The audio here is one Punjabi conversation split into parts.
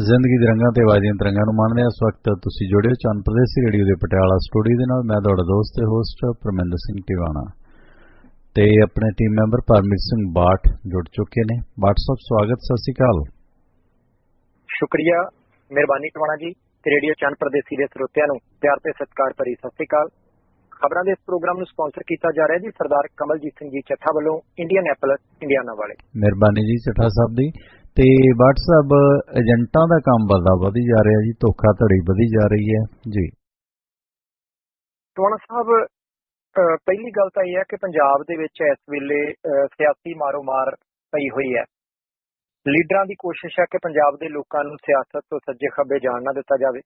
ਜ਼ਿੰਦਗੀ ਦੇ ਰੰਗਾਂ ਤੇ ਆਵਾਜ਼ਾਂ ਤਰੰਗਾਂ ਨੂੰ ਮਾਣਦੇ ਇਸ ਵਕਤ ਤੁਸੀਂ ਜੁੜਿਓ ਚੰਨ ਪ੍ਰਦੇਸੀ ਰੇਡੀਓ ਦੇ ਪਟਿਆਲਾ ਸਟੂਡੀਓ ਦੇ ਨਾਲ। ਮੈਂ ਤੁਹਾਡਾ ਦੋਸਤ ਤੇ ਹੋਸਟ ਪਰਮਿੰਦਰ ਸਿੰਘ ਟਿਵਾਣਾ। ਤੇ ਆਪਣੇ ਟੀਮ ਮੈਂਬਰ ਪਰਮਿਤ ਸਿੰਘ ਬਾਠ ਜੁੜ ਚੁੱਕੇ ਨੇ। ਬਾਠ ਸਾਹਿਬ ਸਵਾਗਤ ਸਤਿ ਸ਼੍ਰੀ ਅਕਾਲ। ਸ਼ੁਕਰੀਆ ਮਿਹਰਬਾਨੀ ਟਵਾਣਾ ਜੀ ਤੇ ਰੇਡੀਓ ਚੰਨ ਪ੍ਰਦੇਸੀ ਦੇ ਸਰੋਤਿਆਂ ਨੂੰ। ਪਿਆਰ ਤੇ ਸਤਿਕਾਰ ਭਰੀ ਸਤਿ ਸ਼੍ਰੀ ਅਕਾਲ। ਖਬਰਾਂ ਦੇ ਇਸ ਪ੍ਰੋਗਰਾਮ ਨੂੰ ਸਪਾਂਸਰ ਕੀਤਾ ਜਾ ਰਿਹਾ ਜੀ ਸਰਦਾਰ ਕਮਲਜੀਤ ਸਿੰਘ ਜੀ ਚੱਠਾ ਵੱਲੋਂ ਇੰਡੀਅਨ ਐਪਲ ਇੰਡੀਆਨਾ ਵਾਲੇ। ਮਿਹਰਬਾਨੀ ਜੀ ਚੱਠਾ ਸਾਹਿਬ ਦੀ। ਤੇ WhatsApp ਏਜੰਟਾਂ ਦਾ ਕੰਮ ਵੱਧਦਾ ਵਧੀ ਜਾ ਰਿਹਾ ਜੀ, ਧੋਖਾ ਧੜੀ ਵਧੀ ਜਾ ਰਹੀ ਹੈ, ਜੀ। ਟਵਾਣਾ ਸਾਹਿਬ ਪਹਿਲੀ ਗੱਲ ਤਾਂ ਇਹ ਹੈ ਕਿ ਪੰਜਾਬ ਦੇ ਵਿੱਚ ਇਸ ਵੇਲੇ ਸਿਆਸੀ ਮਾਰੋ ਮਾਰ ਪਈ ਹੋਈ ਹੈ। ਲੀਡਰਾਂ ਦੀ ਕੋਸ਼ਿਸ਼ ਹੈ ਕਿ ਪੰਜਾਬ ਦੇ ਲੋਕਾਂ ਨੂੰ ਸਿਆਸਤ ਤੋਂ ਸੱਜੇ ਖੱਬੇ ਜਾਣ ਨਾ ਦਿੱਤਾ ਜਾਵੇ।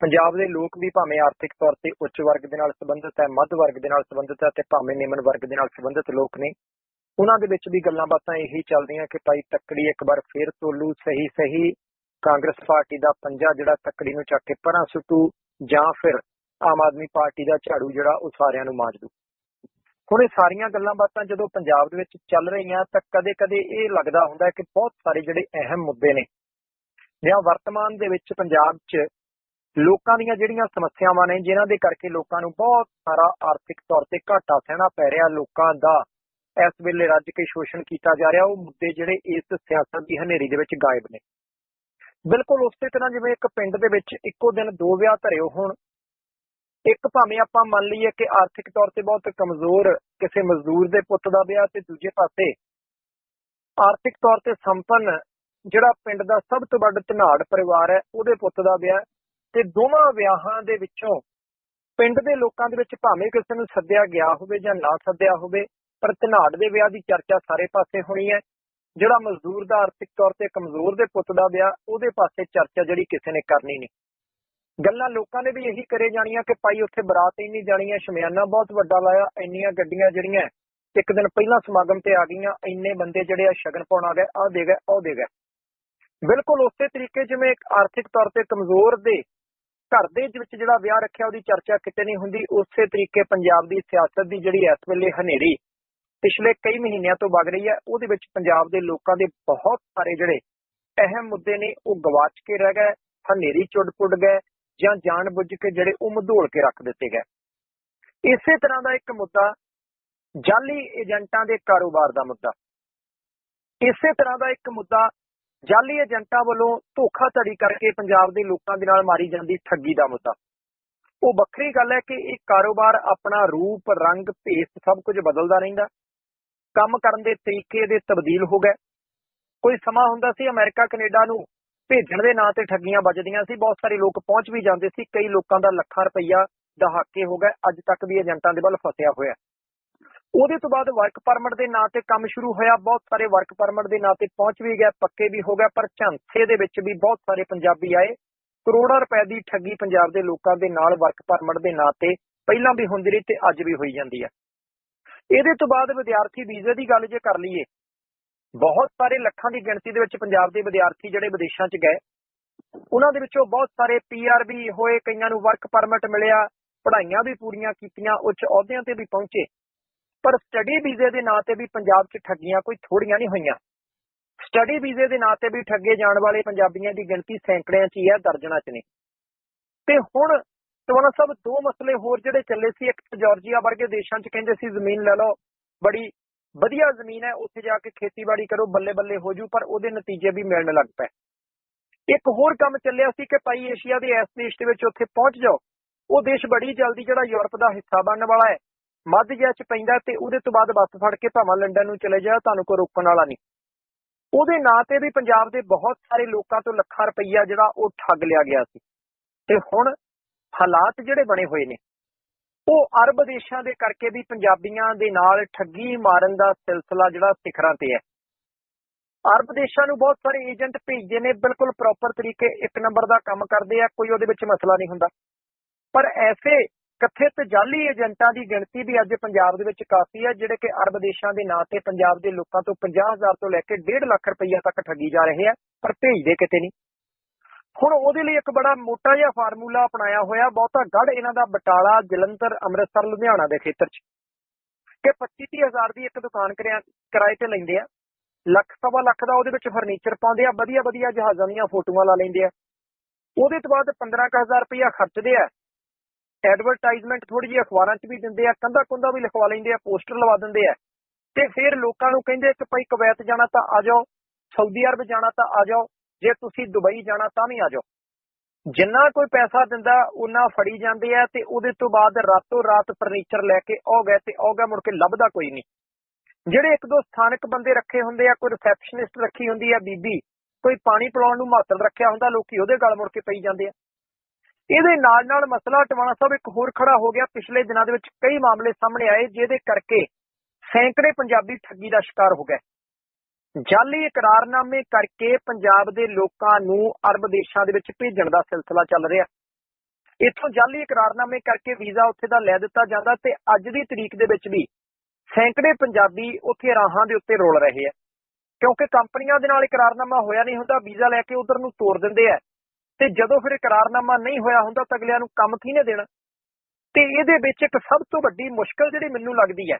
ਪੰਜਾਬ ਦੇ ਲੋਕ ਵੀ ਭਾਵੇਂ ਆਰਥਿਕ ਤੌਰ ਤੇ ਉੱਚ ਵਰਗ ਦੇ ਨਾਲ ਸੰਬੰਧਿਤ ਹੈ, ਮੱਧ ਵਰਗ ਦੇ ਨਾਲ ਸੰਬੰਧਿਤ ਹੈ ਤੇ ਭਾਵੇਂ ਨਿਮਨ ਵਰਗ ਦੇ ਨਾਲ ਸੰਬੰਧਿਤ ਲੋਕ ਨੇ। ਉਹਨਾਂ ਦੇ ਵਿੱਚ ਵੀ ਗੱਲਾਂ ਬਾਤਾਂ ਇਹੀ ਚੱਲਦੀਆਂ ਕਿ ਭਾਈ ਤੱਕੜੀ ਇੱਕ ਵਾਰ ਫੇਰ ਤੋਲੂ, ਸਹੀ ਸਹੀ। ਕਾਂਗਰਸ ਪਾਰਟੀ ਦਾ ਪੰਜਾ ਜਿਹੜਾ ਤੱਕੜੀ ਨੂੰ ਚੱਕ ਕੇ ਪਰਾਂ ਸੁੱਟੂ ਜਾਂ ਫਿਰ ਆਮ ਆਦਮੀ ਪਾਰਟੀ ਦਾ ਝਾੜੂ ਜਿਹੜਾ ਉਹ ਸਾਰਿਆਂ ਨੂੰ ਮਾਰ ਦੂ। ਹੁਣ ਇਹ ਸਾਰੀਆਂ ਗੱਲਾਂ ਬਾਤਾਂ ਜਦੋਂ ਪੰਜਾਬ ਦੇ ਵਿੱਚ ਚੱਲ ਰਹੀਆਂ ਤਾਂ ਕਦੇ-ਕਦੇ ਇਹ ਲੱਗਦਾ ਹੁੰਦਾ ਕਿ ਬਹੁਤ ਸਾਰੇ ਜਿਹੜੇ ਅਹਿਮ ਮੁੱਦੇ ਨੇ। ਜਾਂ ਵਰਤਮਾਨ ਦੇ ਵਿੱਚ ਪੰਜਾਬ 'ਚ ਲੋਕਾਂ ਦੀਆਂ ਜਿਹੜੀਆਂ ਸਮੱਸਿਆਵਾਂ ਨੇ, ਜਿਨ੍ਹਾਂ ਦੇ ਕਰਕੇ ਲੋਕਾਂ ਨੂੰ ਬਹੁਤ ਸਾਰਾ ਆਰਥਿਕ ਤੌਰ ਤੇ ਘਾਟਾ ਸਹਿਣਾ ਪੈ ਰਿਹਾ ਲੋਕਾਂ ਦਾ। ਇਸ ਵੇਲੇ ਰੱਜ ਕੇ ਸ਼ੋਸ਼ਣ ਕੀਤਾ ਜਾ ਰਿਹਾ। ਉਹ ਮੁੱਦੇ ਜਿਹੜੇ ਇਸ ਸਿਆਸਤ ਦੀ ਹਨੇਰੀ ਦੇ ਵਿੱਚ ਗਾਇਬ ਨੇ। ਬਿਲਕੁਲ ਉਸੇ ਤਰ੍ਹਾਂ ਜਿਵੇਂ ਇੱਕ ਪਿੰਡ ਦੇ ਵਿੱਚ ਇੱਕੋ ਦਿਨ ਦੋ ਵਿਆਹ ਧਰੇ ਹੋਣ। ਇੱਕ ਭਾਵੇਂ ਆਪਾਂ ਮੰਨ ਲਈਏ ਕਿ ਆਰਥਿਕ ਤੌਰ ਤੇ ਬਹੁਤ ਕਮਜ਼ੋਰ ਕਿਸੇ ਮਜ਼ਦੂਰ ਦੇ ਪੁੱਤ ਦਾ ਵਿਆਹ ਤੇ ਦੂਜੇ ਪਾਸੇ ਆਰਥਿਕ ਤੌਰ ਤੇ ਸੰਪੰਨ ਜਿਹੜਾ ਪਿੰਡ ਦਾ ਸਭ ਤੋਂ ਵੱਡਾ ਧਨਾੜ ਪਰਿਵਾਰ ਹੈ, ਉਹਦੇ ਪੁੱਤ ਦਾ ਵਿਆਹ ਤੇ ਦੋਵਾਂ ਵਿਆਹਾਂ ਦੇ ਵਿੱਚੋਂ ਪਿੰਡ ਦੇ ਲੋਕਾਂ ਦੇ ਵਿੱਚ ਭਾਵੇਂ ਕਿਸੇ ਨੂੰ ਸੱਦਿਆ ਗਿਆ ਹੋਵੇ ਜਾਂ ਨਾ ਸੱਦਿਆ ਹੋਵੇ ਪਰ ਧਨਾੜ ਦੇ ਵਿਆਹ ਦੀ ਚਰਚਾ ਸਾਰੇ ਪਾਸੇ ਹੋਣੀ ਹੈ। ਜਿਹੜਾ ਮਜ਼ਦੂਰ ਦਾ ਆਰਥਿਕ ਤੌਰ ਤੇ ਕਮਜ਼ੋਰ ਦੇ ਪੁੱਤ ਦਾ ਵਿਆਹ, ਉਹਦੇ ਪਾਸੇ ਚਰਚਾ ਜਿਹੜੀ ਕਿਸੇ ਨੇ ਕਰਨੀ ਨਹੀਂ। ਗੱਲਾਂ ਲੋਕਾਂ ਨੇ ਵੀ ਇਹੀ ਕਰੇ ਜਾਣੀਆਂ ਕਿ ਭਾਈ ਉੱਥੇ ਬਰਾਤ ਹੀ ਨਹੀਂ ਜਾਣੀ ਹੈ, ਸ਼ਮਿਆਨਾ ਬਹੁਤ ਵੱਡਾ ਲਾਇਆ, ਇੰਨੀਆਂ ਗੱਡੀਆਂ ਜਿਹੜੀਆਂ, ਇੱਕ ਦਿਨ ਪਹਿਲਾਂ ਸਮਾਗਮ ਤੇ ਆ ਗਈਆਂ, ਇੰਨੇ ਬੰਦੇ ਜਿਹੜੇ ਆ ਸ਼ਗਨ ਪਾਉਣ ਆ ਗਏ ਆ ਦੇ ਗਏ, ਉਹ ਦੇ ਗਏ। ਬਿਲਕੁਲ ਉਸੇ ਤਰੀਕੇ ਜਿਵੇਂ ਇੱਕ ਆਰਥਿਕ ਤੌਰ ਤੇ ਕਮਜ਼ੋਰ ਦੇ ਘਰ ਦੇ ਵਿੱਚ ਜਿਹੜਾ ਵਿਆਹ ਰੱਖਿਆ, ਉਹਦੀ ਚਰਚਾ ਕਿਤੇ ਨਹੀਂ ਹੁੰਦੀ, ਉਸੇ ਤਰੀਕੇ ਪੰਜਾਬ ਦੀ ਸਿਆਸਤ ਦੀ ਜਿਹੜੀ ਇਸ ਵੇਲੇ ਹਨੇਰੀ ਪਿਛਲੇ ਕਈ ਮਹੀਨਿਆਂ ਤੋਂ ਵਗ ਰਹੀ ਹੈ। ਉਹਦੇ ਵਿੱਚ ਪੰਜਾਬ ਦੇ ਲੋਕਾਂ ਦੇ ਬਹੁਤ ਸਾਰੇ ਜਿਹੜੇ ਅਹਿਮ ਮੁੱਦੇ ਨੇ, ਉਹ ਗਵਾਚ ਕੇ ਰਹਿ ਗਏ, ਹਨੇਰੀ ਚੁੱਡ-ਪੁੱਡ ਗਏ ਜਾਂ ਜਾਣ ਬੁੱਝ ਕੇ ਜਿਹੜੇ ਉਹ ਮਧੋਲ ਕੇ ਰੱਖ ਦਿੱਤੇ ਗਏ। ਇਸੇ ਤਰ੍ਹਾਂ ਦਾ ਇੱਕ ਮੁੱਦਾ, ਜਾਲੀ ਏਜੰਟਾਂ ਦੇ ਕਾਰੋਬਾਰ ਦਾ ਮੁੱਦਾ। ਇਸੇ ਤਰ੍ਹਾਂ ਦਾ ਇੱਕ ਮੁੱਦਾ, ਜਾਲੀ ਏਜੰਟਾਂ ਵੱਲੋਂ ਧੋਖਾਧੜੀ ਕਰਕੇ ਪੰਜਾਬ ਦੇ ਲੋਕਾਂ ਦੇ ਨਾਲ ਮਾਰੀ ਜਾਂਦੀ ਠੱਗੀ ਦਾ ਮੁੱਦਾ। ਉਹ ਵੱਖਰੀ ਗੱਲ ਹੈ ਕਿ ਇਹ ਕਾਰੋਬਾਰ ਆਪਣਾ ਰੂਪ, ਰੰਗ, ਭੇਸ ਸਭ ਕੁਝ ਬਦਲਦਾ ਰਹਿੰਦਾ। ਕੰਮ ਕਰਨ ਦੇ ਤਰੀਕੇ ਦੇ ਤਬਦੀਲ ਹੋ ਗਏ। ਕੋਈ ਸਮਾਂ ਹੁੰਦਾ ਸੀ ਅਮਰੀਕਾ, ਕੈਨੇਡਾ ਨੂੰ ਭੇਜਣ ਦੇ ਨਾਂ ਤੇ ਠੱਗੀਆਂ ਵੱਜਦੀਆਂ ਸੀ। ਬਹੁਤ ਸਾਰੇ ਲੋਕ ਪਹੁੰਚ ਵੀ ਜਾਂਦੇ ਸੀ। ਕਈ ਲੋਕਾਂ ਦਾ ਲੱਖਾਂ ਰੁਪਈਆ ਦਹਾਕੇ ਹੋ ਗਏ। ਅੱਜ ਤੱਕ ਵੀ ਏਜੰਟਾਂ ਦੇ ਵੱਲ ਫਸਿਆ ਹੋਇਆ। ਉਹਦੇ ਤੋਂ ਬਾਅਦ ਵਰਕ ਪਰਮਿਟ ਦੇ ਨਾਂ ਤੇ ਕੰਮ ਸ਼ੁਰੂ ਹੋਇਆ। ਬਹੁਤ ਸਾਰੇ ਵਰਕ ਪਰਮਿਟ ਦੇ ਨਾਂ ਤੇ ਪਹੁੰਚ ਵੀ ਗਿਆ ਪੱਕੇ ਵੀ ਹੋ ਗਿਆ ਪਰ ਝਾਂਸੇ ਦੇ ਵਿੱਚ ਵੀ ਬਹੁਤ ਸਾਰੇ ਪੰਜਾਬੀ ਆਏ। ਕਰੋੜਾਂ ਰੁਪਏ ਦੀ ਠੱਗੀ ਪੰਜਾਬ ਦੇ ਲੋਕਾਂ ਦੇ ਨਾਲ ਵਰਕ ਪਰਮਿਟ ਦੇ ਨਾਂ ਤੇ ਪਹਿਲਾਂ ਵੀ ਹੁੰਦੀ ਰਹੀ ਤੇ ਅੱਜ ਵੀ ਹੋਈ ਜਾਂਦੀ ਹੈ। ਇਹਦੇ ਤੋਂ ਬਾਅਦ ਵਿਦਿਆਰਥੀ ਵੀਜ਼ੇ ਦੀ ਗੱਲ ਜੇ ਕਰ ਲਈਏ, ਬਹੁਤ ਸਾਰੇ ਲੱਖਾਂ ਦੀ ਗਿਣਤੀ ਦੇ ਵਿੱਚ ਪੰਜਾਬ ਦੇ ਵਿਦਿਆਰਥੀ ਜਿਹੜੇ ਵਿਦੇਸ਼ਾਂ 'ਚ ਗਏ, ਉਹਨਾਂ ਦੇ ਵਿੱਚੋਂ ਬਹੁਤ ਸਾਰੇ ਪੀਆਰ ਵੀ ਹੋਏ, ਕਈਆਂ ਨੂੰ ਵਰਕ ਪਰਮਿਟ ਮਿਲਿਆ, ਪੜ੍ਹਾਈਆਂ ਵੀ ਪੂਰੀਆਂ ਕੀਤੀਆਂ ਉੱਚ ਅਹੁਦਿਆਂ ਤੇ ਵੀ ਪਹੁੰਚੇ। ਪਰ ਸਟੱਡੀ ਵੀਜ਼ੇ ਦੇ ਨਾਂ ਤੇ ਵੀ ਪੰਜਾਬ 'ਚ ਠੱਗੀਆਂ ਕੋਈ ਥੋੜੀਆਂ ਨਹੀਂ ਹੋਈਆਂ। ਸਟੱਡੀ ਵੀਜ਼ੇ ਦੇ ਨਾਂ ਤੇ ਵੀ ਠੱਗੇ ਜਾਣ ਵਾਲੇ ਪੰਜਾਬੀਆਂ ਦੀ ਗਿਣਤੀ ਸੈਂਕੜਿਆਂ 'ਚ ਹੀ ਹੈ, ਦਰਜਨਾਂ 'ਚ ਨੇ ਤੇ ਹੁਣ ਤੁਹਾਨੂੰ ਸਭ ਦੋ ਮਸਲੇ ਹੋਰ ਜਿਹੜੇ ਚੱਲੇ ਸੀ, ਇੱਕ ਜਾਰਜੀਆ ਵਰਗੇ ਦੇਸ਼ਾਂ 'ਚ ਕਹਿੰਦੇ ਸੀ ਜ਼ਮੀਨ ਲੈ ਲਓ, ਬੜੀ ਵਧੀਆ ਜ਼ਮੀਨ ਹੈ, ਉੱਥੇ ਜਾ ਕੇ ਖੇਤੀਬਾੜੀ ਕਰੋ ਬੱਲੇ ਬੱਲੇ ਹੋ ਜੂ, ਪਰ ਉਹਦੇ ਨਤੀਜੇ ਵੀ ਮਿਲਣ ਲੱਗ ਪਏ। ਇੱਕ ਹੋਰ ਕੰਮ ਚੱਲਿਆ ਸੀ ਕਿ ਭਾਈ ਏਸ਼ੀਆ ਦੇ ਇਸ ਦੇਸ਼ ਦੇ ਵਿੱਚ ਉੱਥੇ ਪਹੁੰਚ ਜਾਓ, ਉਹ ਦੇਸ਼ ਬੜੀ ਜਲਦੀ ਜਿਹੜਾ ਯੂਰਪ ਦਾ ਹਿੱਸਾ ਬਣਨ ਵਾਲਾ ਹੈ, ਮੱਧ ਜਿਹਾ ਚ ਪੈਂਦਾ ਤੇ ਉਹਦੇ ਤੋਂ ਬਾਅਦ ਬੱਸ ਫੜ ਕੇ ਭਾਵੇਂ ਲੰਡਨ ਨੂੰ ਚਲੇ ਜਾ ਤੁਹਾਨੂੰ ਕੋਈ ਰੋਕਣ ਵਾਲਾ ਨਹੀਂ। ਉਹਦੇ ਨਾਂ ਤੇ ਵੀ ਪੰਜਾਬ ਦੇ ਬਹੁਤ ਸਾਰੇ ਲੋਕਾਂ ਤੋਂ ਲੱਖਾਂ ਰੁਪਈਆ ਜਿਹੜਾ ਉਹ ਠੱਗ ਲਿਆ ਗਿਆ ਸੀ। ਤੇ ਹੁਣ ਹਾਲਾਤ ਜਿਹੜੇ ਬਣੇ ਹੋਏ ਨੇ। ਉਹ ਅਰਬ ਦੇਸ਼ਾਂ ਦੇ ਕਰਕੇ ਵੀ ਪੰਜਾਬੀਆਂ ਦੇ ਨਾਲ ਠੱਗੀ ਮਾਰਨ ਦਾ ਸਿਲਸਿਲਾ ਜਿਹੜਾ ਸਿਖਰਾਂ ਤੇ ਹੈ। ਅਰਬ ਦੇਸ਼ਾਂ ਨੂੰ ਬਹੁਤ ਸਾਰੇ ਏਜੰਟ ਭੇਜਦੇ ਨੇ, ਬਿਲਕੁਲ ਪ੍ਰੋਪਰ ਤਰੀਕੇ ਇੱਕ ਨੰਬਰ ਦਾ ਕੰਮ ਕਰਦੇ ਆ, ਕੋਈ ਉਹਦੇ ਵਿੱਚ ਮਸਲਾ ਨਹੀਂ ਹੁੰਦਾ। ਪਰ ਐਸੇ ਕਥਿਤ ਜਾਲੀ ਏਜੰਟਾਂ ਦੀ ਗਿਣਤੀ ਵੀ ਅੱਜ ਪੰਜਾਬ ਦੇ ਵਿੱਚ ਕਾਫੀ ਹੈ ਜਿਹੜੇ ਕਿ ਅਰਬ ਦੇਸ਼ਾਂ ਦੇ ਨਾਂ ਤੇ ਪੰਜਾਬ ਦੇ ਲੋਕਾਂ ਤੋਂ 50000 ਤੋਂ ਲੈ ਕੇ 1.5 ਲੱਖ ਰੁਪਈਆ ਤੱਕ ਠੱਗੀ ਜਾ ਰਹੇ ਆ, ਪਰ ਭੇਜਦੇ ਕਿਤੇ ਨਹੀਂ। ਹੁਣ ਉਹਦੇ ਲਈ ਇੱਕ ਬੜਾ ਮੋਟਾ ਜਿਹਾ ਫਾਰਮੂਲਾ ਅਪਣਾਇਆ ਹੋਇਆ ਬਹੁਤਾ ਗੜ ਇਹਨਾਂ ਦਾ ਬਟਾਲਾ, ਜਲੰਧਰ, ਅੰਮ੍ਰਿਤਸਰ, ਲੁਧਿਆਣਾ ਦੇ ਖੇਤਰ 'ਚ। ਕਿ 25-30000 ਦੀ ਇੱਕ ਦੁਕਾਨ ਕਿਰਾਏ ਤੇ ਲੈਂਦੇ ਆ। ਲੱਖ, ਸਵਾ ਲੱਖ ਦਾ ਉਹਦੇ ਵਿੱਚ ਫਰਨੀਚਰ ਪਾਉਂਦੇ ਆ ਵਧੀਆ ਵਧੀਆ ਜਹਾਜ਼ਾਂ ਦੀਆਂ ਫੋਟੋਆਂ ਲਾ ਲੈਂਦੇ ਆ। ਉਹਦੇ ਤੋਂ ਬਾਅਦ 15000 ਰੁਪਇਆ ਖਰਚਦੇ ਆ। ਐਡਵਰਟਾਈਜ਼ਮੈਂਟ ਥੋੜੀ ਜਿਹੀ ਅਖਬਾਰਾਂ 'ਚ ਵੀ ਦਿੰਦੇ ਆ ਕੰਧਾ ਕੁੰਧਾ ਵੀ ਲਿਖਵਾ ਲੈਂਦੇ ਆ, ਪੋਸਟਰ ਲਵਾ ਦਿੰਦੇ ਆ। ਤੇ ਫਿਰ ਲੋਕਾਂ ਨੂੰ ਕਹਿੰਦੇ ਕਿ ਭਾਈ ਕਵੈਤ ਜਾਣਾ ਤਾਂ ਆ ਜਾਓ, ਸਾਊਦੀ ਅਰਬ ਜਾਣਾ ਤਾਂ ਆ ਜਾਓ। ਜੇ ਤੁਸੀਂ ਦੁਬਈ ਜਾਣਾ ਤਾਂ ਵੀ ਆ ਜਾਓ। ਜਿੰਨਾ ਕੋਈ ਪੈਸਾ ਦਿੰਦਾ ਉਹਨਾਂ ਫੜੀ ਜਾਂਦੇ ਆ ਤੇ ਉਹਦੇ ਤੋਂ ਬਾਅਦ ਰਾਤੋਂ ਰਾਤ ਫਰਨੀਚਰ ਲੈ ਕੇ ਆ ਗਏ ਤੇ ਆ ਗਿਆ ਮੁੜ ਕੇ ਲੱਭਦਾ ਕੋਈ ਨਹੀਂ। ਜਿਹੜੇ ਇੱਕ ਦੋ ਸਥਾਨਕ ਬੰਦੇ ਰੱਖੇ ਹੁੰਦੇ ਆ, ਕੋਈ ਰਿਸੈਪਸ਼ਨਿਸਟ ਰੱਖੀ ਹੁੰਦੀ ਆ ਬੀਬੀ, ਕੋਈ ਪਾਣੀ ਪਿਲਾਉਣ ਨੂੰ ਮਾਤਲ ਰੱਖਿਆ ਹੁੰਦਾ, ਲੋਕੀ ਉਹਦੇ ਗਲ ਮੁੜ ਕੇ ਪਈ ਜਾਂਦੇ ਆ। ਇਹਦੇ ਨਾਲ ਨਾਲ ਮਸਲਾ ਟਵਾਣਾ ਸਾਹਿਬ ਇੱਕ ਹੋਰ ਖੜਾ ਹੋ ਗਿਆ, ਪਿਛਲੇ ਦਿਨਾਂ ਦੇ ਵਿੱਚ ਕਈ ਮਾਮਲੇ ਸਾਹਮਣੇ ਆਏ, ਜਿਹਦੇ ਕਰਕੇ ਸੈਂਕੜੇ ਪੰਜਾਬੀ ਠੱਗੀ ਦਾ ਸ਼ਿਕਾਰ ਹੋ ਗਏ। ਜਾਲੀ ਇਕਰਾਰਨਾਮੇ ਕਰਕੇ ਪੰਜਾਬ ਦੇ ਲੋਕਾਂ ਨੂੰ ਅਰਬ ਦੇਸ਼ਾਂ ਦੇ ਵਿੱਚ ਭੇਜਣ ਦਾ ਸਿਲਸਿਲਾ ਚੱਲ ਰਿਹਾ। ਇੱਥੋਂ ਜਾਲੀ ਇਕਰਾਰਨਾਮੇ ਕਰਕੇ ਵੀਜ਼ਾ ਉੱਥੇ ਦਾ ਲੈ ਦਿੱਤਾ ਜਾਂਦਾ ਤੇ ਅੱਜ ਦੀ ਤਰੀਕ ਦੇ ਵਿੱਚ ਵੀ ਸੈਂਕੜੇ ਪੰਜਾਬੀ ਉੱਥੇ ਰਾਹਾਂ ਦੇ ਉੱਤੇ ਰੋਲ ਰਹੇ ਆ। ਕਿਉਂਕਿ ਕੰਪਨੀਆਂ ਦੇ ਨਾਲ ਇਕਰਾਰਨਾਮਾ ਹੋਇਆ ਨਹੀਂ ਹੁੰਦਾ, ਵੀਜ਼ਾ ਲੈ ਕੇ ਉਧਰ ਨੂੰ ਤੋਰ ਦਿੰਦੇ ਆ। ਤੇ ਜਦੋਂ ਫਿਰ ਇਕਰਾਰਨਾਮਾ ਨਹੀਂ ਹੋਇਆ ਹੁੰਦਾ ਤਾਂ ਅਗਲਿਆਂ ਨੂੰ ਕੰਮ ਕਿਹਨੇ ਦੇਣਾ। ਤੇ ਇਹਦੇ ਵਿੱਚ ਇੱਕ ਸਭ ਤੋਂ ਵੱਡੀ ਮੁਸ਼ਕਲ ਜਿਹੜੀ ਮੈਨੂੰ ਲੱਗਦੀ ਹੈ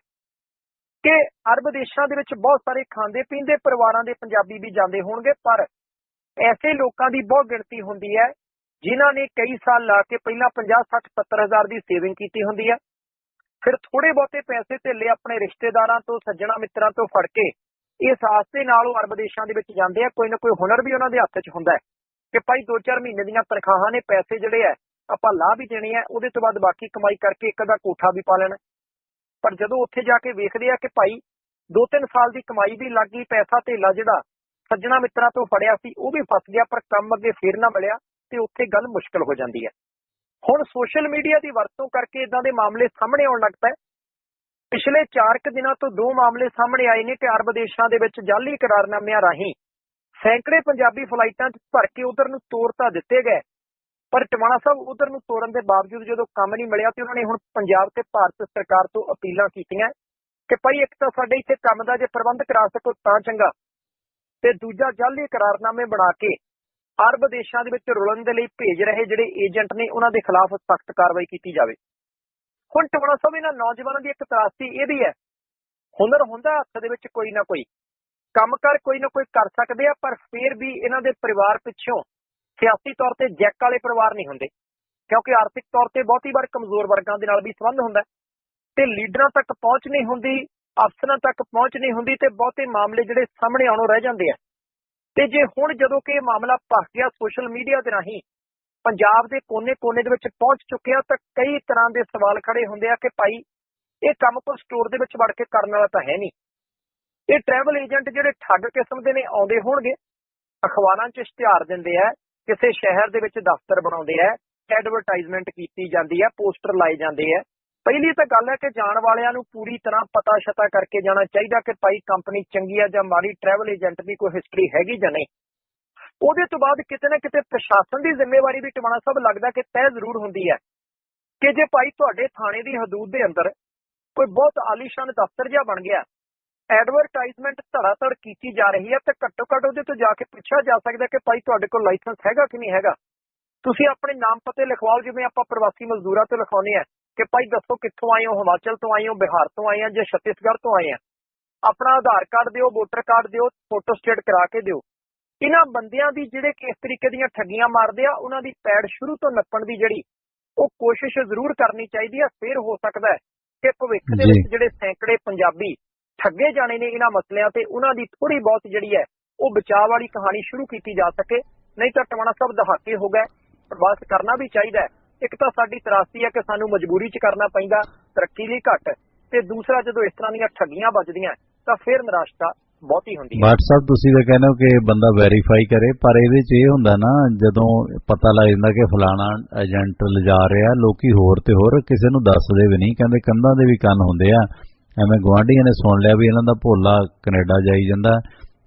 ਕਿ ਅਰਬ ਦੇਸ਼ਾਂ ਦੇ ਵਿੱਚ ਬਹੁਤ ਸਾਰੇ ਖਾਂਦੇ ਪੀਂਦੇ ਪਰਿਵਾਰਾਂ ਦੇ ਪੰਜਾਬੀ ਵੀ ਜਾਂਦੇ ਹੋਣਗੇ, ਪਰ ਐਸੇ ਲੋਕਾਂ ਦੀ ਬਹੁਤ ਗਿਣਤੀ ਹੁੰਦੀ ਹੈ, ਜਿਨ੍ਹਾਂ ਨੇ ਕਈ ਸਾਲ ਲਾ ਕੇ ਪਹਿਲਾਂ 50 60 70 ਹਜ਼ਾਰ ਦੀ ਸੇਵਿੰਗ ਕੀਤੀ ਹੁੰਦੀ ਹੈ। ਫਿਰ ਥੋੜੇ ਬਹੁਤੇ ਪੈਸੇ ਧੇਲੇ ਆਪਣੇ ਰਿਸ਼ਤੇਦਾਰਾਂ ਤੋਂ, ਸੱਜਣਾ ਮਿੱਤਰਾਂ ਤੋਂ ਫੜ ਕੇ ਇਸ ਆਸ ਦੇ ਨਾਲ ਉਹ ਅਰਬ ਦੇਸ਼ਾਂ ਦੇ ਵਿੱਚ ਜਾਂਦੇ ਆ। ਕੋਈ ਨਾ ਕੋਈ ਹੁਨਰ ਵੀ ਉਹਨਾਂ ਦੇ ਹੱਥ 'ਚ ਹੁੰਦਾ ਹੈ ਕਿ ਭਾਈ 2-4 ਮਹੀਨੇ ਦੀਆਂ ਤਨਖਾਹਾਂ ਨੇ ਪੈਸੇ ਜਿਹੜੇ ਆ ਆਪਾਂ ਲਾਹ ਵੀ ਦੇਣੇ ਆ ਉਹਦੇ ਤੋਂ ਬਾਅਦ ਬਾਕੀ ਕਮਾਈ ਕਰਕੇ ਇੱਕ ਦਾ ਕੋਠਾ ਵੀ ਪਾ ਲੈਣਾ। ਪਰ ਜਦੋਂ ਉੱਥੇ ਜਾ ਕੇ ਵੇਖਦੇ ਆ ਕਿ ਭਾਈ 2-3 ਸਾਲ ਦੀ ਕਮਾਈ ਵੀ ਲੱਗ ਗਈ, ਪੈਸਾ ਧੇਲਾ ਜਿਹੜਾ ਸੱਜਣਾ ਮਿੱਤਰਾਂ ਤੋਂ ਫੜਿਆ ਸੀ, ਉਹ ਵੀ ਫਸ ਗਿਆ, ਪਰ ਕੰਮ ਅੱਗੇ ਫੇਰ ਨਾ ਮਿਲਿਆ ਤੇ ਉੱਥੇ ਗੱਲ ਮੁਸ਼ਕਲ ਹੋ ਜਾਂਦੀ ਹੈ। ਹੁਣ ਸੋਸ਼ਲ ਮੀਡੀਆ ਦੀ ਵਰਤੋਂ ਕਰਕੇ ਇਦਾਂ ਦੇ ਮਾਮਲੇ ਸਾਹਮਣੇ ਆਉਣ ਲੱਗ ਪਏ। ਪਿਛਲੇ 4 ਕੁ ਦਿਨਾਂ ਤੋਂ ਦੋ ਮਾਮਲੇ ਸਾਹਮਣੇ ਆਏ ਨੇ ਕਿ ਅਰਬ ਦੇਸ਼ਾਂ ਦੇ ਵਿੱਚ ਜਾਲੀ ਕਰਾਰਨਾਮਿਆਂ ਰਾਹੀਂ। ਸੈਂਕੜੇ ਪੰਜਾਬੀ ਫਲਾਈਟਾਂ 'ਚ ਭਰ ਕੇ ਉਧਰ ਨੂੰ ਤੋਰ ਤਾਂ ਦਿੱਤੇ ਗਏ। ਪਰ ਟਵਾਣਾ ਸਾਹਿਬ, ਉਧਰ ਨੂੰ ਤੋਰਨ ਦੇ ਬਾਵਜੂਦ ਜਦੋਂ ਕੰਮ ਨਹੀਂ ਮਿਲਿਆ ਤੇ ਉਹਨਾਂ ਨੇ ਹੁਣ ਪੰਜਾਬ ਤੇ ਭਾਰਤ ਸਰਕਾਰ ਤੋਂ ਅਪੀਲਾਂ ਕੀਤੀਆਂ ਕਿ ਭਾਈ ਇੱਕ ਤਾਂ ਸਾਡੇ ਇੱਥੇ ਕੰਮ ਦਾ ਜੇ ਪ੍ਰਬੰਧ ਕਰਾ ਸਕੋ ਤਾਂ ਚੰਗਾ ਤੇ ਦੂਜਾ ਜਾਲੀ ਕਰਾਰਨਾਮੇ ਬਣਾ ਕੇ ਅਰਬ ਦੇਸ਼ਾਂ ਦੇ ਵਿੱਚ ਰੁਲਣ ਦੇ ਲਈ ਭੇਜ ਰਹੇ ਜਿਹੜੇ ਏਜੰਟ ਨੇ ਉਹਨਾਂ ਦੇ ਖਿਲਾਫ ਸਖਤ ਕਾਰਵਾਈ ਕੀਤੀ ਜਾਵੇ। ਹੁਣ ਟਵਾਣਾ ਸਾਹਿਬ, ਇਹਨਾਂ ਨੌਜਵਾਨਾਂ ਦੀ ਇੱਕ ਤਰਾਸੀ ਇਹਦੀ ਹੈ, ਹੁਨਰ ਹੁੰਦਾ ਹੱਥ ਦੇ ਵਿੱਚ ਕੋਈ ਨਾ ਕੋਈ, ਕੰਮ ਕਰ ਕੋਈ ਨਾ ਕੋਈ ਕਰ ਸਕਦੇ ਆ, ਪਰ ਫੇਰ ਵੀ ਇਹਨਾਂ ਦੇ ਪਰਿਵਾਰ ਪਿੱਛੋਂ ਸਿਆਸੀ ਤੌਰ ਤੇ ਜੈਕ ਵਾਲੇ ਪਰਿਵਾਰ ਨਹੀਂ ਹੁੰਦੇ। ਕਿਉਂਕਿ ਆਰਥਿਕ ਤੌਰ ਤੇ ਬਹੁਤੀ ਵਾਰ ਕਮਜ਼ੋਰ ਵਰਗਾਂ ਦੇ ਨਾਲ ਵੀ ਸੰਬੰਧ ਹੁੰਦਾ ਤੇ ਲੀਡਰਾਂ ਤੱਕ ਪਹੁੰਚ ਨਹੀਂ ਹੁੰਦੀ, ਅਫਸਰਾਂ ਤੱਕ ਪਹੁੰਚ ਨਹੀਂ ਹੁੰਦੀ ਤੇ ਬਹੁਤੇ ਮਾਮਲੇ ਜਿਹੜੇ ਸਾਹਮਣੇ ਆਉਣੋਂ ਰਹਿ ਜਾਂਦੇ ਆ। ਤੇ ਜੇ ਹੁਣ ਜਦੋਂ ਕਿ ਇਹ ਮਾਮਲਾ ਭਖ ਗਿਆ ਸੋਸ਼ਲ ਮੀਡੀਆ ਦੇ ਰਾਹੀਂ, ਪੰਜਾਬ ਦੇ ਕੋਨੇ-ਕੋਨੇ ਦੇ ਵਿੱਚ ਪਹੁੰਚ ਚੁੱਕਿਆ ਤਾਂ ਕਈ ਤਰ੍ਹਾਂ ਦੇ ਸਵਾਲ ਖੜੇ ਹੁੰਦੇ ਆ ਕਿ ਭਾਈ, ਇਹ ਕੰਮ ਕੋਈ ਸਟੋਰ ਦੇ ਵਿੱਚ ਵੜ ਕੇ ਕਰਨ ਵਾਲਾ ਤਾਂ ਹੈ ਨਹੀਂ। ਇਹ ਟਰੈਵਲ ਏਜੰਟ ਜਿਹੜੇ ਠੱਗ ਕਿਸਮ ਦੇ ਨੇ ਆਉਂਦੇ ਹੋਣਗੇ, ਅਖਬਾਰਾਂ 'ਚ ਇਸ਼ਤਿਹਾਰ ਦਿੰਦੇ ਆ ਕਿਸੇ ਸ਼ਹਿਰ ਦੇ ਵਿੱਚ ਦਫ਼ਤਰ ਬਣਾਉਂਦੇ ਆ ਐਡਵਰਟਾਈਜ਼ਮੈਂਟ ਕੀਤੀ ਜਾਂਦੀ ਹੈ ਪੋਸਟਰ ਲਾਏ ਜਾਂਦੇ ਆ। ਪਹਿਲੀ ਤਾਂ ਗੱਲ ਹੈ ਕਿ ਜਾਣ ਵਾਲਿਆਂ ਨੂੰ ਪੂਰੀ ਤਰ੍ਹਾਂ ਪਤਾ ਸ਼ਤਾ ਕਰਕੇ ਜਾਣਾ ਚਾਹੀਦਾ ਕਿ ਭਾਈ ਕੰਪਨੀ ਚੰਗੀ ਆ ਜਾਂ ਮਾੜੀ ਟਰੈਵਲ ਏਜੰਟ ਦੀ ਕੋਈ ਹਿਸਟਰੀ ਹੈਗੀ ਜਾਂ ਨਹੀਂ। ਉਹਦੇ ਤੋਂ ਬਾਅਦ ਕਿਤੇ ਨਾ ਕਿਤੇ ਪ੍ਰਸ਼ਾਸਨ ਦੀ ਜ਼ਿੰਮੇਵਾਰੀ ਵੀ ਟਵਾਣਾ ਸਭ ਲੱਗਦਾ ਕਿ ਤੈਅ ਜ਼ਰੂਰ ਹੁੰਦੀ ਹੈ ਕਿ ਜੇ ਭਾਈ ਤੁਹਾਡੇ ਥਾਣੇ ਦੀ ਹਦੂਦ ਦੇ ਅੰਦਰ ਕੋਈ ਬਹੁਤ ਆਲੀਸ਼ਾਨ ਦਫ਼ਤਰ ਜਿਹਾ ਬਣ ਗਿਆ ਐਡਵਰਟਾਈਜ਼ਮੈਂਟ ਧੜਾਧੜ ਕੀਤੀ ਜਾ ਰਹੀ ਹੈ ਤੇ ਘੱਟੋ ਘੱਟ ਉਹਦੇ ਤੋਂ ਜਾ ਕੇ ਪੁੱਛਿਆ ਜਾ ਸਕਦਾ ਕਿ ਭਾਈ ਤੁਹਾਡੇ ਕੋਲ ਲਾਇਸੈਂਸ ਹੈਗਾ ਕਿ ਨਹੀਂ ਹੈਗਾ? ਤੁਸੀਂ ਆਪਣੇ ਨਾਮ ਪਤੇ ਲਿਖਵਾਓ ਜਿਵੇਂ ਆਪਾਂ ਪ੍ਰਵਾਸੀ ਮਜ਼ਦੂਰਾਂ ਤੋਂ ਲਿਖਾਉਨੇ ਆ ਕਿ ਭਾਈ ਦੱਸੋ ਕਿੱਥੋਂ ਆਏ ਹੋ ਹਿਮਾਚਲ ਤੋਂ ਆਏ ਹੋ ਬਿਹਾਰ ਤੋਂ ਆਏ ਹੋ ਜਾਂ ਛੱਤੀਸਗੜ੍ਹ ਤੋਂ ਆਏ ਆ ਆਪਣਾ ਆਧਾਰ ਕਾਰਡ ਦਿਓ ਵੋਟਰ ਕਾਰਡ ਦਿਓ ਫੋਟੋ ਸਟੇਟ ਕਰਾ ਕੇ ਦਿਓ। ਇਹਨਾਂ ਬੰਦਿਆਂ ਦੀ ਜਿਹੜੇ ਕਿਸ ਤਰੀਕੇ ਦੀਆਂ ਠੱਗੀਆਂ ਮਾਰਦੇ ਆ ਉਹਨਾਂ ਦੀ ਪੈੜ ਸ਼ੁਰੂ ਤੋਂ ਨੱਪਣ ਦੀ ਜਿਹੜੀ ਉਹ ਕੋਸ਼ਿਸ਼ ਜ਼ਰੂਰ ਕਰਨੀ ਚਾਹੀਦੀ ਹੈ। ਫਿਰ ਹੋ ਸਕਦਾ ਹੈ ਕਿ ਭਵਿੱਖ ਦੇ ਵਿੱਚ ਜਿਹੜੇ ਸੈਂਕੜੇ ਪੰਜਾਬੀ ਠੱਗੇ ਜਾਣੇ ਨੇ ਇਹਨਾਂ ਮਸਲਿਆਂ ਤੇ, ਉਹਨਾਂ ਦੀ ਥੋੜੀ ਬਹੁਤ ਜਿਹੜੀ ਹੈ, ਉਹ ਬਚਾਅ ਵਾਲੀ ਕਹਾਣੀ ਸ਼ੁਰੂ ਕੀਤੀ ਜਾ ਸਕੇ। ਨਹੀਂ ਤਾਂ ਟਵਾਣਾ ਸਭ ਦਹਾਕੇ ਹੋ ਗਏ, ਪ੍ਰਵਾਸ ਕਰਨਾ ਵੀ ਚਾਹੀਦਾ ਹੈ। ਇੱਕ ਤਾਂ ਸਾਡੀ ਤਰਾਸੀ ਹੈ ਕਿ ਸਾਨੂੰ ਮਜਬੂਰੀ 'ਚ ਕਰਨਾ ਪੈਂਦਾ, ਤਰੱਕੀ ਲਈ ਘੱਟ। ਤੇ ਦੂਸਰਾ, ਜਦੋਂ ਇਸ ਤਰ੍ਹਾਂ ਦੀਆਂ ਠੱਗੀਆਂ ਵੱਜਦੀਆਂ, ਤਾਂ ਫਿਰ ਨਿਰਾਸ਼ਤਾ ਬਹੁਤੀ ਹੁੰਦੀ ਹੈ। WhatsApp ਤੁਸੀਂ ਤਾਂ ਕਹਿੰਦੇ ਹੋ ਕਿ ਬੰਦਾ ਵੈਰੀਫਾਈ ਕਰੇ, ਪਰ ਇਹਦੇ 'ਚ ਇਹ ਹੁੰਦਾ ਨਾ, ਜਦੋਂ ਪਤਾ ਲੱਗ ਜਾਂਦਾ ਕਿ ਫਲਾਣਾ ਏਜੰਟ ਲਿਜਾ ਰਿਹਾ, ਲੋਕੀ ਹੋਰ ਤੇ ਹੋਰ ਕਿਸੇ ਨੂੰ ਦੱਸਦੇ ਵੀ ਨਹੀਂ, ਕਹਿੰਦੇ ਕੰਧਾਂ ਦੇ ਵੀ ਕੰਨ ਹੁੰਦੇ ਆ। ਐਵੇਂ ਗਵਾਂਢੀਆਂ ਨੇ ਸੁਣ ਲਿਆ ਵੀ ਇਹਨਾਂ ਦਾ ਭੋਲਾ ਕੈਨੇਡਾ ਜਾਈ ਜਾਂਦਾ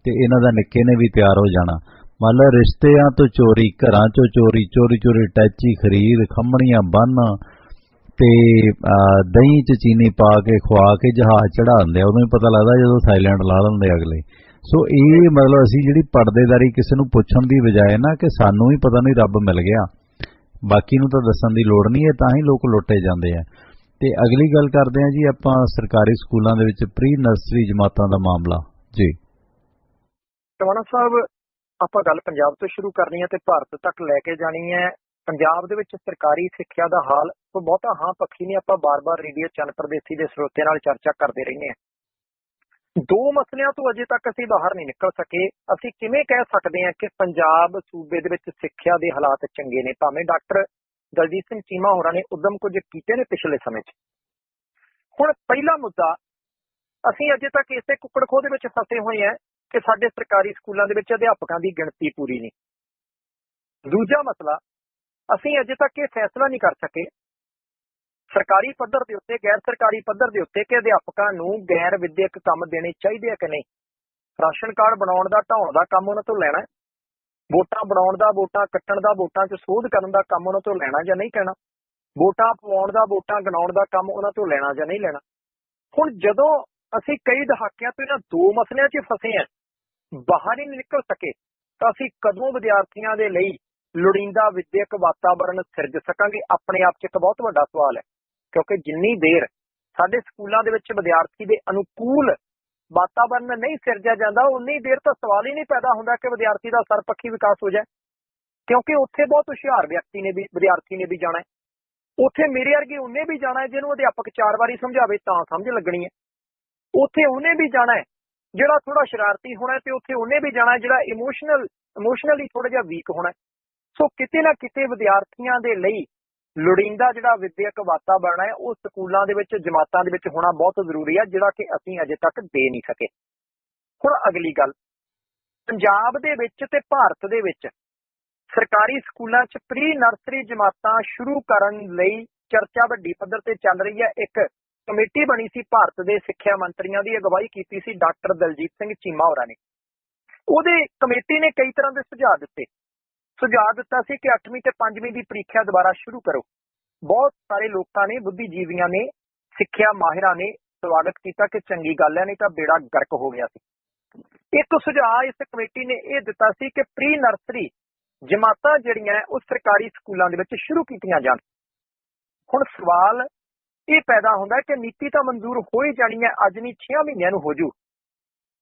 ਤੇ ਇਹਨਾਂ ਦਾ ਨਿੱਕੇ ਨੇ ਵੀ ਤਿਆਰ ਹੋ ਜਾਣਾ। ਮੰਨ ਲਓ ਰਿਸ਼ਤਿਆਂ ਤੋਂ ਚੋਰੀ, ਘਰਾਂ ਚੋਂ ਚੋਰੀ ਚੋਰੀ ਚੋਰੀ, ਟੈਚੀ ਖਰੀਦ, ਖੰਮਣੀਆਂ ਬੰਨ ਤੇ ਦਹੀਂ ਚ ਚੀਨੀ ਪਾ ਕੇ, ਖਵਾ ਕੇ ਜਹਾਜ਼ ਚੜਾ ਦਿੰਦੇ ਆ, ਉਦੋਂ ਹੀ ਪਤਾ ਲੱਗਦਾ ਜਦੋਂ ਸਾਇਲੈਂਟ ਲਾ ਦਿੰਦੇ ਅਗਲੇ। ਸੋ ਇਹ ਮਤਲਬ ਅਸੀਂ ਜਿਹੜੀ ਪਰਦੇਦਾਰੀ ਕਿਸੇ ਨੂੰ ਪੁੱਛਣ ਦੀ ਬਜਾਏ ਨਾ ਕਿ ਸਾਨੂੰ ਹੀ ਪਤਾ ਨਹੀਂ ਰੱਬ ਮਿਲ ਗਿਆ। ਬਾਕੀ ਨੂੰ ਤਾਂ ਦੱਸਣ ਦੀ ਲੋੜ ਨਹੀਂ ਹੈ ਤਾਂ ਹੀ ਲੋਕ ਲੁੱਟੇ ਜਾਂਦੇ ਆ। ਤੇ ਅਗਲੀ ਗੱਲ ਕਰਦੇ ਆ ਜੀ ਆਪਾਂ ਸਰਕਾਰੀ ਸਕੂਲਾਂ ਦੇ ਵਿੱਚ ਪ੍ਰੀ ਨਰਸਰੀ ਜਮਾਤਾਂ ਦਾ ਮਾਮਲਾ। ਜੀ। ਟਵਾਣਾ ਸਾਹਿਬ, ਆਪਾਂ ਗੱਲ ਪੰਜਾਬ ਤੋਂ ਸ਼ੁਰੂ ਕਰਨੀ ਹੈ ਤੇ ਭਾਰਤ ਤੱਕ ਲੈ ਕੇ ਜਾਣੀ ਹੈ। ਪੰਜਾਬ ਦੇ ਵਿੱਚ ਸਰਕਾਰੀ ਸਿੱਖਿਆ ਦਾ ਹਾਲ ਤੋਂ ਬਹੁਤਾ ਹਾਂ ਪੱਖੀ ਨਹੀਂ, ਆਪਾਂ ਬਾਰ-ਬਾਰ ਰੇਡੀਓ ਚੰਨ ਪ੍ਰਦੇਸੀ ਦੇ ਸਰੋਤਿਆਂ ਨਾਲ ਚਰਚਾ ਕਰਦੇ ਰਹਿੰਦੇ ਹਾਂ। ਦੋ ਮਸਲਿਆਂ ਤੋਂ ਅਜੇ ਤੱਕ ਅਸੀਂ ਬਾਹਰ ਨਹੀਂ ਨਿਕਲ ਸਕੇ। ਅਸੀਂ ਕਿਵੇਂ ਕਹਿ ਸਕਦੇ ਹਾਂ ਕਿ ਪੰਜਾਬ ਸੂਬੇ ਦੇ ਵਿੱਚ ਸਿੱਖਿਆ ਦੇ ਹਾਲਾਤ ਚੰਗੇ ਨੇ? ਭਾਵੇਂ ਡਾਕਟਰ ਦਲਜੀਤ ਸਿੰਘ ਚੀਮਾ ਹੋਰਾਂ ਨੇ ਉਦਮ ਕੁਝ ਕੀਤੇ ਨੇ ਪਿਛਲੇ ਸਮੇਂ 'ਚ। ਹੁਣ ਪਹਿਲਾ ਮੁੱਦਾ, ਅਸੀਂ ਅਜੇ ਤੱਕ ਇਸੇ ਕੁੱਕੜਖੋ ਦੇ ਵਿੱਚ ਫਸੇ ਹੋਏ ਹਾਂ ਕਿ ਸਾਡੇ ਸਰਕਾਰੀ ਸਕੂਲਾਂ ਦੇ ਵਿੱਚ ਅਧਿਆਪਕਾਂ ਦੀ ਗਿਣਤੀ ਪੂਰੀ ਨਹੀਂ। ਦੂਜਾ ਮਸਲਾ, ਅਸੀਂ ਅਜੇ ਤੱਕ ਇਹ ਫੈਸਲਾ ਨਹੀਂ ਕਰ ਸਕੇ ਸਰਕਾਰੀ ਪੱਧਰ ਦੇ ਉੱਤੇ, ਗੈਰ ਸਰਕਾਰੀ ਪੱਧਰ ਦੇ ਉੱਤੇ ਕਿ ਅਧਿਆਪਕਾਂ ਨੂੰ ਗੈਰ ਵਿਦਿਅਕ ਕੰਮ ਦੇਣੇ ਚਾਹੀਦੇ ਆ ਕਿ ਨਹੀਂ। ਰਾਸ਼ਨ ਕਾਰਡ ਬਣਾਉਣ ਦਾ, ਢਾਉਣ ਦਾ ਕੰਮ ਉਹਨਾਂ ਤੋਂ ਲੈਣਾ ਵੋਟਾਂ ਬਣਾਉਣ ਦਾ, ਵੋਟਾਂ ਕੱਟਣ ਦਾ, ਵੋਟਾਂ 'ਚ ਸੋਧ ਕਰਨ ਦਾ ਕੰਮ ਉਹਨਾਂ ਤੋਂ ਲੈਣਾ ਜਾਂ ਨਹੀਂ ਕਹਿਣਾ। ਵੋਟਾਂ ਪਵਾਉਣ ਦਾ, ਵੋਟਾਂ ਗਣਾਉਣ ਦਾ ਕੰਮ ਉਹਨਾਂ ਤੋਂ ਲੈਣਾ ਜਾਂ ਨਹੀਂ ਲੈਣਾ। ਹੁਣ ਜਦੋਂ ਅਸੀਂ ਕਈ ਦਹਾਕਿਆਂ ਤੋਂ ਇਹਨਾਂ ਦੋ ਮਸਲਿਆਂ 'ਚ ਫਸੇ ਆਂ ਬਾਹਰ ਹੀ ਨਹੀਂ ਨਿਕਲ ਸਕੇ, ਤਾਂ ਅਸੀਂ ਕਦੋਂ ਵਿਦਿਆਰਥੀਆਂ ਦੇ ਲਈ ਲੋੜੀਂਦਾ ਵਿਦਿਅਕ ਵਾਤਾਵਰਣ ਸਿਰਜ ਸਕਾਂਗੇ? ਆਪਣੇ ਆਪ 'ਚ ਇੱਕ ਬਹੁਤ ਵੱਡਾ ਸਵਾਲ ਹੈ, ਕਿਉਂਕਿ ਜਿੰਨੀ ਦੇਰ ਸਾਡੇ ਸਕੂਲਾਂ ਦੇ ਵਿੱਚ ਵਿਦਿਆਰਥੀ ਦੇ ਅਨੁਕੂਲ ਵਾਤਾਵਰਣ ਨਹੀਂ ਸਿਰਜਿਆ ਜਾਂਦਾ, ਉਨੀ ਦੇਰ ਤਾਂ ਸਵਾਲ ਹੀ ਨਹੀਂ ਪੈਦਾ ਹੁੰਦਾ ਕਿ ਵਿਦਿਆਰਥੀ ਦਾ ਸਰਪੱਖੀ ਵਿਕਾਸ ਹੋ ਜਾਏ। ਕਿਉਂਕਿ ਉੱਥੇ ਬਹੁਤ ਹੁਸ਼ਿਆਰ ਵਿਅਕਤੀ ਨੇ ਵੀ, ਵਿਦਿਆਰਥੀ ਨੇ ਵੀ ਜਾਣਾ ਹੈ। ਉੱਥੇ ਮੇਰੇ ਵਰਗੇ ਉਹਨੇ ਵੀ ਜਾਣਾ ਹੈ ਜਿਹਨੂੰ ਅਧਿਆਪਕ ਚਾਰ ਵਾਰੀ ਸਮਝਾਵੇ ਤਾਂ ਸਮਝ ਲੱਗਣੀ ਹੈ। ਉੱਥੇ ਉਹਨੇ ਵੀ ਜਾਣਾ ਹੈ ਜਿਹੜਾ ਥੋੜਾ ਸ਼ਰਾਰਤੀ ਹੋਣਾ ਤੇ ਉੱਥੇ ਉਹਨੇ ਵੀ ਜਾਣਾ ਜਿਹੜਾ ਇਮੋਸ਼ਨਲ ਇਮੋਸ਼ਨਲੀ ਥੋੜਾ ਜਿਹਾ ਵੀਕ ਹੋਣਾ ਸੋ ਕਿਤੇ ਨਾ ਕਿਤੇ ਵਿਦਿਆਰਥੀਆਂ ਦੇ ਲਈ ਲੋੜੀਂਦਾ ਜਿਹੜਾ ਵਿਦਿਅਕ ਵਾਤਾਵਰਣ ਹੈ, ਉਹ ਸਕੂਲਾਂ ਦੇ ਵਿੱਚ, ਜਮਾਤਾਂ ਦੇ ਵਿੱਚ ਹੋਣਾ ਬਹੁਤ ਜ਼ਰੂਰੀ ਹੈ, ਜਿਹੜਾ ਕਿ ਅਸੀਂ ਅਜੇ ਤੱਕ ਦੇ ਨਹੀਂ ਸਕੇ। ਹੁਣ ਅਗਲੀ ਗੱਲ। ਪੰਜਾਬ ਦੇ ਵਿੱਚ ਤੇ ਭਾਰਤ ਦੇ ਵਿੱਚ ਸਰਕਾਰੀ ਸਕੂਲਾਂ 'ਚ ਪ੍ਰੀ ਨਰਸਰੀ ਜਮਾਤਾਂ ਸ਼ੁਰੂ ਕਰਨ ਲਈ ਚਰਚਾ ਵੱਡੀ ਪੱਧਰ ਤੇ ਚੱਲ ਰਹੀ ਹੈ। ਇੱਕ ਕਮੇਟੀ ਬਣੀ ਸੀ ਭਾਰਤ ਦੇ ਸਿੱਖਿਆ ਮੰਤਰੀਆਂ ਦੀ, ਅਗਵਾਈ ਕੀਤੀ ਸੀ ਡਾਕਟਰ ਦਲਜੀਤ ਸਿੰਘ ਚੀਮਾ ਹੋਰਾਂ ਨੇ। ਉਹਦੇ ਕਮੇਟੀ ਨੇ ਕਈ ਤਰ੍ਹਾਂ ਦੇ ਸੁਝਾਅ ਦਿੱਤੇ। ਸੁਝਾਅ ਦਿੱਤਾ ਸੀ ਕਿ 8ਵੀਂ ਤੇ 5ਵੀਂ ਦੀ ਪ੍ਰੀਖਿਆ ਦੁਬਾਰਾ ਸ਼ੁਰੂ ਕਰੋ। ਬਹੁਤ ਸਾਰੇ ਲੋਕਾਂ ਨੇ, ਬੁੱਧੀਜੀਵੀਆਂ ਨੇ, ਸਿੱਖਿਆ ਮਾਹਿਰਾਂ ਨੇ ਸਵਾਗਤ ਕੀਤਾ ਕਿ ਚੰਗੀ ਗੱਲ ਹੈ, ਨਹੀਂ ਤਾਂ ਬੇੜਾ ਗਰਕ ਹੋ ਗਿਆ ਸੀ। ਇੱਕ ਸੁਝਾਅ ਇਸ ਕਮੇਟੀ ਨੇ ਇਹ ਦਿੱਤਾ ਸੀ ਕਿ ਪ੍ਰੀ ਨਰਸਰੀ ਜਮਾਤਾਂ ਜਿਹੜੀਆਂ ਉਹ ਸਰਕਾਰੀ ਸਕੂਲਾਂ ਦੇ ਵਿੱਚ ਸ਼ੁਰੂ ਕੀਤੀਆਂ ਜਾਣ। ਹੁਣ ਸਵਾਲ ਇਹ ਪੈਦਾ ਹੁੰਦਾ ਕਿ ਨੀਤੀ ਤਾਂ ਮਨਜ਼ੂਰ ਹੋ ਹੀ ਜਾਣੀ ਹੈ, ਅੱਜ ਨਹੀਂ 6 ਮਹੀਨਿਆਂ ਨੂੰ ਹੋ ਜੂ।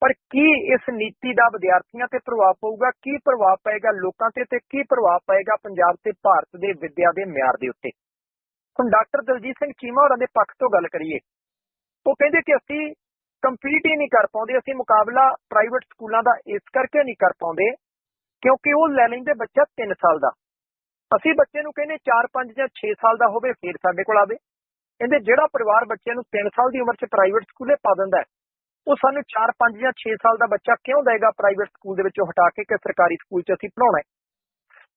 ਪਰ ਕੀ ਇਸ ਨੀਤੀ ਦਾ ਵਿਦਿਆਰਥੀਆਂ ਤੇ ਪ੍ਰਭਾਵ ਪਊਗਾ? ਕੀ ਪ੍ਰਭਾਵ ਪਏਗਾ ਲੋਕਾਂ ਤੇ ਤੇ ਕੀ ਪ੍ਰਭਾਵ ਪਏਗਾ ਪੰਜਾਬ ਤੇ ਭਾਰਤ ਦੇ ਵਿੱਦਿਆ ਦੇ ਮਿਆਰ ਦੇ ਉੱਤੇ? ਹੁਣ ਡਾਕਟਰ ਦਲਜੀਤ ਸਿੰਘ ਚੀਮਾ ਹੋਰਾਂ ਦੇ ਪੱਖ ਤੋਂ ਗੱਲ ਕਰੀਏ। ਉਹ ਕਹਿੰਦੇ ਕਿ ਅਸੀਂ ਕੰਪੀਟ ਹੀ ਨਹੀਂ ਕਰ ਪਾਉਂਦੇ, ਅਸੀਂ ਮੁਕਾਬਲਾ ਪ੍ਰਾਈਵੇਟ ਸਕੂਲਾਂ ਦਾ ਇਸ ਕਰਕੇ ਨਹੀਂ ਕਰ ਪਾਉਂਦੇ ਕਿਉਂਕਿ ਉਹ ਲੈ ਲੈਂਦੇ ਬੱਚਾ 3 ਸਾਲ ਦਾ। ਅਸੀਂ ਬੱਚੇ ਨੂੰ ਕਹਿੰਦੇ 4 5 ਜਾਂ 6 ਸਾਲ ਦਾ ਹੋਵੇ, ਫਿਰ ਸਾਡੇ ਕੋਲ ਆਵੇ। ਕਹਿੰਦੇ ਜਿਹੜਾ ਪਰਿਵਾਰ ਬੱਚੇ ਨੂੰ 3 ਸਾਲ ਦੀ ਉਮਰ 'ਚ ਪ੍ਰਾਈਵੇਟ ਸਕੂਲੇ ਪਾ ਦਿੰਦਾ ਹੈ ਉਹ ਸਾਨੂੰ 4 5 ਜਾਂ 6 ਸਾਲ ਦਾ ਬੱਚਾ ਕਿਉਂ ਦੇਗਾ ਪ੍ਰਾਈਵੇਟ ਸਕੂਲ ਦੇ ਵਿੱਚੋਂ ਹਟਾ ਕੇ ਕਿ ਸਰਕਾਰੀ ਸਕੂਲ 'ਚ ਅਸੀਂ ਪੜਾਉਣਾ ਹੈ?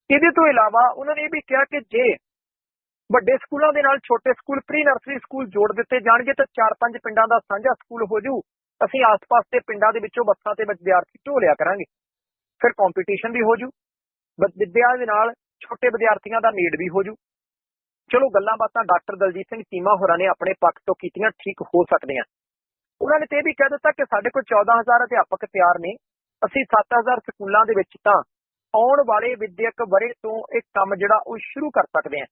ਇਹਦੇ ਤੋਂ ਇਲਾਵਾ ਉਹਨਾਂ ਨੇ ਇਹ ਵੀ ਕਿਹਾ ਕਿ ਜੇ ਵੱਡੇ ਸਕੂਲਾਂ ਦੇ ਨਾਲ ਛੋਟੇ ਸਕੂਲ ਪ੍ਰੀ ਨਰਸਰੀ ਸਕੂਲ ਜੋੜ ਦਿੱਤੇ ਜਾਣਗੇ ਤਾਂ 4-5 ਪਿੰਡਾਂ ਦਾ ਸਾਂਝਾ ਸਕੂਲ ਹੋ ਜੂ ਅਸੀਂ ਆਸ-ਪਾਸ ਦੇ ਪਿੰਡਾਂ ਦੇ ਵਿੱਚੋਂ ਬੱਸਾਂ ਤੇ ਵਿਦਿਆਰਥੀ ਢੋਲਿਆ ਕਰਾਂਗੇ। ਫਿਰ ਕੰਪੀਟੀਸ਼ਨ ਵੀ ਹੋ ਜੂ ਵਿਦਿਆ ਦੇ ਨਾਲ ਛੋਟੇ ਵਿਦਿਆਰਥੀਆਂ ਦਾ ਨੀਡ ਵੀ ਹੋ ਜੂ ਚਲੋ ਗੱਲਾਂ ਬਾਤਾਂ ਡਾਕਟਰ ਦਲਜੀਤ ਸਿੰਘ ਚੀਮਾ ਹੋਰਾਂ ਨੇ ਆਪਣੇ ਪੱਖ ਤੋਂ ਕੀਤੀਆਂ, ਠੀਕ ਹੋ ਸਕਦੀਆਂ ਉਹਨਾਂ ਨੇ ਤੇ ਇਹ ਵੀ ਕਹਿ ਦਿੱਤਾ ਕਿ ਸਾਡੇ ਕੋਲ 14000 ਅਧਿਆਪਕ ਤਿਆਰ ਨੇ। ਅਸੀਂ 7000 ਸਕੂਲਾਂ ਦੇ ਵਿੱਚ ਤਾਂ ਆਉਣ ਵਾਲੇ ਵਿਦਿਅਕ ਵਰੇ ਤੋਂ ਇਹ ਕੰਮ ਜਿਹੜਾ ਉਹ ਸ਼ੁਰੂ ਕਰ ਸਕਦੇ ਹਾਂ।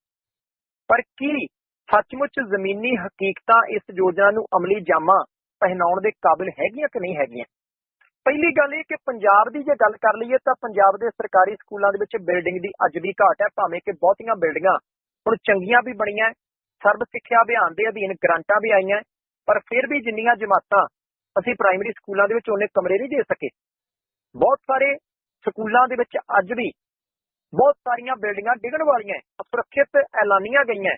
ਪਰ ਕੀ ਸੱਚਮੁੱਚ ਜ਼ਮੀਨੀ ਹਕੀਕਤਾਂ ਇਸ ਯੋਜਨਾ ਨੂੰ ਅਮਲੀ ਜਾਮਾ ਪਹਿਨਾਉਣ ਦੇ ਕਾਬਿਲ ਹੈਗੀਆਂ ਕਿ ਨਹੀਂ ਹੈਗੀਆਂ? ਪਹਿਲੀ ਗੱਲ ਇਹ ਕਿ ਪੰਜਾਬ ਦੀ ਜੇ ਗੱਲ ਕਰ ਲਈਏ ਤਾਂ ਪੰਜਾਬ ਦੇ ਸਰਕਾਰੀ ਸਕੂਲਾਂ ਦੇ ਵਿੱਚ ਬਿਲਡਿੰਗ ਦੀ ਅੱਜ ਵੀ ਘਾਟ ਹੈ, ਭਾਵੇਂ ਕਿ ਬਹੁਤੀਆਂ ਬਿਲਡਿੰਗਾਂ ਹੁਣ ਚੰਗੀਆਂ ਵੀ ਬਣੀਆਂ, ਸਰਵ ਸਿੱਖਿਆ ਅਭਿਆਨ ਦੇ ਅਧੀਨ ਗ੍ਰਾਂਟਾਂ ਵੀ ਆਈਆਂ ਪਰ ਫਿਰ ਵੀ ਜਿੰਨੀਆਂ ਜਮਾਤਾਂ ਅਸੀਂ ਪ੍ਰਾਇਮਰੀ ਸਕੂਲਾਂ ਦੇ ਵਿੱਚ ਉਹਨੇ ਕਮਰੇ ਨਹੀਂ ਦੇ ਸਕੇ। ਬਹੁਤ ਸਾਰੇ ਸਕੂਲਾਂ ਦੇ ਵਿੱਚ ਅੱਜ ਵੀ ਬਹੁਤ ਸਾਰੀਆਂ ਬਿਲਡਿੰਗਾਂ ਡਿੱਗਣ ਵਾਲੀਆਂ ਸੁਰੱਖਿਅਤ ਐਲਾਨੀਆਂ ਗਈਆਂ।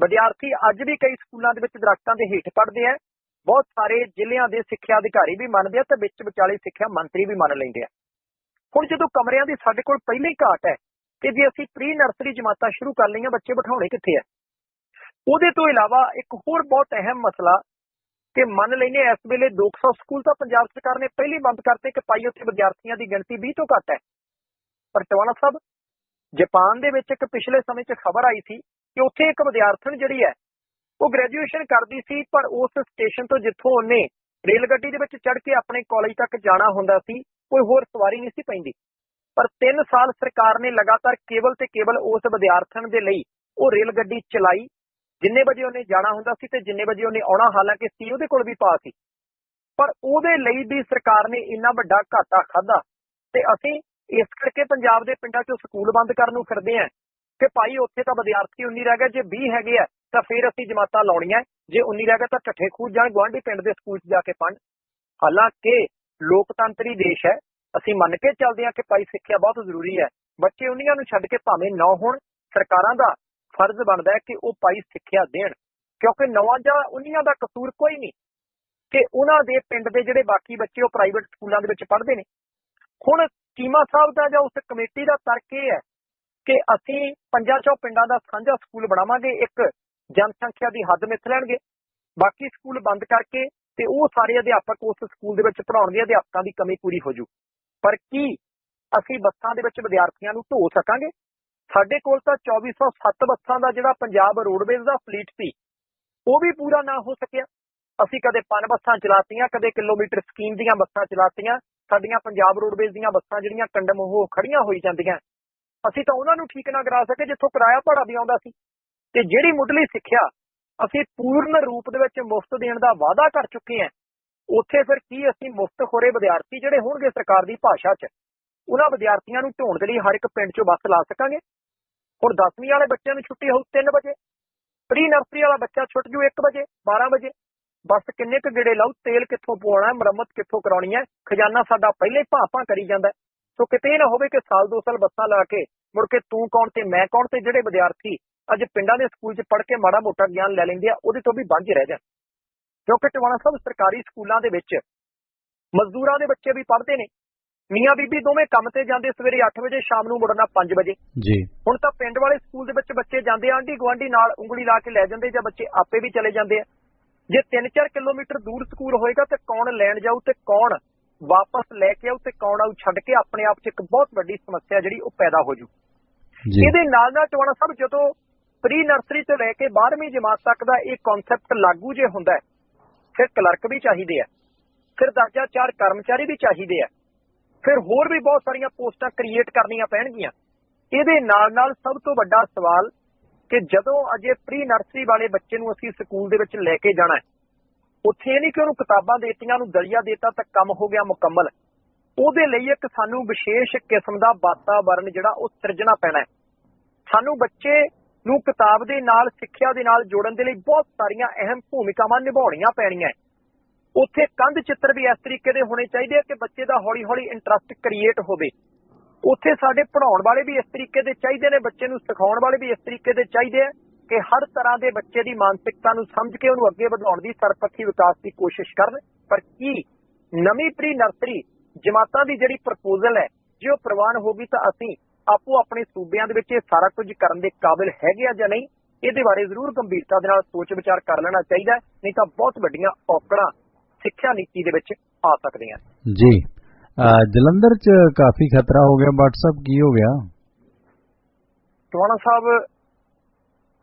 ਵਿਦਿਆਰਥੀ ਅੱਜ ਵੀ ਕਈ ਸਕੂਲਾਂ ਦੇ ਵਿੱਚ ਦਰਖਤਾਂ ਦੇ ਹੇਠ ਪੜ੍ਹਦੇ ਆ। ਬਹੁਤ ਸਾਰੇ ਜ਼ਿਲ੍ਹਿਆਂ ਦੇ ਸਿੱਖਿਆ ਅਧਿਕਾਰੀ ਵੀ ਮੰਨਦੇ ਆ ਤੇ ਵਿੱਚ ਵਿਚਾਲੇ ਸਿੱਖਿਆ ਮੰਤਰੀ ਵੀ ਮੰਨ ਲੈਂਦੇ ਆ। ਹੁਣ ਜਦੋਂ ਕਮਰਿਆਂ ਦੀ ਸਾਡੇ ਕੋਲ ਪਹਿਲੇ ਹੀ ਘਾਟ ਹੈ ਕਿ ਜੇ ਅਸੀਂ ਪ੍ਰੀ ਨਰਸਰੀ ਜਮਾਤਾਂ ਸ਼ੁਰੂ ਕਰ ਲਈਆਂ, ਬੱਚੇ ਬਿਠਾਉਣੇ ਕਿੱਥੇ ਆ? ਉਹਦੇ ਤੋਂ ਇਲਾਵਾ ਇੱਕ ਹੋਰ ਬਹੁਤ ਅਹਿਮ ਮਸਲਾ ਕਿ ਮੰਨ ਲੈਨੇ ਇਸ ਵੇਲੇ 200 ਸਕੂਲ ਤਾਂ ਪੰਜਾਬ ਸਰਕਾਰ ਨੇ ਪਹਿਲੀ ਬੰਦ ਕਰਤੇ ਕਿ ਪਾਈ ਉੱਥੇ ਵਿਦਿਆਰਥੀਆਂ ਦੀ ਗਿਣਤੀ 20 ਤੋਂ ਘੱਟ ਹੈ। ਪਰ ਟਵਾਣਾ ਸਾਹਿਬ, ਜਾਪਾਨ ਦੇ ਵਿੱਚ ਇੱਕ ਪਿਛਲੇ ਸਮੇਂ 'ਚ ਖਬਰ ਆਈ ਸੀ ਕਿ ਉੱਥੇ ਇੱਕ ਵਿਦਿਆਰਥਣ ਜਿਹੜੀ ਹੈ, ਉਹ ਗ੍ਰੈਜੂਏਸ਼ਨ ਕਰਦੀ ਸੀ, ਪਰ ਉਸ ਸਟੇਸ਼ਨ ਤੋਂ ਜਿੱਥੋਂ ਉਹਨੇ ਰੇਲ ਗੱਡੀ ਦੇ ਵਿੱਚ ਚੜ ਕੇ ਆਪਣੇ ਕਾਲਜ ਤੱਕ ਜਾਣਾ ਹੁੰਦਾ ਸੀ, ਕੋਈ ਹੋਰ ਸਵਾਰੀ ਨਹੀਂ ਸੀ ਪੈਂਦੀ। ਪਰ 3 ਸਾਲ ਸਰਕਾਰ ਨੇ ਲਗਾਤਾਰ ਕੇਵਲ ਤੇ ਕੇਵਲ ਉਸ ਵਿਦਿਆਰਥਣ ਦੇ ਲਈ ਉਹ ਰੇਲ ਗੱਡੀ ਚਲਾਈ ਜਿੰਨੇ ਵਜੇ ਉਹਨੇ ਜਾਣਾ ਹੁੰਦਾ ਸੀ ਤੇ ਜਿੰਨੇ ਵਜੇ ਉਹਨੇ ਆਉਣਾ, ਹਾਲਾਂਕਿ ਸੀ ਉਹਦੇ ਕੋਲ ਵੀ ਪਾ ਸੀ। ਪਰ ਉਹਦੇ ਲਈ ਵੀ ਸਰਕਾਰ ਨੇ ਇੰਨਾ ਵੱਡਾ ਘਾਟਾ ਖਾਦਾ ਤੇ ਅਸੀਂ ਇਸ ਕਰਕੇ ਪੰਜਾਬ ਦੇ ਪਿੰਡਾਂ 'ਚੋਂ ਸਕੂਲ ਬੰਦ ਕਰਨ ਨੂੰ ਫਿਰਦੇ ਆਂ ਕਿ ਭਾਈ ਉੱਥੇ ਤਾਂ ਵਿਦਿਆਰਥੀ 19 ਰਹਿ ਗਏ, ਜੇ 20 ਹੈਗੇ ਆ ਤਾਂ ਫਿਰ ਅਸੀਂ ਜਮਾਤਾਂ ਲਾਉਣੀਆਂ। ਜੇ 19 ਰਹਿ ਗਏ ਤਾਂ ਠੱਠੇ ਖੂਹ ਜਾਣ, ਗੁਆਂਢੀ ਪਿੰਡ ਦੇ ਸਕੂਲ 'ਚ ਜਾ ਕੇ ਪੜ੍ਹਨ। ਹਾਲਾਂਕਿ ਲੋਕਤੰਤਰੀ ਦੇਸ਼ ਹੈ, ਅਸੀਂ ਮੰਨ ਕੇ ਚੱਲਦੇ ਹਾਂ ਕਿ ਭਾਈ ਸਿੱਖਿਆ ਬਹੁਤ ਜ਼ਰੂਰੀ ਹੈ। ਬੱਚੇ ਉਹਨੀਆਂ ਨੂੰ ਛੱਡ ਕੇ ਭਾਵੇਂ ਨਾ ਹੋਣ, ਸਰਕਾਰਾਂ ਦਾ ਫਰਜ਼ ਬਣਦਾ ਹੈ ਕਿ ਉਹ ਭਾਈ ਸਿੱਖਿਆ ਦੇਣ। ਕਿਉਂਕਿ ਨਵਾਂ ਜਾਂ ਉਹਨੀਆਂ ਦਾ ਕਸੂਰ ਕੋਈ ਨਹੀਂ। ਕਿ ਉਹਨਾਂ ਦੇ ਪਿੰਡ ਦੇ ਜਿਹੜੇ ਬਾਕੀ ਬੱਚੇ ਉਹ ਪ੍ਰਾਈਵੇਟ ਸਕੂਲਾਂ ਦੇ ਵਿੱਚ ਪੜ੍ਹਦੇ ਨੇ। ਹੁਣ ਚੀਮਾ ਸਾਹਿਬ ਦਾ ਜਾਂ ਉਸ ਕਮੇਟੀ ਦਾ ਤਰਕ ਇਹ ਹੈ ਕਿ ਅਸੀਂ ਪੰਜਾਂ ਚੋਂ ਪਿੰਡਾਂ ਦਾ ਸਾਂਝਾ ਸਕੂਲ ਬਣਾਵਾਂਗੇ, ਇੱਕ ਜਨਸੰਖਿਆ ਦੀ ਹੱਦ ਮਿੱਥ ਲੈਣਗੇ। ਬਾਕੀ ਸਕੂਲ ਬੰਦ ਕਰਕੇ ਤੇ ਉਹ ਸਾਰੇ ਅਧਿਆਪਕ ਉਸ ਸਕੂਲ ਦੇ ਵਿੱਚ ਪੜ੍ਹਾਉਣਗੇ ਅਧਿਆਪਕਾਂ ਦੀ ਕਮੀ ਪੂਰੀ ਹੋ ਜੂ। ਪਰ ਕੀ ਅਸੀਂ ਬੱਸਾਂ ਦੇ ਵਿੱਚ ਵਿਦਿਆਰਥੀਆਂ ਨੂੰ ਢੋ ਸਕਾਂਗੇ? ਸਾਡੇ ਕੋਲ ਤਾਂ 2407 ਬੱਸਾਂ ਦਾ ਜਿਹੜਾ ਪੰਜਾਬ ਰੋਡਵੇਜ਼ ਦਾ ਫਲੀਟ ਸੀ, ਉਹ ਵੀ ਪੂਰਾ ਨਾ ਹੋ ਸਕਿਆ। ਅਸੀਂ ਕਦੇ ਪਨ ਬੱਸਾਂ ਚਲਾਤੀਆਂ, ਕਦੇ ਕਿਲੋਮੀਟਰ ਸਕੀਮ ਦੀਆਂ ਬੱਸਾਂ ਚਲਾਤੀਆਂ, ਸਾਡੀਆਂ ਪੰਜਾਬ ਰੋਡਵੇਜ਼ ਦੀਆਂ ਬੱਸਾਂ ਜਿਹੜੀਆਂ ਕੰਡਮ ਉਹ ਖੜੀਆਂ ਹੋਈ ਜਾਂਦੀਆਂ। ਅਸੀਂ ਤਾਂ ਉਹਨਾਂ ਨੂੰ ਠੀਕ ਨਾ ਕਰਾ ਸਕੇ ਜਿੱਥੋਂ ਕਿਰਾਇਆ ਭਾੜਾ ਵੀ ਆਉਂਦਾ ਸੀ। ਤੇ ਜਿਹੜੀ ਮੁੱਢਲੀ ਸਿੱਖਿਆ ਅਸੀਂ ਪੂਰਨ ਰੂਪ ਦੇ ਵਿੱਚ ਮੁਫਤ ਦੇਣ ਦਾ ਵਾਅਦਾ ਕਰ ਚੁੱਕੇ ਹਾਂ, ਉੱਥੇ ਫਿਰ ਕੀ ਅਸੀਂ ਮੁਫਤ ਖੋਰੇ ਵਿਦਿਆਰਥੀ ਜਿਹੜੇ ਹੋਣਗੇ ਸਰਕਾਰ ਦੀ ਭਾਸ਼ਾ 'ਚ, ਉਹਨਾਂ ਵਿਦਿਆਰਥੀਆਂ ਨੂੰ ਢੋਣ ਦੇ ਲਈ ਹਰ ਇੱਕ ਪਿੰਡ 'ਚੋਂ ਬੱਸ ਲਾ ਸਕਾਂਗੇ। ਹੁਣ 10ਵੀਂ ਵਾਲੇ ਬੱਚਿਆਂ ਨੂੰ ਛੁੱਟੀ ਹੋਊ 3 ਵਜੇ, ਪ੍ਰੀ ਨਰਸਰੀ ਵਾਲਾ ਬੱਚਾ ਛੁੱਟ ਜੂ 1 ਵਜੇ 12 ਵਜੇ। ਬੱਸ ਕਿੰਨੇ ਕੁ ਗੇੜੇ ਲਾਉ ਤੇਲ ਕਿੱਥੋਂ ਪਵਾਉਣਾ ਹੈ ਮੁਰੰਮਤ ਕਿੱਥੋਂ ਕਰਾਉਣੀ ਹੈ? ਖਜ਼ਾਨਾ ਸਾਡਾ ਪਹਿਲੇ ਭਾਪਾਂ ਕਰੀ ਜਾਂਦਾ ਸੋ ਕਿਤੇ ਨਾ ਹੋਵੇ ਕਿ ਸਾਲ ਦੋ ਸਾਲ ਬੱਸਾਂ ਲਾ ਕੇ ਮੁੜ ਕੇ ਤੂੰ ਕੌਣ ਤੇ ਮੈਂ ਕੌਣ ਤੇ ਜਿਹੜੇ ਵਿਦਿਆਰਥੀ ਅੱਜ ਪਿੰਡਾਂ ਦੇ ਸਕੂਲ 'ਚ ਪੜ੍ਹ ਕੇ ਮਾੜਾ ਮੋਟਾ ਗਿਆਨ ਲੈ ਲੈਂਦੇ ਆ, ਉਹਦੇ ਤੋਂ ਵੀ ਵਾਂਝੇ ਰਹਿ ਜਾਣ। ਕਿਉਂਕਿ ਟਵਾਣਾ ਸਾਹਿਬ ਸਰਕਾਰੀ ਸਕੂਲਾਂ ਦੇ ਵਿੱਚ ਮਜ਼ਦੂਰਾਂ ਦੇ ਬੱਚੇ ਵੀ ਪੜ੍ਹਦੇ ਨੇ। ਮੀਆਂ ਬੀਬੀ ਦੋਵੇਂ ਕੰਮ ਤੇ ਜਾਂਦੇ ਸਵੇਰੇ 8 ਵਜੇ ਸ਼ਾਮ ਨੂੰ ਮੁੜਨਾ 5 ਵਜੇ। ਜੀ। ਹੁਣ ਤਾਂ ਪਿੰਡ ਵਾਲੇ ਸਕੂਲ ਦੇ ਵਿੱਚ ਬੱਚੇ ਜਾਂਦੇ ਆ ਆਂਢੀ ਗੁਆਂਢੀ ਨਾਲ ਉਂਗਲੀ ਲਾ ਕੇ ਲੈ ਜਾਂਦੇ ਜਾਂ ਬੱਚੇ ਆਪੇ ਵੀ ਚਲੇ ਜਾਂਦੇ ਆ। ਜੇ 3-4 ਕਿਲੋਮੀਟਰ ਦੂਰ ਸਕੂਲ ਹੋਏਗਾ ਤੇ ਕੌਣ ਲੈਣ ਜਾਊ ਤੇ ਕੌਣ ਵਾਪਸ ਲੈ ਕੇ ਆਊ ਤੇ ਕੌਣ ਆਊ ਛੱਡ ਕੇ ਆਪਣੇ ਆਪ 'ਚ ਇੱਕ ਬਹੁਤ ਵੱਡੀ ਸਮੱਸਿਆ ਜਿਹੜੀ ਉਹ ਪੈਦਾ ਹੋ ਜੂ। ਜੀ। ਇਹਦੇ ਨਾਲ ਨਾਲ ਟਵਾਣਾ ਸਾਹਿਬ ਜਦੋਂ ਪ੍ਰੀ ਨਰਸਰੀ ਤੋਂ ਲੈ ਕੇ 12ਵੀਂ ਜਮਾਤ ਤੱਕ ਦਾ ਇਹ ਕਨਸੈਪਟ ਲਾਗੂ ਜੇ ਹੁੰਦਾ ਫਿਰ ਕਲਰਕ ਵੀ ਚਾਹੀਦੇ ਆ ਫਿਰ ਦਰਜਾ 4 ਕਰਮਚਾਰੀ ਵੀ ਚਾਹੀਦੇ ਆ। ਫਿਰ ਹੋਰ ਵੀ ਬਹੁਤ ਸਾਰੀਆਂ ਪੋਸਟਾਂ ਕ੍ਰੀਏਟ ਕਰਨੀਆਂ ਪੈਣਗੀਆਂ। ਇਹਦੇ ਨਾਲ ਨਾਲ ਸਭ ਤੋਂ ਵੱਡਾ ਸਵਾਲ ਕਿ ਜਦੋਂ ਅਜੇ ਪ੍ਰੀ ਨਰਸਰੀ ਵਾਲੇ ਬੱਚੇ ਨੂੰ ਅਸੀਂ ਸਕੂਲ ਦੇ ਵਿੱਚ ਲੈ ਕੇ ਜਾਣਾ ਹੈ, ਉੱਥੇ ਇਹ ਨਹੀਂ ਕਿ ਉਹਨੂੰ ਕਿਤਾਬਾਂ ਦੇਤੀਆਂ ਨੂੰ ਦਲੀਆ ਦੇਤਾ ਤਾਂ ਕੰਮ ਹੋ ਗਿਆ ਮੁਕੰਮਲ। ਉਹਦੇ ਲਈ ਇੱਕ ਸਾਨੂੰ ਵਿਸ਼ੇਸ਼ ਕਿਸਮ ਦਾ ਵਾਤਾਵਰਣ ਜਿਹੜਾ ਉਹ ਸਿਰਜਣਾ ਪੈਣਾ ਹੈ। ਸਾਨੂੰ ਬੱਚੇ ਨੂੰ ਕਿਤਾਬ ਦੇ ਨਾਲ, ਸਿੱਖਿਆ ਦੇ ਨਾਲ ਜੋੜਨ ਦੇ ਲਈ ਬਹੁਤ ਸਾਰੀਆਂ ਅਹਿਮ ਭੂਮਿਕਾਵਾਂ ਨਿਭਾਉਣੀਆਂ ਪੈਣੀਆਂ ਹੈ। ਉੱਥੇ ਕੰਧ ਚਿੱਤਰ ਵੀ ਇਸ ਤਰੀਕੇ ਦੇ ਹੋਣੇ ਚਾਹੀਦੇ ਆ ਕਿ ਬੱਚੇ ਦਾ ਹੌਲੀ-ਹੌਲੀ ਇੰਟਰਸਟ ਕ੍ਰੀਏਟ ਹੋਵੇ। ਉੱਥੇ ਸਾਡੇ ਪੜਾਉਣ ਵਾਲੇ ਵੀ ਇਸ ਤਰੀਕੇ ਦੇ ਚਾਹੀਦੇ ਨੇ, ਬੱਚੇ ਨੂੰ ਸਿਖਾਉਣ ਵਾਲੇ ਵੀ ਇਸ ਤਰੀਕੇ ਦੇ ਚਾਹੀਦੇ ਆ ਕਿ ਹਰ ਤਰ੍ਹਾਂ ਦੇ ਬੱਚੇ ਦੀ ਮਾਨਸਿਕਤਾ ਨੂੰ ਸਮਝ ਕੇ ਉਹਨੂੰ ਅੱਗੇ ਵਧਾਉਣ ਦੀ ਸਰਪੱਖੀ ਵਿਕਾਸ ਦੀ ਕੋਸ਼ਿਸ਼ ਕਰਨ। ਪਰ ਕੀ ਨਵੀਂ ਪ੍ਰੀ ਨਰਸਰੀ ਜਮਾਤਾਂ ਦੀ ਜਿਹੜੀ ਪ੍ਰਪੋਜ਼ਲ ਹੈ, ਜੇ ਉਹ ਪ੍ਰਵਾਨ ਹੋ ਗਈ ਤਾਂ ਅਸੀਂ ਆਪੋ ਆਪਣੇ ਸੂਬਿਆਂ ਦੇ ਵਿੱਚ ਇਹ ਸਾਰਾ ਕੁਝ ਕਰਨ ਦੇ ਕਾਬਿਲ ਹੈਗੇ ਆ ਜਾਂ ਨਹੀਂ, ਇਹਦੇ ਬਾਰੇ ਜ਼ਰੂਰ ਗੰਭੀਰਤਾ ਦੇ ਨਾਲ ਸੋਚ ਵਿਚਾਰ ਕਰ ਲੈਣਾ ਚਾਹੀਦਾ ਨਹੀਂ ਤਾਂ ਬਹੁਤ ਵੱਡੀਆਂ ਔਕੜਾਂ ਸਿੱਖਿਆ ਨੀਤੀ ਦੇ ਵਿੱਚ ਆ ਸਕਦੀਆਂ ਜੀ। ਅਹ ਜਲੰਧਰ ਚ ਕਾਫੀ ਖਤਰਾ ਹੋ ਗਿਆ WhatsApp ਕੀ ਹੋ ਗਿਆ? ਟਵਾਣਾ ਸਾਹਿਬ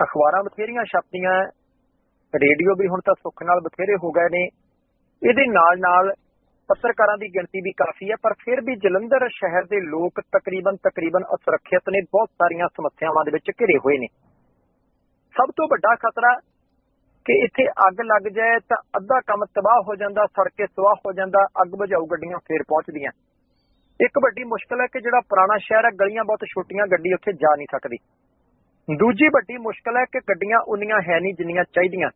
ਅਖਬਾਰਾਂ ਬਥੇਰੀਆਂ ਛਪਦੀਆਂ ਰੇਡੀਓ ਵੀ ਹੁਣ ਤਾਂ ਸੁੱਖ ਨਾਲ ਬਥੇਰੇ ਹੋ ਗਏ ਨੇ। ਇਹਦੇ ਨਾਲ ਨਾਲ ਪੱਤਰਕਾਰਾਂ ਦੀ ਗਿਣਤੀ ਵੀ ਕਾਫੀ ਹੈ ਪਰ ਫਿਰ ਵੀ ਜਲੰਧਰ ਸ਼ਹਿਰ ਦੇ ਲੋਕ ਤਕਰੀਬਨ ਤਕਰੀਬਨ ਅਸੁਰੱਖਿਅਤ ਨੇ ਬਹੁਤ ਸਾਰੀਆਂ ਸਮੱਸਿਆਵਾਂ ਦੇ ਵਿੱਚ ਘਿਰੇ ਹੋਏ ਨੇ। ਸਭ ਤੋਂ ਵੱਡਾ ਖਤਰਾ ਕਿ ਇੱਥੇ ਅੱਗ ਲੱਗ ਜਾਏ ਤਾਂ ਅੱਧਾ ਕੰਮ ਤਬਾਹ ਹੋ ਜਾਂਦਾ ਸੜ ਕੇ ਸਵਾਹ ਹੋ ਜਾਂਦਾ, ਅੱਗ ਬੁਝਾਊ ਗੱਡੀਆਂ ਫੇਰ ਪਹੁੰਚਦੀਆਂ। ਇੱਕ ਵੱਡੀ ਮੁਸ਼ਕਲ ਹੈ ਕਿ ਜਿਹੜਾ ਪੁਰਾਣਾ ਸ਼ਹਿਰ ਹੈ, ਗਲੀਆਂ ਬਹੁਤ ਛੋਟੀਆਂ, ਗੱਡੀ ਉੱਥੇ ਜਾ ਨਹੀਂ ਸਕਦੀ। ਦੂਜੀ ਵੱਡੀ ਮੁਸ਼ਕਲ ਹੈ ਕਿ ਗੱਡੀਆਂ ਉਨੀਆਂ ਹੈ ਨਹੀਂ ਜਿੰਨੀਆਂ ਚਾਹੀਦੀਆਂ।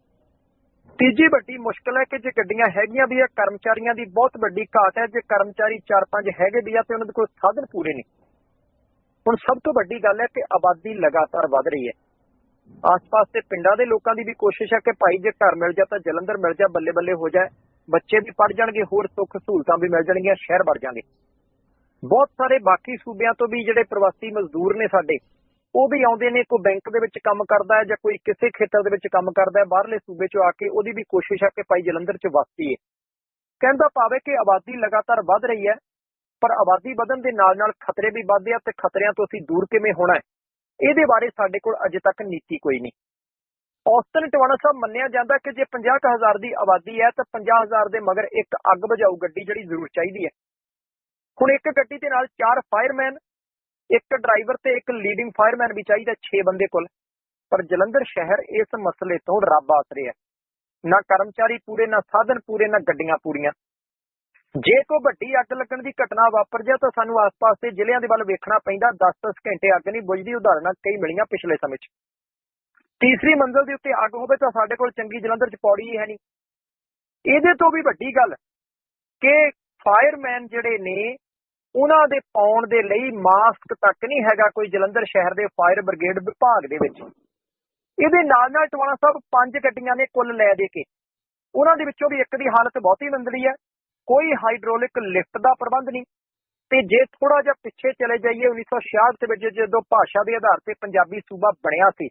ਤੀਜੀ ਵੱਡੀ ਮੁਸ਼ਕਲ ਹੈ ਕਿ ਜੇ ਗੱਡੀਆਂ ਹੈਗੀਆਂ ਵੀ ਆ, ਕਰਮਚਾਰੀਆਂ ਦੀ ਬਹੁਤ ਵੱਡੀ ਘਾਟ ਹੈ, ਜੇ ਕਰਮਚਾਰੀ 4-5 ਹੈਗੇ ਵੀ ਆ, ਤੇ ਉਹਨਾਂ ਦੇ ਕੋਲ ਸਾਧਨ ਪੂਰੇ ਨਹੀਂ। ਹੁਣ ਸਭ ਤੋਂ ਵੱਡੀ ਗੱਲ ਹੈ ਕਿ ਆਬਾਦੀ ਲਗਾਤਾਰ ਵਧ ਰਹੀ ਹੈ। ਆਸ-ਪਾਸ ਦੇ ਪਿੰਡਾਂ ਦੇ ਲੋਕਾਂ ਦੀ ਵੀ ਕੋਸ਼ਿਸ਼ ਹੈ ਕਿ ਭਾਈ ਜੇ ਘਰ ਮਿਲ ਜਾ ਤਾਂ ਜਲੰਧਰ ਮਿਲ ਜਾ ਬੱਲੇ ਬੱਲੇ ਹੋ ਜਾਏ, ਬੱਚੇ ਵੀ ਪੜ ਜਾਣਗੇ, ਹੋਰ ਸੁੱਖ ਸਹੂਲਤਾਂ ਵੀ ਮਿਲ ਜਾਣਗੀਆਂ, ਸ਼ਹਿਰ ਵੜ ਜਾਣਗੇ। ਬਹੁਤ ਸਾਰੇ ਬਾਕੀ ਸੂਬਿਆਂ ਤੋਂ ਵੀ ਜਿਹੜੇ ਪ੍ਰਵਾਸੀ ਮਜ਼ਦੂਰ ਨੇ ਸਾਡੇ, ਉਹ ਵੀ ਆਉਂਦੇ ਨੇ, ਕੋਈ ਬੈਂਕ ਦੇ ਵਿੱਚ ਕੰਮ ਕਰਦਾ ਹੈ ਜਾਂ ਕੋਈ ਕਿਸੇ ਖੇਤਰ ਦੇ ਵਿੱਚ ਕੰਮ ਕਰਦਾ ਹੈ, ਬਾਹਰਲੇ ਸੂਬੇ 'ਚੋਂ ਆ ਕੇ ਉਹਦੀ ਵੀ ਕੋਸ਼ਿਸ਼ ਹੈ ਕਿ ਭਾਈ ਜਲੰਧਰ 'ਚ ਵਸਤੀ ਹੈ। ਕਹਿੰਦਾ ਭਾਵੇਂ ਕਿ ਆਬਾਦੀ ਲਗਾਤਾਰ ਵੱਧ ਰਹੀ ਹੈ, ਪਰ ਆਬਾਦੀ ਵਧਣ ਦੇ ਨਾਲ ਨਾਲ ਖਤਰੇ ਵੀ ਵੱਧਦੇ ਆ ਤੇ ਖਤਰਿਆਂ ਤੋਂ ਅਸੀਂ ਦੂਰ ਕਿਵੇਂ ਹੋਣਾ ਹੈ? ਇਹਦੇ ਬਾਰੇ ਸਾਡੇ ਕੋਲ ਅਜੇ ਤੱਕ ਨੀਤੀ ਕੋਈ ਨਹੀਂ। ਔਸਤਨ ਟਵਾਣਾ ਸਾਹਿਬ, ਮੰਨਿਆ ਜਾਂਦਾ ਕਿ ਜੇ 50000 ਦੀ ਆਬਾਦੀ ਹੈ, ਤਾਂ 50000 ਦੇ ਮਗਰ ਇੱਕ ਅੱਗ ਬੁਝਾਊ ਗੱਡੀ ਜਿਹੜੀ ਜ਼ਰੂਰ ਚਾਹੀਦੀ ਹੈ। ਹੁਣ ਇੱਕ ਗੱਡੀ ਦੇ ਨਾਲ ਚਾਰ ਫਾਇਰਮੈਨ ਇੱਕ ਡਰਾਈਵਰ ਤੇ ਇੱਕ ਲੀਡਿੰਗ ਫਾਇਰਮੈਨ ਵੀ ਚਾਹੀਦਾ 6 ਬੰਦੇ ਕੋਲ। ਪਰ ਜਲੰਧਰ ਸ਼ਹਿਰ ਇਸ ਮਸਲੇ ਤੋਂ ਰੱਬ ਆਸਰੇ ਹੈ। ਨਾ ਕਰਮਚਾਰੀ ਪੂਰੇ, ਨਾ ਸਾਧਨ ਪੂਰੇ, ਨਾ ਗੱਡੀਆਂ ਪੂਰੀਆਂ। ਜੇ ਕੋਈ ਵੱਡੀ ਅੱਗ ਲੱਗਣ ਦੀ ਘਟਨਾ ਵਾਪਰ ਜਾਏ ਤਾਂ ਸਾਨੂੰ ਆਸ-ਪਾਸ ਦੇ ਜ਼ਿਲ੍ਹਿਆਂ ਦੇ ਵੱਲ ਵੇਖਣਾ ਪੈਂਦਾ। 10-10 ਘੰਟੇ ਅੱਗ ਨਹੀਂ ਬੁਝਦੀ, ਉਦਾਹਰਨਾਂ ਕਈ ਮਿਲੀਆਂ ਪਿਛਲੇ ਸਮੇਂ 'ਚ। ਤੀਸਰੀ ਮੰਜ਼ਲ ਦੇ ਉੱਤੇ ਅੱਗ ਹੋਵੇ ਤਾਂ ਸਾਡੇ ਕੋਲ ਚੰਗੀ ਜਲੰਧਰ 'ਚ ਪੌੜੀ ਹੀ ਹੈ ਨਹੀਂ। ਇਹਦੇ ਤੋਂ ਵੀ ਵੱਡੀ ਗੱਲ ਕਿ ਫਾਇਰਮੈਨ ਜਿਹੜੇ ਨੇ, ਉਹਨਾਂ ਦੇ ਪਾਉਣ ਦੇ ਲਈ ਮਾਸਕ ਤੱਕ ਨਹੀਂ ਹੈਗਾ ਕੋਈ ਜਲੰਧਰ ਸ਼ਹਿਰ ਦੇ ਫਾਇਰ ਬ੍ਰਿਗੇਡ ਵਿਭਾਗ ਦੇ ਵਿੱਚ। ਇਹਦੇ ਨਾਲ ਨਾਲ ਟਵਾਣਾ ਸਾਹਿਬ ਪੰਜ ਗੱਡੀਆਂ ਨੇ ਕੁੱਲ ਲੈ ਦੇ ਕੇ। ਉਹਨਾਂ ਦੇ ਵਿੱਚੋਂ ਵੀ ਇੱਕ ਦੀ ਹਾਲਤ ਬਹੁਤੀ ਮੰਦਲੀ ਹੈ। ਕੋਈ ਹਾਈਡ੍ਰੋਲਿਕ ਲਿਫਟ ਦਾ ਪ੍ਰਬੰਧ ਨਹੀਂ। ਤੇ ਜੇ ਥੋੜਾ ਜਿਹਾ ਪਿੱਛੇ ਚਲੇ ਜਾਈਏ 1966 ਦੇ ਵਿੱਚ ਜਦੋਂ ਭਾਸ਼ਾ ਦੇ ਆਧਾਰ ਤੇ ਪੰਜਾਬੀ ਸੂਬਾ ਬਣਿਆ ਸੀ,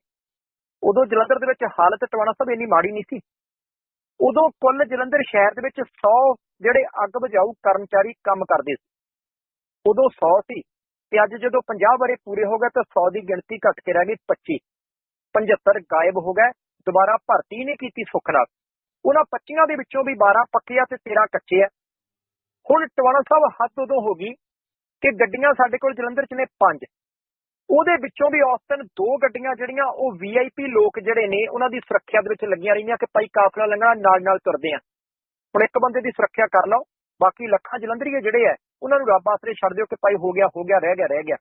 ਉਦੋਂ ਜਲੰਧਰ ਦੇ ਵਿੱਚ ਹਾਲਤ ਟਵਾਣਾ ਸਾਹਿਬ ਇੰਨੀ ਮਾੜੀ ਨਹੀਂ ਸੀ। ਉਦੋਂ ਕੁੱਲ ਜਲੰਧਰ ਸ਼ਹਿਰ ਦੇ ਵਿੱਚ 100 ਜਿਹੜੇ ਅੱਗ ਬੁਝਾਊ ਕਰਮਚਾਰੀ ਕੰਮ ਕਰਦੇ ਸੀ। ਉਦੋਂ 100 ਸੀ ਤੇ ਅੱਜ ਜਦੋਂ 50 ਬਾਰੇ ਪੂਰੇ ਹੋ ਗਏ ਤਾਂ 100 ਦੀ ਗਿਣਤੀ ਘਟ ਕੇ ਰਹਿ ਗਈ 25 75 ਗਾਇਬ ਹੋ ਗਏ, ਦੁਬਾਰਾ ਭਰਤੀ ਨਹੀਂ ਕੀਤੀ ਸੁੱਖ ਨਾਲ ਉਹਨਾਂ 25 ਦੇ ਵਿੱਚੋਂ ਵੀ 12 ਪੱਕੇ ਆ ਤੇ 13 ਕੱਚੇ ਆ। ਹੁਣ ਟਵਾਣਾ ਸਾਹਿਬ ਹੱਦ ਉਦੋਂ ਹੋ ਗਈ ਕਿ ਗੱਡੀਆਂ ਸਾਡੇ ਕੋਲ ਜਲੰਧਰ 'ਚ ਨੇ 5 ਉਹਦੇ ਵਿੱਚੋਂ ਵੀ ਔਸਤਨ ਦੋ ਗੱਡੀਆਂ ਜਿਹੜੀਆਂ ਉਹ ਵੀਆਈਪੀ ਲੋਕ ਜਿਹੜੇ ਨੇ, ਉਹਨਾਂ ਦੀ ਸੁਰੱਖਿਆ ਦੇ ਵਿੱਚ ਲੱਗੀਆਂ ਰਹੀਆਂ ਕਿ ਭਾਈ ਕਾਫਲਾ ਲੰਘਣਾ ਨਾਲ ਨਾਲ ਤੁਰਦੇ ਆ। ਹੁਣ ਇੱਕ ਬੰਦੇ ਦੀ ਸੁਰੱਖਿਆ ਕਰ ਲਓ, ਬਾਕੀ ਲੱਖਾਂ ਜਲੰਧਰੀਏ ਜਿਹੜੇ ਆ, ਉਹਨਾਂ ਨੂੰ ਰੱਬ ਆਸਰੇ ਛੱਡ ਦਿਓ ਕਿ ਭਾਈ ਹੋ ਗਿਆ ਹੋ ਗਿਆ, ਰਹਿ ਗਿਆ ਰਹਿ ਗਿਆ।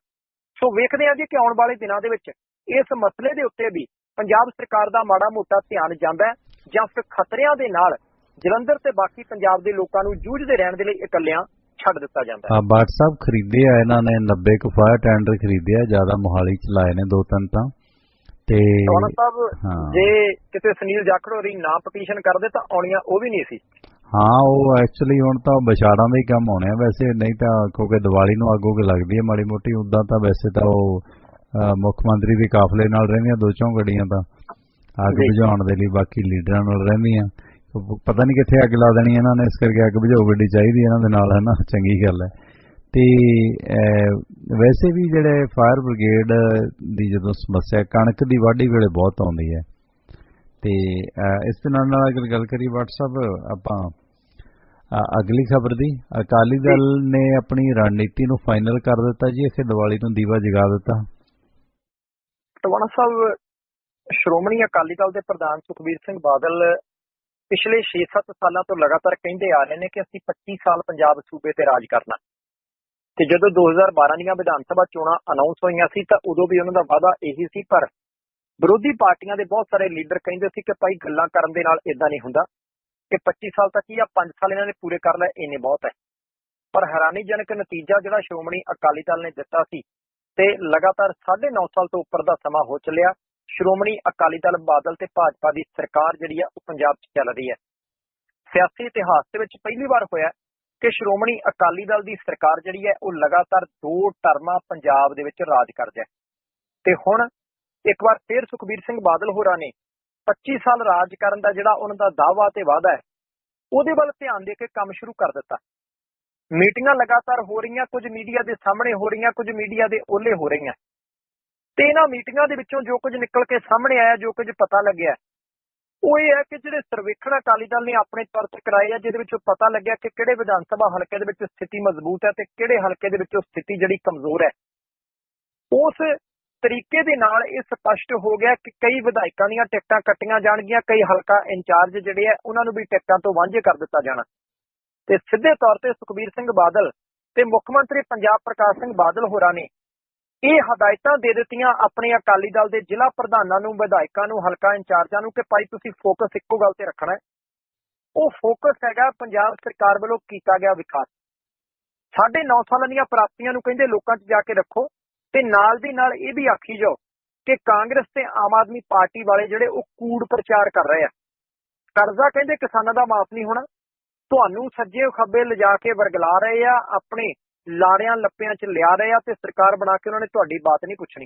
ਸੋ ਵੇਖਦੇ ਆ ਜੀ ਕਿ ਆਉਣ ਵਾਲੇ ਦਿਨਾਂ ਦੇ ਵਿੱਚ ਇਸ ਮਸਲੇ ਦੇ ਉੱਤੇ ਵੀ ਪੰਜਾਬ ਸਰਕਾਰ ਦਾ ਮਾੜਾ ਮੋਟਾ ਧਿਆਨ ਜਾਂਦਾ ਜਾਂ ਫਿਰ ਖਤਰਿਆਂ ਦੇ ਨਾਲ ਜਲੰਧਰ ਤੇ ਬਾਕੀ ਪੰਜਾਬ ਦੇ ਲੋਕਾਂ ਨੂੰ ਜੂਝਦੇ ਰਹਿਣ ਦੇ ਲਈ ਇਕੱਲਿਆਂ ਛੱਡ ਦਿੱਤਾ ਜਾਂਦਾ ਹੈ। ਬਾਟ ਸਾਹਿਬ ਖਰੀਦੇ ਆ ਇਹਨਾਂ ਨੇ 90 ਕੁ ਫਾਇਰ ਟੈਂਡਰ ਖਰੀਦੇ ਆ ਜ਼ਿਆਦਾ ਮੋਹਾਲੀ ਚ ਲਾਏ ਨੇ ਦੋ ਤਿੰਨ ਤਾਂ। ਤੇ ਸਾਹਿਬ। ਜੇ ਕਿਤੇ ਸੁਨੀਲ ਜਾਖੜ ਹੋਰੀ ਨਾ ਪਟੀਸ਼ਨ ਕਰਦੇ ਤਾਂ ਆਉਣੀਆਂ ਉਹ ਵੀ ਨਹੀਂ ਸੀ। ਹਾਂ ਉਹ ਐਕਚੁਅਲੀ ਹੁਣ ਤਾਂ ਵਿਚਾਰਾਂ ਦਾ ਹੀ ਕੰਮ ਹੋਣੇ ਆ ਵੈਸੇ ਨਹੀਂ ਤਾਂ ਕਿਉਂਕਿ ਦੀਵਾਲੀ ਨੂੰ ਅੱਗੋਂ ਕਿ ਲੱਗਦੀ ਹੈ ਮਾੜੀ ਮੋਟੀ ਉਦਾਂ ਤਾਂ ਵੈਸੇ ਤਾਂ ਉਹ ਮੁੱਖ ਮੰਤਰੀ ਦੇ ਕਾਫਲੇ ਨਾਲ ਰਹਿੰਦੀਆਂ ਦੋ ਚੌਂ ਗੱਡੀਆਂ ਤਾਂ। ਅੱਗ। ਬੁਝਾਉਣ ਦੇ ਲਈ ਬਾਕੀ ਲੀਡਰਾਂ ਨਾਲ ਰਹਿੰਦੀਆਂ। ਪਤਾ ਨਹੀਂ ਕਿੱਥੇ ਅੱਗ ਲਾ ਦੇਣੀ ਇਹਨਾਂ ਨੇ ਇਸ ਕਰਕੇ ਅੱਗ ਬੁਝਾਊ ਗੱਡੀ ਚਾਹੀਦੀ ਇਹਨਾਂ ਦੇ ਨਾਲ ਹੈ ਨਾ ਚੰਗੀ ਗੱਲ ਹੈ। ਤੇ ਵੈਸੇ ਵੀ ਜਿਹੜੇ ਫਾਇਰ ਬ੍ਰਿਗੇਡ ਦੀ ਜਦੋਂ ਸਮੱਸਿਆ ਕਣਕ ਦੀ ਵਾਢੀ ਵੇਲੇ ਬਹੁਤ ਆਉਂਦੀ ਹੈ। ਤੇ ਇਸ ਦੇ ਨਾਲ ਨਾਲ ਅਗਰ ਗੱਲ ਕਰੀਏ WhatsApp ਆਪਾਂ ਅਗਲੀ ਖਬਰ ਦੀ ਅਕਾਲੀ ਦਲ ਨੇ ਆਪਣੀ ਰਣਨੀਤੀ ਨੂੰ ਫਾਈਨਲ ਕਰ ਦਿੱਤਾ ਜੀ ਇਸੇ ਦੀਵਾਲੀ ਨੂੰ ਦੀਵਾ ਜਗਾ ਦਿੱਤਾ। ਟਵਾਣਾ ਸਾਹਿਬ ਸ਼੍ਰੋਮਣੀ ਅਕਾਲੀ ਦਲ ਦੇ ਪ੍ਰਧਾਨ ਸੁਖਬੀਰ ਸਿੰਘ ਬਾਦਲ ਪਿਛਲੇ 6-7 ਸਾਲਾਂ ਤੋਂ ਲਗਾਤਾਰ ਕਹਿੰਦੇ ਆ ਰਹੇ ਨੇ ਕਿ ਅਸੀਂ 25 ਸਾਲ ਪੰਜਾਬ ਸੂਬੇ ਤੇ ਰਾਜ ਕਰਨਾ। ਤੇ ਜਦੋਂ 2012 ਦੀਆਂ ਵਿਧਾਨ ਸਭਾ ਚੋਣਾਂ ਅਨਾਉਂਸ ਹੋਈਆਂ ਸੀ ਤਾਂ ਉਦੋਂ ਵੀ ਉਹਨਾਂ ਦਾ ਵਾਅਦਾ ਇਹੀ ਸੀ, ਪਰ ਵਿਰੋਧੀ ਪਾਰਟੀਆਂ ਦੇ ਬਹੁਤ ਸਾਰੇ ਲੀਡਰ ਕਹਿੰਦੇ ਸੀ ਕਿ ਭਾਈ ਗੱਲਾਂ ਕਰਨ ਦੇ ਨਾਲ ਇਦਾਂ ਨਹੀਂ ਹੁੰਦਾ ਕਿ 25 ਸਾਲ ਤੱਕ ਹੀ ਆ 5 ਸਾਲ ਇਹਨਾਂ ਨੇ ਪੂਰੇ ਕਰ ਲਏ, ਇੰਨੇ ਬਹੁਤ ਹੈ। ਪਰ ਹੈਰਾਨੀਜਨਕ ਨਤੀਜਾ ਜਿਹੜਾ ਸ਼੍ਰੋਮਣੀ ਅਕਾਲੀ ਦਲ ਨੇ ਦਿੱਤਾ ਸੀ ਤੇ ਲਗਾਤਾਰ 9.5 ਸਾਲ ਤੋਂ ਉੱਪਰ ਦਾ ਸਮਾਂ ਹੋ ਚੱਲਿਆ। ਸ਼੍ਰੋਮਣੀ ਅਕਾਲੀ ਦਲ ਬਾਦਲ ਤੇ ਭਾਜਪਾ ਦੀ ਸਰਕਾਰ ਜਿਹੜੀ ਆ, ਉਹ ਪੰਜਾਬ 'ਚ ਚੱਲ ਰਹੀ ਹੈ। ਸਿਆਸੀ ਇਤਿਹਾਸ ਦੇ ਵਿੱਚ ਪਹਿਲੀ ਵਾਰ ਹੋਇਆ ਕਿ ਸ਼੍ਰੋਮਣੀ ਅਕਾਲੀ ਦਲ ਦੀ ਸਰਕਾਰ ਜਿਹੜੀ ਹੈ, ਉਹ ਲਗਾਤਾਰ ਦੋ ਟਰਮਾਂ ਪੰਜਾਬ ਦੇ ਵਿੱਚ ਰਾਜ ਕਰਦਾ ਹੈ। ਤੇ ਹੁਣ ਇੱਕ ਵਾਰ ਫੇਰ ਸੁਖਬੀਰ ਸਿੰਘ ਬਾਦਲ ਹੋਰਾਂ ਨੇ 25 ਸਾਲ ਰਾਜ ਕਰਨ ਦਾ ਜਿਹੜਾ ਉਹਨਾਂ ਦਾ ਦਾਅਵਾ ਤੇ ਵਾਅਦਾ ਹੈ, ਉਹਦੇ ਵੱਲ ਧਿਆਨ ਦੇ ਕੇ ਕੰਮ ਸ਼ੁਰੂ ਕਰ ਦਿੱਤਾ। ਮੀਟਿੰਗਾਂ ਲਗਾਤਾਰ ਹੋ ਰਹੀਆਂ, ਕੁਝ ਮੀਡੀਆ ਦੇ ਸਾਹਮਣੇ ਹੋ ਰਹੀਆਂ, ਕੁਝ ਮੀਡੀਆ ਦੇ ਓਲੇ ਹੋ ਰਹੀਆਂ। ਤੇ ਇਹਨਾਂ ਮੀਟਿੰਗਾਂ ਦੇ ਵਿੱਚੋਂ ਜੋ ਕੁਝ ਨਿਕਲ ਕੇ ਸਾਹਮਣੇ ਆਇਆ, ਜੋ ਕੁਝ ਪਤਾ ਲੱਗਿਆ, ਉਹ ਇਹ ਹੈ ਕਿ ਜਿਹੜੇ ਸਰਵੇਖਣ ਅਕਾਲੀ ਦਲ ਨੇ ਆਪਣੇ ਤੌਰ ਤੇ ਕਰਾਏ ਆ, ਜਿਹਦੇ ਵਿੱਚੋਂ ਪਤਾ ਲੱਗਿਆ ਕਿ ਕਿਹੜੇ ਵਿਧਾਨ ਸਭਾ ਹਲਕੇ ਦੇ ਵਿੱਚ ਸਥਿਤੀ ਮਜ਼ਬੂਤ ਹੈ ਤੇ ਕਿਹੜੇ ਹਲਕੇ ਦੇ ਵਿੱਚੋਂ ਸਥਿਤੀ ਜਿਹੜੀ ਕਮਜ਼ੋਰ ਹੈ। ਉਸ ਤਰੀਕੇ ਦੇ ਨਾਲ ਇਹ ਸਪਸ਼ਟ ਹੋ ਗਿਆ ਕਿ ਕਈ ਵਿਧਾਇਕਾਂ ਦੀਆਂ ਟਿਕਟਾਂ ਕੱਟੀਆਂ ਜਾਣਗੀਆਂ, ਕਈ ਹਲਕਾ ਇੰਚਾਰਜ ਜਿਹੜੇ ਆ, ਉਹਨਾਂ ਨੂੰ ਵੀ ਟਿਕਟਾਂ ਤੋਂ ਵਾਂਝੇ ਕਰ ਦਿੱਤਾ ਜਾਣਾ। ਤੇ ਸਿੱਧੇ ਤੌਰ ਤੇ ਸੁਖਬੀਰ ਸਿੰਘ ਬਾਦਲ ਤੇ ਮੁੱਖ ਮੰਤਰੀ ਪੰਜਾਬ ਪ੍ਰਕਾਸ਼ ਸਿੰਘ ਬਾਦਲ ਹੋਰਾਂ ਨੇ ਇਹ ਹਦਾਇਤਾਂ ਦੇ ਦਿੱਤੀਆਂ ਆਪਣੇ ਅਕਾਲੀ ਦਲ ਦੇ ਜ਼ਿਲ੍ਹਾ ਪ੍ਰਧਾਨਾਂ ਨੂੰ, ਵਿਧਾਇਕਾਂ ਨੂੰ, ਹਲਕਾ ਇੰਚਾਰਜਾਂ ਨੂੰ ਕਿ ਭਾਈ ਤੁਸੀਂ ਫੋਕਸ ਇੱਕੋ ਗੱਲ ਤੇ ਰੱਖਣਾ ਹੈ। ਉਹ ਫੋਕਸ ਹੈਗਾ ਪੰਜਾਬ ਸਰਕਾਰ ਵੱਲੋਂ ਕੀਤਾ ਗਿਆ ਵਿਕਾਸ। ਸਾਢੇ 9 ਸਾਲਾਂ ਦੀਆਂ ਪ੍ਰਾਪਤੀਆਂ ਨੂੰ ਕਹਿੰਦੇ ਲੋਕਾਂ 'ਚ ਜਾ ਕੇ ਰੱਖੋ ਤੇ ਨਾਲ ਦੀ ਨਾਲ ਇਹ ਵੀ ਆਖੀ ਜਾਓ ਕਿ ਕਾਂਗਰਸ ਤੇ ਆਮ ਆਦਮੀ ਪਾਰਟੀ ਵਾਲੇ ਜਿਹੜੇ ਉਹ ਕੂੜ ਪ੍ਰਚਾਰ ਕਰ ਰਹੇ ਆ। ਕਰਜ਼ਾ ਕਹਿੰਦੇ ਕਿਸਾਨਾਂ ਦਾ ਮਾਫ ਨਹੀਂ ਹੋਣਾ। ਤੁਹਾਨੂੰ ਸੱਜੇ ਖੱਬੇ ਲਿਜਾ ਕੇ ਵਰਗਲਾ ਰਹੇ ਆ ਆਪਣੇ ਲਾੜਿਆਂ ਲੱਪਿਆਂ 'ਚ ਲਿਆ ਰਹੇ ਆ ਤੇ ਸਰਕਾਰ ਬਣਾ ਕੇ ਉਹਨਾਂ ਨੇ ਤੁਹਾਡੀ ਬਾਤ ਨਹੀਂ ਪੁੱਛਣੀ।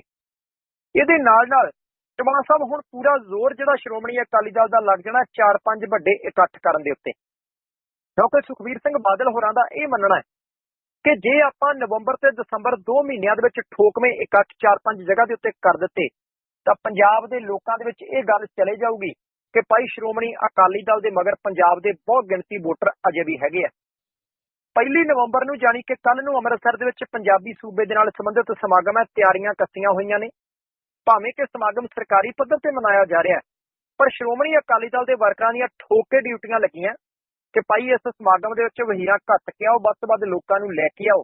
ਇਹਦੇ ਨਾਲ ਨਾਲ ਟਵਾਣਾ ਸਾਹਿਬ, ਹੁਣ ਪੂਰਾ ਜ਼ੋਰ ਜਿਹੜਾ ਸ਼੍ਰੋਮਣੀ ਅਕਾਲੀ ਦਲ ਦਾ ਲੱਗ ਜਾਣਾ ਚਾਰ ਪੰਜ ਵੱਡੇ ਇਕੱਠ ਕਰਨ ਦੇ ਉੱਤੇ। ਕਿਉਂਕਿ ਸੁਖਬੀਰ ਸਿੰਘ ਬਾਦਲ ਹੋਰਾਂ ਦਾ ਇਹ ਮੰਨਣਾ ਹੈ ਕਿ ਜੇ ਆਪਾਂ ਨਵੰਬਰ ਤੇ ਦਸੰਬਰ 2 ਮਹੀਨਿਆਂ ਦੇ ਵਿੱਚ ਠੋਕਵੇਂ ਇਕੱਠ ਚਾਰ ਪੰਜ ਜਗ੍ਹਾ ਦੇ ਉੱਤੇ ਕਰ ਦਿੱਤੇ, ਤਾਂ ਪੰਜਾਬ ਦੇ ਲੋਕਾਂ ਦੇ ਵਿੱਚ ਇਹ ਗੱਲ ਚਲੇ ਜਾਊਗੀ ਕਿ ਭਾਈ ਸ਼੍ਰੋਮਣੀ ਅਕਾਲੀ ਦਲ ਦੇ ਮਗਰ ਪੰਜਾਬ ਦੇ ਬਹੁਤ ਗਿਣਤੀ ਵੋਟਰ ਅਜੇ ਵੀ ਹੈਗੇ ਆ। ਪਹਿਲੀ ਨਵੰਬਰ ਨੂੰ ਜਾਨੀ ਕਿ ਕੱਲ ਨੂੰ ਅੰਮ੍ਰਿਤਸਰ ਦੇ ਵਿੱਚ ਪੰਜਾਬੀ ਸੂਬੇ ਦੇ ਨਾਲ ਸੰਬੰਧਿਤ ਸਮਾਗਮ ਹੈ, ਤਿਆਰੀਆਂ ਕੱਸੀਆਂ ਹੋਈਆਂ ਨੇ। ਭਾਵੇਂ ਕਿ ਸਮਾਗਮ ਸਰਕਾਰੀ ਪੱਧਰ ਤੇ ਮਨਾਇਆ ਜਾ ਰਿਹਾ ਹੈ, ਪਰ ਸ਼੍ਰੋਮਣੀ ਅਕਾਲੀ ਦਲ ਦੇ ਵਰਕਰਾਂ ਦੀਆਂ ਠੋਕੇ ਡਿਊਟੀਆਂ ਲੱਗੀਆਂ ਕਿ ਭਾਈ ਇਸ ਸਮਾਗਮ ਦੇ ਵਿੱਚ ਵਹੀਰਾਂ ਘੱਟ ਕੇ ਆਓ, ਵੱਧ ਤੋਂ ਵੱਧ ਲੋਕਾਂ ਨੂੰ ਲੈ ਕੇ ਆਓ।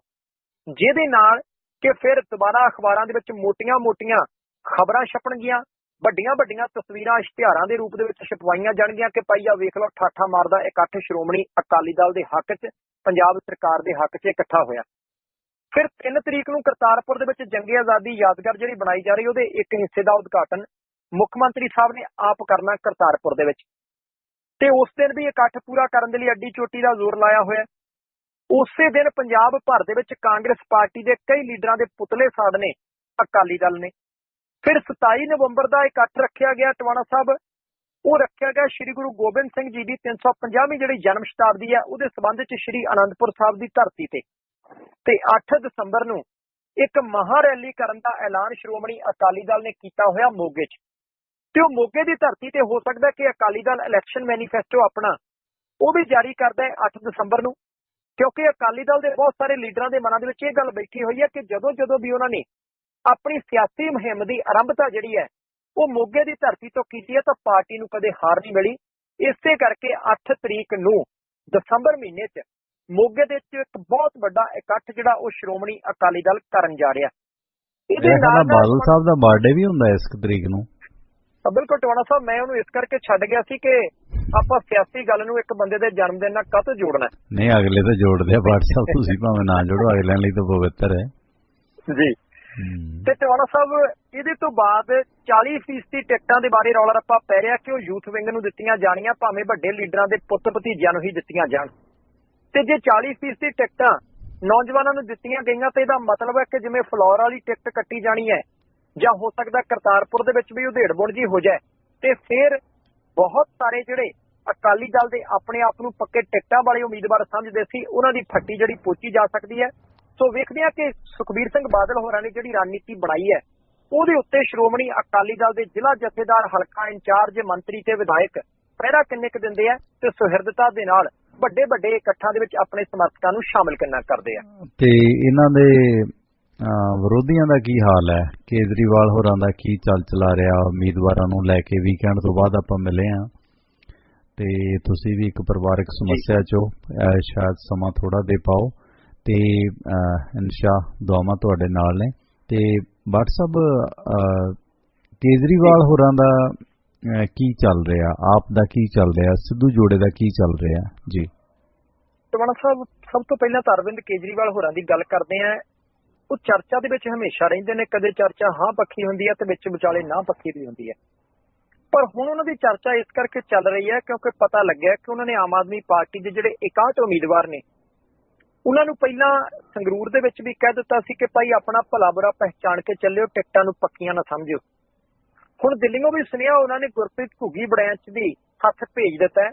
ਜਿਹਦੇ ਨਾਲ ਕਿ ਫਿਰ ਦੁਬਾਰਾ ਅਖਬਾਰਾਂ ਦੇ ਵਿੱਚ ਮੋਟੀਆਂ-ਮੋਟੀਆਂ ਖਬਰਾਂ ਛਪਣਗੀਆਂ ਵੱਡੀਆਂ ਵੱਡੀਆਂ ਤਸਵੀਰਾਂ ਇਸ਼ਤਿਹਾਰਾਂ ਦੇ ਰੂਪ ਦੇ ਵਿੱਚ ਛਪਵਾਈਆਂ ਜਾਣਗੀਆਂ ਕਿ ਭਾਈ ਆ ਵੇਖ ਲਓ, ਠਾਠਾ ਮਾਰਦਾ ਇਕੱਠ ਸ਼੍ਰੋਮਣੀ ਅਕਾਲੀ ਦਲ ਦੇ ਹੱਕ 'ਚ ਪੰਜਾਬ ਸਰਕਾਰ ਦੇ ਹੱਕ 'ਚ ਇਕੱਠਾ ਹੋਇਆ। ਫਿਰ 3 ਤਰੀਕ ਨੂੰ ਕਰਤਾਰਪੁਰ ਦੇ ਵਿੱਚ ਜੰਗੇ ਆਜ਼ਾਦੀ ਯਾਦਗਾਰ ਜਿਹੜੀ ਬਣਾਈ ਜਾ ਰਹੀ, ਉਹਦੇ ਇੱਕ ਹਿੱਸੇ ਦਾ ਉਦਘਾਟਨ ਮੁੱਖ ਮੰਤਰੀ ਸਾਹਿਬ ਨੇ ਆਪ ਕਰਨਾ ਕਰਤਾਰਪੁਰ ਦੇ ਵਿੱਚ। ਤੇ ਉਸ ਦਿਨ ਵੀ ਇਕੱਠ ਪੂਰਾ ਕਰਨ ਦੇ ਲਈ ਅੱਡੀ ਚੋਟੀ ਦਾ ਜ਼ੋਰ ਲਾਇਆ ਹੋਇਆ। ਉਸੇ ਦਿਨ ਪੰਜਾਬ ਭਰ ਦੇ ਵਿੱਚ ਕਾਂਗਰਸ ਪਾਰਟੀ ਦੇ ਕਈ ਲੀਡਰਾਂ ਦੇ ਪੁਤਲੇ ਸਾੜਨੇ ਅਕਾਲੀ ਦਲ ਨੇ। ਫਿਰ 27 ਨਵੰਬਰ ਦਾ ਇਕੱਠ ਰੱਖਿਆ ਗਿਆ। ਟਵਾਣਾ ਸਾਹਿਬ ਉਹ ਰੱਖਿਆ ਗਿਆ ਸ੍ਰੀ ਗੁਰੂ ਗੋਬਿੰਦ ਸਿੰਘ ਜੀ ਦੀ 350ਵੀਂ ਜਿਹੜੀ ਜਨਮ ਸ਼ਤਾਬਦੀ ਹੈ, ਉਹਦੇ ਸਬੰਧ ਵਿੱਚ ਸ੍ਰੀ ਅਨੰਦਪੁਰ ਸਾਹਿਬ ਦੀ ਧਰਤੀ ਤੇ। ਤੇ 8 ਦਸੰਬਰ ਨੂੰ ਇੱਕ ਮਹਾ ਰੈਲੀ ਕਰਨ ਦਾ ਐਲਾਨ ਸ਼੍ਰੋਮਣੀ ਅਕਾਲੀ ਦਲ ਨੇ ਕੀਤਾ ਹੋਇਆ ਮੋਗੇ 'ਚ। ਤੇ ਉਹ ਮੋਗੇ ਦੀ ਧਰਤੀ ਤੇ ਹੋ ਸਕਦਾ ਕਿ ਅਕਾਲੀ ਦਲ ਇਲੈਕਸ਼ਨ ਮੈਨੀਫੈਸਟੋ ਆਪਣਾ, ਉਹ ਵੀ ਜਾਰੀ ਕਰਦਾ ਹੈ 8 ਦਸੰਬਰ ਨੂੰ। ਕਿਉਂਕਿ ਅਕਾਲੀ ਦਲ ਦੇ ਬਹੁਤ ਸਾਰੇ ਲੀਡਰਾਂ ਦੇ ਮਨਾਂ ਦੇ ਵਿੱਚ ਇਹ ਗੱਲ ਬੈਠੀ ਹੋਈ ਹੈ ਕਿ ਜਦੋਂ ਜਦੋਂ ਵੀ ਉਹਨਾਂ ਨੇ ਆਪਣੀ ਸਿਆਸੀ ਮੁਹਿੰਮ ਦੀ ਆਰੰਭਤਾ ਜਿਹੜੀ ਹੈ ਉਹ ਮੋਗੇ ਦੀ ਧਰਤੀ ਤੋਂ ਕੀਤੀ ਹੈ ਤਾਂ ਪਾਰਟੀ ਨੂੰ ਕਦੇ ਹਾਰ ਨਹੀਂ ਮਿਲੀ। ਇਸੇ ਕਰਕੇ 8 ਤਰੀਕ ਨੂੰ ਦਸੰਬਰ ਮਹੀਨੇ 'ਚ ਮੋਗੇ ਦੇ ਵਿੱਚ ਇੱਕ ਬਹੁਤ ਵੱਡਾ ਇਕੱਠ ਜਿਹੜਾ ਉਹ ਸ਼੍ਰੋਮਣੀ ਅਕਾਲੀ ਦਲ ਕਰਨ ਜਾ ਰਿਹਾ। ਇਹਦੇ ਨਾਲ ਬਾਦਲ ਸਾਹਿਬ ਦਾ ਬਰਥਡੇ ਵੀ ਹੁੰਦਾ ਇਸ ਤਰੀਕ ਨੂੰ। ਬਿਲਕੁਲ ਟਵਾਣਾ ਸਾਹਿਬ ਮੈਂ ਉਹਨੂੰ ਇਸ ਕਰਕੇ ਛੱਡ ਗਿਆ ਸੀ ਕਿ ਆਪਾਂ ਸਿਆਸੀ ਗੱਲ ਨੂੰ ਇੱਕ ਬੰਦੇ ਦੇ ਜਨਮ ਦਿਨ ਨਾਲ ਕਦ ਜੋੜਨਾ ਨਹੀਂ ਅਗਲੇ ਤਾਂ ਜੋੜਦੇ ਆ WhatsApp ਤੁਸੀਂ ਭਾਵੇਂ ਨਾ ਜੋੜੋ ਅਗਲਿਆਂ ਲਈ ਤਾਂ ਪਵਿੱਤਰ ਹੈ। ਜੀ। ਤੇ ਟਵਾਣਾ ਸਾਹਿਬ, ਇਹਦੇ ਤੋਂ ਬਾਅਦ 40% ਟਿਕਟਾਂ ਦੇ ਬਾਰੇ ਰੌਲਾ ਰੱਪਾ ਪੈ ਰਿਹਾ ਕਿ ਉਹ ਯੂਥ ਵਿੰਗ ਨੂੰ ਦਿੱਤੀਆਂ ਜਾਣੀਆਂ, ਭਾਵੇਂ ਵੱਡੇ ਲੀਡਰਾਂ ਦੇ ਪੁੱਤ ਭਤੀਜਿਆਂ ਨੂੰ ਹੀ ਦਿੱਤੀਆਂ ਜਾਣ। ਤੇ ਜੇ 40% ਟਿਕਟਾਂ ਨੌਜਵਾਨਾਂ ਨੂੰ ਦਿੱਤੀਆਂ ਗਈਆਂ, ਤਾਂ ਇਹਦਾ ਮਤਲਬ ਹੈ ਕਿ ਜਿਵੇਂ ਫਲੋਰ ਵਾਲੀ ਟਿਕਟ ਕੱਟੀ ਜਾਣੀ ਹੈ, ਜਾਂ ਹੋ ਸਕਦਾ ਕਰਤਾਰਪੁਰ ਦੇ ਵਿੱਚ ਵੀ ਉਧੇੜ ਬੁਣ ਜੀ ਹੋ ਜਾਏ, ਤੇ ਫਿਰ ਬਹੁਤ ਸਾਰੇ ਜਿਹੜੇ ਅਕਾਲੀ ਦਲ ਦੇ ਆਪਣੇ ਆਪ ਨੂੰ ਪੱਕੇ ਟਿਕਟਾਂ ਵਾਲੇ ਉਮੀਦਵਾਰ ਸਮਝਦੇ ਸੀ, ਉਹਨਾਂ ਦੀ ਫੱਟੀ ਜਿਹੜੀ ਪੋਚੀ ਜਾ ਸਕਦੀ ਹੈ ਸੋ ਵੇਖਦੇ ਹਾਂ ਕਿ ਸੁਖਬੀਰ ਸਿੰਘ ਬਾਦਲ ਹੋਰਾਂ ਨੇ ਜਿਹੜੀ ਰਣਨੀਤੀ ਬਣਾਈ ਹੈ, ਉਹਦੇ ਉੱਤੇ ਸ਼੍ਰੋਮਣੀ ਅਕਾਲੀ ਦਲ ਦੇ ਜ਼ਿਲ੍ਹਾ ਜਥੇਦਾਰ ਹਲਕਾ ਇੰਚਾਰਜ ਮੰਤਰੀ ਤੇ ਵਿਧਾਇਕ ਪਹਿਰਾ ਕਿੰਨੇ ਕੁ ਦਿੰਦੇ ਆ ਤੇ ਸੁਹਿਰਦਤਾ ਦੇ ਨਾਲ ਵੱਡੇ ਵੱਡੇ ਇਕੱਠਾਂ ਦੇ ਵਿੱਚ ਆਪਣੇ ਸਮਰਥਕਾਂ ਨੂੰ ਸ਼ਾਮਲ ਕਿੰਨਾ ਕਰਦੇ ਆ? ਤੇ ਇਹਨਾਂ ਦੇ ਵਿਰੋਧੀਆਂ ਦਾ ਕੀ ਹਾਲ ਹੈ? ਕੇਜਰੀਵਾਲ ਹੋਰਾਂ ਦਾ ਕੀ ਚੱਲ ਚਲਾ ਰਿਹਾ? ਉਮੀਦਵਾਰਾਂ ਨੂੰ ਲੈ ਕੇ ਵੀਕਐਂਡ ਤੋਂ ਬਾਅਦ ਆਪਾਂ ਮਿਲੇ ਆ ਤੇ ਤੁਸੀਂ ਵੀ ਇੱਕ ਪਰਿਵਾਰਕ ਸਮੱਸਿਆ ਚੋਂ ਸ਼ਾਇਦ ਸਮਾਂ ਥੋੜਾ ਦੇ ਪਾਓ। ਤੇ ਇਨਸ਼ਾ ਦੁਆਵਾਂ ਤੁਹਾਡੇ ਨਾਲ ਨੇ। ਤੇ WhatsApp ਕੇਜਰੀਵਾਲ ਹੋਰਾਂ ਦਾ ਕੀ ਚੱਲ ਰਿਹਾ? ਆਪ ਦਾ ਕੀ ਚੱਲ ਰਿਹਾ? ਸਿੱਧੂ ਜੋੜੇ ਦਾ ਕੀ ਚੱਲ ਰਿਹਾ? ਜੀ। ਟਵਾਣਾ ਸਾਹਿਬ ਸਭ ਤੋਂ ਪਹਿਲਾਂ ਤਾਂ ਅਰਵਿੰਦ ਕੇਜਰੀਵਾਲ ਹੋਰਾਂ ਦੀ ਗੱਲ ਕਰਦੇ ਆ ਉਹ ਚਰਚਾ ਦੇ ਵਿੱਚ ਹਮੇਸ਼ਾ ਰਹਿੰਦੇ ਨੇ। ਕਦੇ ਚਰਚਾ ਹਾਂ ਪੱਖੀ ਹੁੰਦੀ ਹੈ ਤੇ ਵਿੱਚ ਵਿਚਾਲੇ ਨਾ ਪੱਖੀ ਵੀ ਹੁੰਦੀ ਹੈ। ਪਰ ਹੁਣ ਉਹਨਾਂ ਦੀ ਚਰਚਾ ਇਸ ਕਰਕੇ ਚੱਲ ਰਹੀ ਹੈ ਕਿਉਂਕਿ ਪਤਾ ਲੱਗਿਆ ਕਿ ਉਹਨਾਂ ਨੇ ਆਮ ਆਦਮੀ ਪਾਰਟੀ ਦੇ ਜਿਹੜੇ 61 ਉਮੀਦਵਾਰ ਨੇ ਉਹਨਾਂ ਨੂੰ ਪਹਿਲਾਂ ਸੰਗਰੂਰ ਦੇ ਵਿੱਚ ਵੀ ਕਹਿ ਦਿੱਤਾ ਸੀ ਕਿ ਭਾਈ ਆਪਣਾ ਭਲਾ ਬੁਰਾ ਪਹਿਚਾਣ ਕੇ ਚੱਲਿਓ, ਟਿਕਟਾਂ ਨੂੰ ਪੱਕੀਆਂ ਨਾ ਸਮਝਿਓ। ਹੁਣ ਦਿੱਲੀੋਂ ਵੀ ਸੁਨੇਹਾ ਉਹਨਾਂ ਨੇ ਗੁਰਪ੍ਰੀਤ ਘੁੱਗੀ ਬੜੈਂਚ ਦੀ ਹੱਥ ਭੇਜ ਦਿੱਤਾ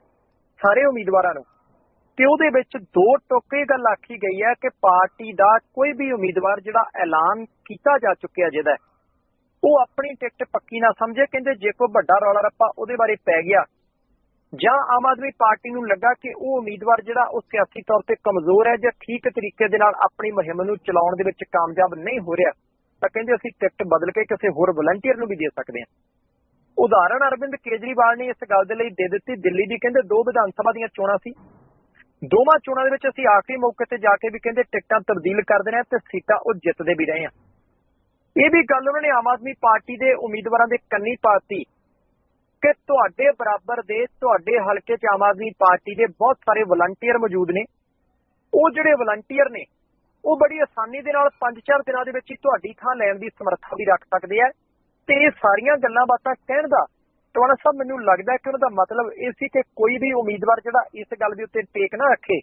ਸਾਰੇ ਉਮੀਦਵਾਰਾਂ ਨੂੰ। ਤੇ ਉਹਦੇ ਵਿੱਚ ਦੋ ਟੋਕੇ ਗੱਲ ਆਖੀ ਗਈ ਹੈ ਕਿ ਪਾਰਟੀ ਦਾ ਕੋਈ ਵੀ ਉਮੀਦਵਾਰ ਜਿਹੜਾ ਐਲਾਨ ਕੀਤਾ ਜਾ ਚੁੱਕਿਆ ਜਿਹਦਾ ਉਹ ਆਪਣੀ ਟਿਕਟ ਪੱਕੀ ਨਾ ਸਮਝੇ, ਕਹਿੰਦੇ ਜੇ ਕੋਈ ਵੱਡਾ ਰੌਲਾ ਰੱਪਾ ਉਹਦੇ ਬਾਰੇ ਪੈ ਗਿਆ ਜਾਂ ਆਮ ਆਦਮੀ ਪਾਰਟੀ ਨੂੰ ਲੱਗਾ ਕਿ ਉਹ ਉਮੀਦਵਾਰ ਜਿਹੜਾ ਉਹ ਸਿਆਸੀ ਤੌਰ ਤੇ ਕਮਜ਼ੋਰ ਹੈ ਜਾਂ ਠੀਕ ਤਰੀਕੇ ਦੇ ਨਾਲ ਆਪਣੀ ਮੁਹਿੰਮ ਨੂੰ ਚਲਾਉਣ ਦੇ ਵਿੱਚ ਕਾਮਯਾਬ ਨਹੀਂ ਹੋ ਰਿਹਾ, ਤਾਂ ਕਹਿੰਦੇ ਅਸੀਂ ਟਿਕਟ ਬਦਲ ਕੇ ਕਿਸੇ ਹੋਰ ਵਲੰਟੀਅਰ ਨੂੰ ਵੀ ਦੇ ਸਕਦੇ ਹਾਂ। ਉਦਾਹਰਣ ਅਰਵਿੰਦ ਕੇਜਰੀਵਾਲ ਨੇ ਇਸ ਗੱਲ ਦੇ ਲਈ ਦੇ ਦਿੱਤੀ, ਦਿੱਲੀ ਦੀ ਕਹਿੰਦੇ ਦੋ ਵਿਧਾਨ ਸਭਾ ਦੀਆਂ ਚੋਣਾਂ ਸੀ। ਦੋਵਾਂ ਚੋਣਾਂ ਦੇ ਵਿੱਚ ਅਸੀਂ ਆਖਰੀ ਮੌਕੇ ਤੇ ਜਾ ਕੇ ਵੀ ਕਹਿੰਦੇ ਟਿਕਟਾਂ ਤਬਦੀਲ ਕਰ ਦੇਣਾ ਤੇ ਸੀਟਾਂ ਉਹ ਜਿੱਤਦੇ ਵੀ ਰਹੇ ਆ। ਇਹ ਵੀ ਗੱਲ ਉਹਨਾਂ ਨੇ ਆਮ ਆਦਮੀ ਪਾਰਟੀ ਦੇ ਉਮੀਦਵਾਰਾਂ ਦੇ ਕੰਨੀ ਪਾਤੀ। ਕਿ ਤੁਹਾਡੇ ਬਰਾਬਰ ਦੇ, ਤੁਹਾਡੇ ਹਲਕੇ 'ਚ ਆਮ ਆਦਮੀ ਪਾਰਟੀ ਦੇ ਬਹੁਤ ਸਾਰੇ ਵਲੰਟੀਅਰ ਮੌਜੂਦ ਨੇ। ਉਹ ਜਿਹੜੇ ਵਲੰਟੀਅਰ ਨੇ, ਉਹ ਬੜੀ ਆਸਾਨੀ ਦੇ ਨਾਲ 5-4 ਦਿਨਾਂ ਦੇ ਵਿੱਚ ਹੀ ਤੁਹਾਡੀ ਥਾਂ ਲੈਣ ਦੀ ਸਮਰੱਥਾ ਵੀ ਰੱਖ ਸਕਦੇ ਆ। ਤੇ ਇਹ ਸਾਰੀਆਂ ਗੱਲਾਂ ਬਾਤਾਂ ਕਹਿਣ ਦਾ, ਟਵਾਣਾ ਸਾਹਿਬ, ਮੈਨੂੰ ਲੱਗਦਾ ਕਿ ਉਹਨਾਂ ਦਾ ਮਤਲਬ ਇਹ ਸੀ ਕਿ ਕੋਈ ਵੀ ਉਮੀਦਵਾਰ ਜਿਹੜਾ ਇਸ ਗੱਲ ਦੇ ਉੱਤੇ ਟੇਕ ਨਾ ਰੱਖੇ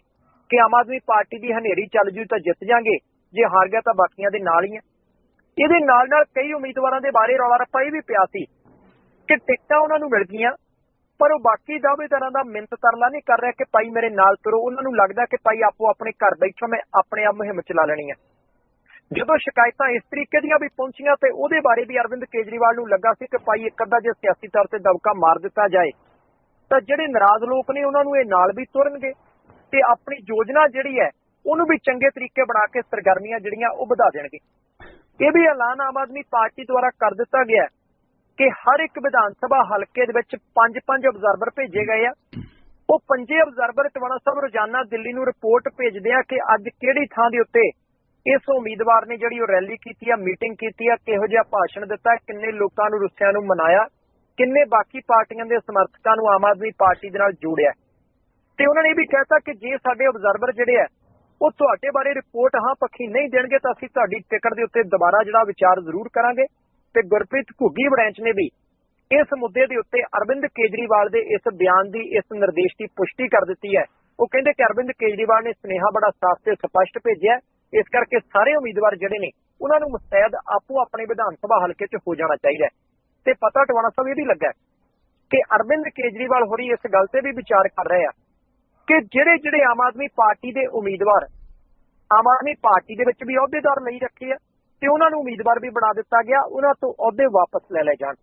ਕਿ ਆਮ ਆਦਮੀ ਪਾਰਟੀ ਦੀ ਹਨੇਰੀ ਚੱਲ ਜੂ ਤਾਂ ਜਿੱਤ ਜਾਾਂਗੇ, ਜੇ ਹਾਰ ਗਿਆ ਤਾਂ ਬਾਕੀਆਂ ਦੇ ਨਾਲ ਹੀ ਆ। ਇਹਦੇ ਨਾਲ ਨਾਲ ਕਈ ਉਮੀਦਵਾਰਾਂ ਦੇ ਬਾਰੇ ਰੌਲਾ ਰੱਪਾ ਇਹ ਵੀ ਪਿਆ ਸੀ ਕਿ ਟਿਕਟਾਂ ਉਹਨਾਂ ਨੂੰ ਮਿਲ ਗਈਆਂ, ਪਰ ਉਹ ਬਾਕੀ ਦਾਅਵੇਦਾਰਾਂ ਦਾ ਮਿੰਤ ਤਰਲਾ ਨਹੀਂ ਕਰ ਰਿਹਾ ਕਿ ਭਾਈ ਮੇਰੇ ਨਾਲ ਤੁਰੋ। ਉਹਨਾਂ ਨੂੰ ਲੱਗਦਾ ਕਿ ਭਾਈ ਆਪੋ ਆਪਣੇ ਘਰ ਬੈਠੋ, ਮੈਂ ਆਪਣੇ ਆਪ ਮੁਹਿੰਮ ਚਲਾ ਲੈਣੀ ਹੈ ਜਦੋਂ ਸ਼ਿਕਾਇਤਾਂ ਇਸ ਤਰੀਕੇ ਦੀਆਂ ਵੀ ਪਹੁੰਚੀਆਂ ਤੇ ਉਹਦੇ ਬਾਰੇ ਵੀ ਅਰਵਿੰਦ ਕੇਜਰੀਵਾਲ ਨੂੰ ਲੱਗਾ ਸੀ ਕਿ ਭਾਈ ਇੱਕ ਅੱਧਾ ਜੇ ਸਿਆਸੀ ਤੌਰ ਤੇ ਦਬਕਾ ਮਾਰ ਦਿੱਤਾ ਜਾਏ, ਤਾਂ ਜਿਹੜੇ ਨਾਰਾਜ਼ ਲੋਕ ਨੇ ਉਹਨਾਂ ਨੂੰ ਇਹ ਨਾਲ ਵੀ ਤੁਰਨਗੇ ਤੇ ਆਪਣੀ ਯੋਜਨਾ ਜਿਹੜੀ ਹੈ, ਉਹਨੂੰ ਵੀ ਚੰਗੇ ਤਰੀਕੇ ਬਣਾ ਕੇ ਸਰਗਰਮੀਆਂ ਜਿਹੜੀਆਂ ਉਹ ਵਧਾ ਦੇਣਗੇ। ਇਹ ਵੀ ਐਲਾਨ ਆਮ ਆਦਮੀ ਪਾਰਟੀ ਦੁਆਰਾ ਕਰ ਦਿੱਤਾ ਗਿਆ ਕਿ ਹਰ ਇੱਕ ਵਿਧਾਨ ਸਭਾ ਹਲਕੇ ਦੇ ਵਿੱਚ ਪੰਜ ਪੰਜ ਅਬਜ਼ਰਵਰ ਭੇਜੇ ਗਏ ਆ। ਉਹ ਪੰਜੇ ਅਬਜ਼ਰਵਰ ਟਵਾਣਾ ਸਾਹਿਬ ਰੋਜ਼ਾਨਾ ਦਿੱਲੀ ਨੂੰ ਰਿਪੋਰਟ ਭੇਜਦੇ ਆ ਕਿ ਅੱਜ ਕਿਹੜੀ ਥਾਂ ਦੇ ਉੱਤੇ ਇਸ ਉਮੀਦਵਾਰ ਨੇ ਜਿਹੜੀ ਉਹ ਰੈਲੀ ਕੀਤੀ ਆ ਮੀਟਿੰਗ ਕੀਤੀ ਆ, ਕਿਹੋ ਜਿਹਾ ਭਾਸ਼ਣ ਦਿੱਤਾ, ਕਿੰਨੇ ਲੋਕਾਂ ਨੂੰ ਰੁੱਸਿਆਂ ਨੂੰ ਮਨਾਇਆ, ਕਿੰਨੇ ਬਾਕੀ ਪਾਰਟੀਆਂ ਦੇ ਸਮਰਥਕਾਂ ਨੂੰ ਆਮ ਆਦਮੀ ਪਾਰਟੀ ਦੇ ਨਾਲ ਜੋੜਿਆ। ਤੇ ਉਹਨਾਂ ਨੇ ਇਹ ਵੀ ਕਹਿਤਾ ਕਿ ਜੇ ਸਾਡੇ ਅਬਜ਼ਰਵਰ ਜਿਹੜੇ ਆ, ਉਹ ਤੁਹਾਡੇ ਬਾਰੇ ਰਿਪੋਰਟ ਹਾਂ ਪੱਖੀ ਨਹੀਂ ਦੇਣਗੇ ਤਾਂ ਅਸੀਂ ਤੁਹਾਡੀ ਟਿਕਟ ਦੇ ਉੱਤੇ ਦੁਬਾਰਾ ਜਿਹੜਾ ਵਿਚਾਰ ਜ਼ਰੂਰ ਕਰਾਂਗੇ। ਤੇ ਗੁਰਪ੍ਰੀਤ ਘੁੱਗੀ ਬ੍ਰਾਂਚ ਨੇ ਵੀ ਇਸ ਮੁੱਦੇ ਦੇ ਉੱਤੇ ਅਰਵਿੰਦ ਕੇਜਰੀਵਾਲ ਦੇ ਇਸ ਬਿਆਨ ਦੀ ਇਸ ਨਿਰਦੇਸ਼ ਦੀ ਪੁਸ਼ਟੀ ਕਰ ਦਿੱਤੀ ਹੈ। ਉਹ ਕਹਿੰਦੇ ਕਿ ਅਰਵਿੰਦ ਕੇਜਰੀਵਾਲ ਨੇ ਸੁਨੇਹਾ ਬੜਾ ਸਾਫ਼ ਤੇ ਸਪਸ਼ਟ ਭੇਜਿਆ ਇਸ ਕਰਕੇ ਸਾਰੇ ਉਮੀਦਵਾਰ ਜਿਹੜੇ ਨੇ, ਉਹਨਾਂ ਨੂੰ ਮੁਸਤੈਦ ਆਪੋ ਆਪਣੇ ਵਿਧਾਨ ਸਭਾ ਹਲਕੇ 'ਚ ਹੋ ਜਾਣਾ ਚਾਹੀਦਾ ਤੇ ਪਤਾ ਟਵਾਣਾ ਸਾਹਿਬ ਇਹ ਵੀ ਲੱਗਾ ਕਿ ਅਰਵਿੰਦ ਕੇਜਰੀਵਾਲ ਹੋਰੀ ਇਸ ਗੱਲ ਤੇ ਵੀ ਵਿਚਾਰ ਕਰ ਰਹੇ ਆ ਕਿ ਜਿਹੜੇ ਜਿਹੜੇ ਆਮ ਆਦਮੀ ਪਾਰਟੀ ਦੇ ਉਮੀਦਵਾਰ, ਆਮ ਆਦਮੀ ਪਾਰਟੀ ਦੇ ਵਿੱਚ ਵੀ ਅਹੁਦੇਦਾਰ ਲਈ ਰੱਖੇ ਆ ਤੇ ਉਹਨਾਂ ਨੂੰ ਉਮੀਦਵਾਰ ਵੀ ਬਣਾ ਦਿੱਤਾ ਗਿਆ, ਉਹਨਾਂ ਤੋਂ ਅਹੁਦੇ ਵਾਪਸ ਲੈ ਲਏ ਜਾਣ।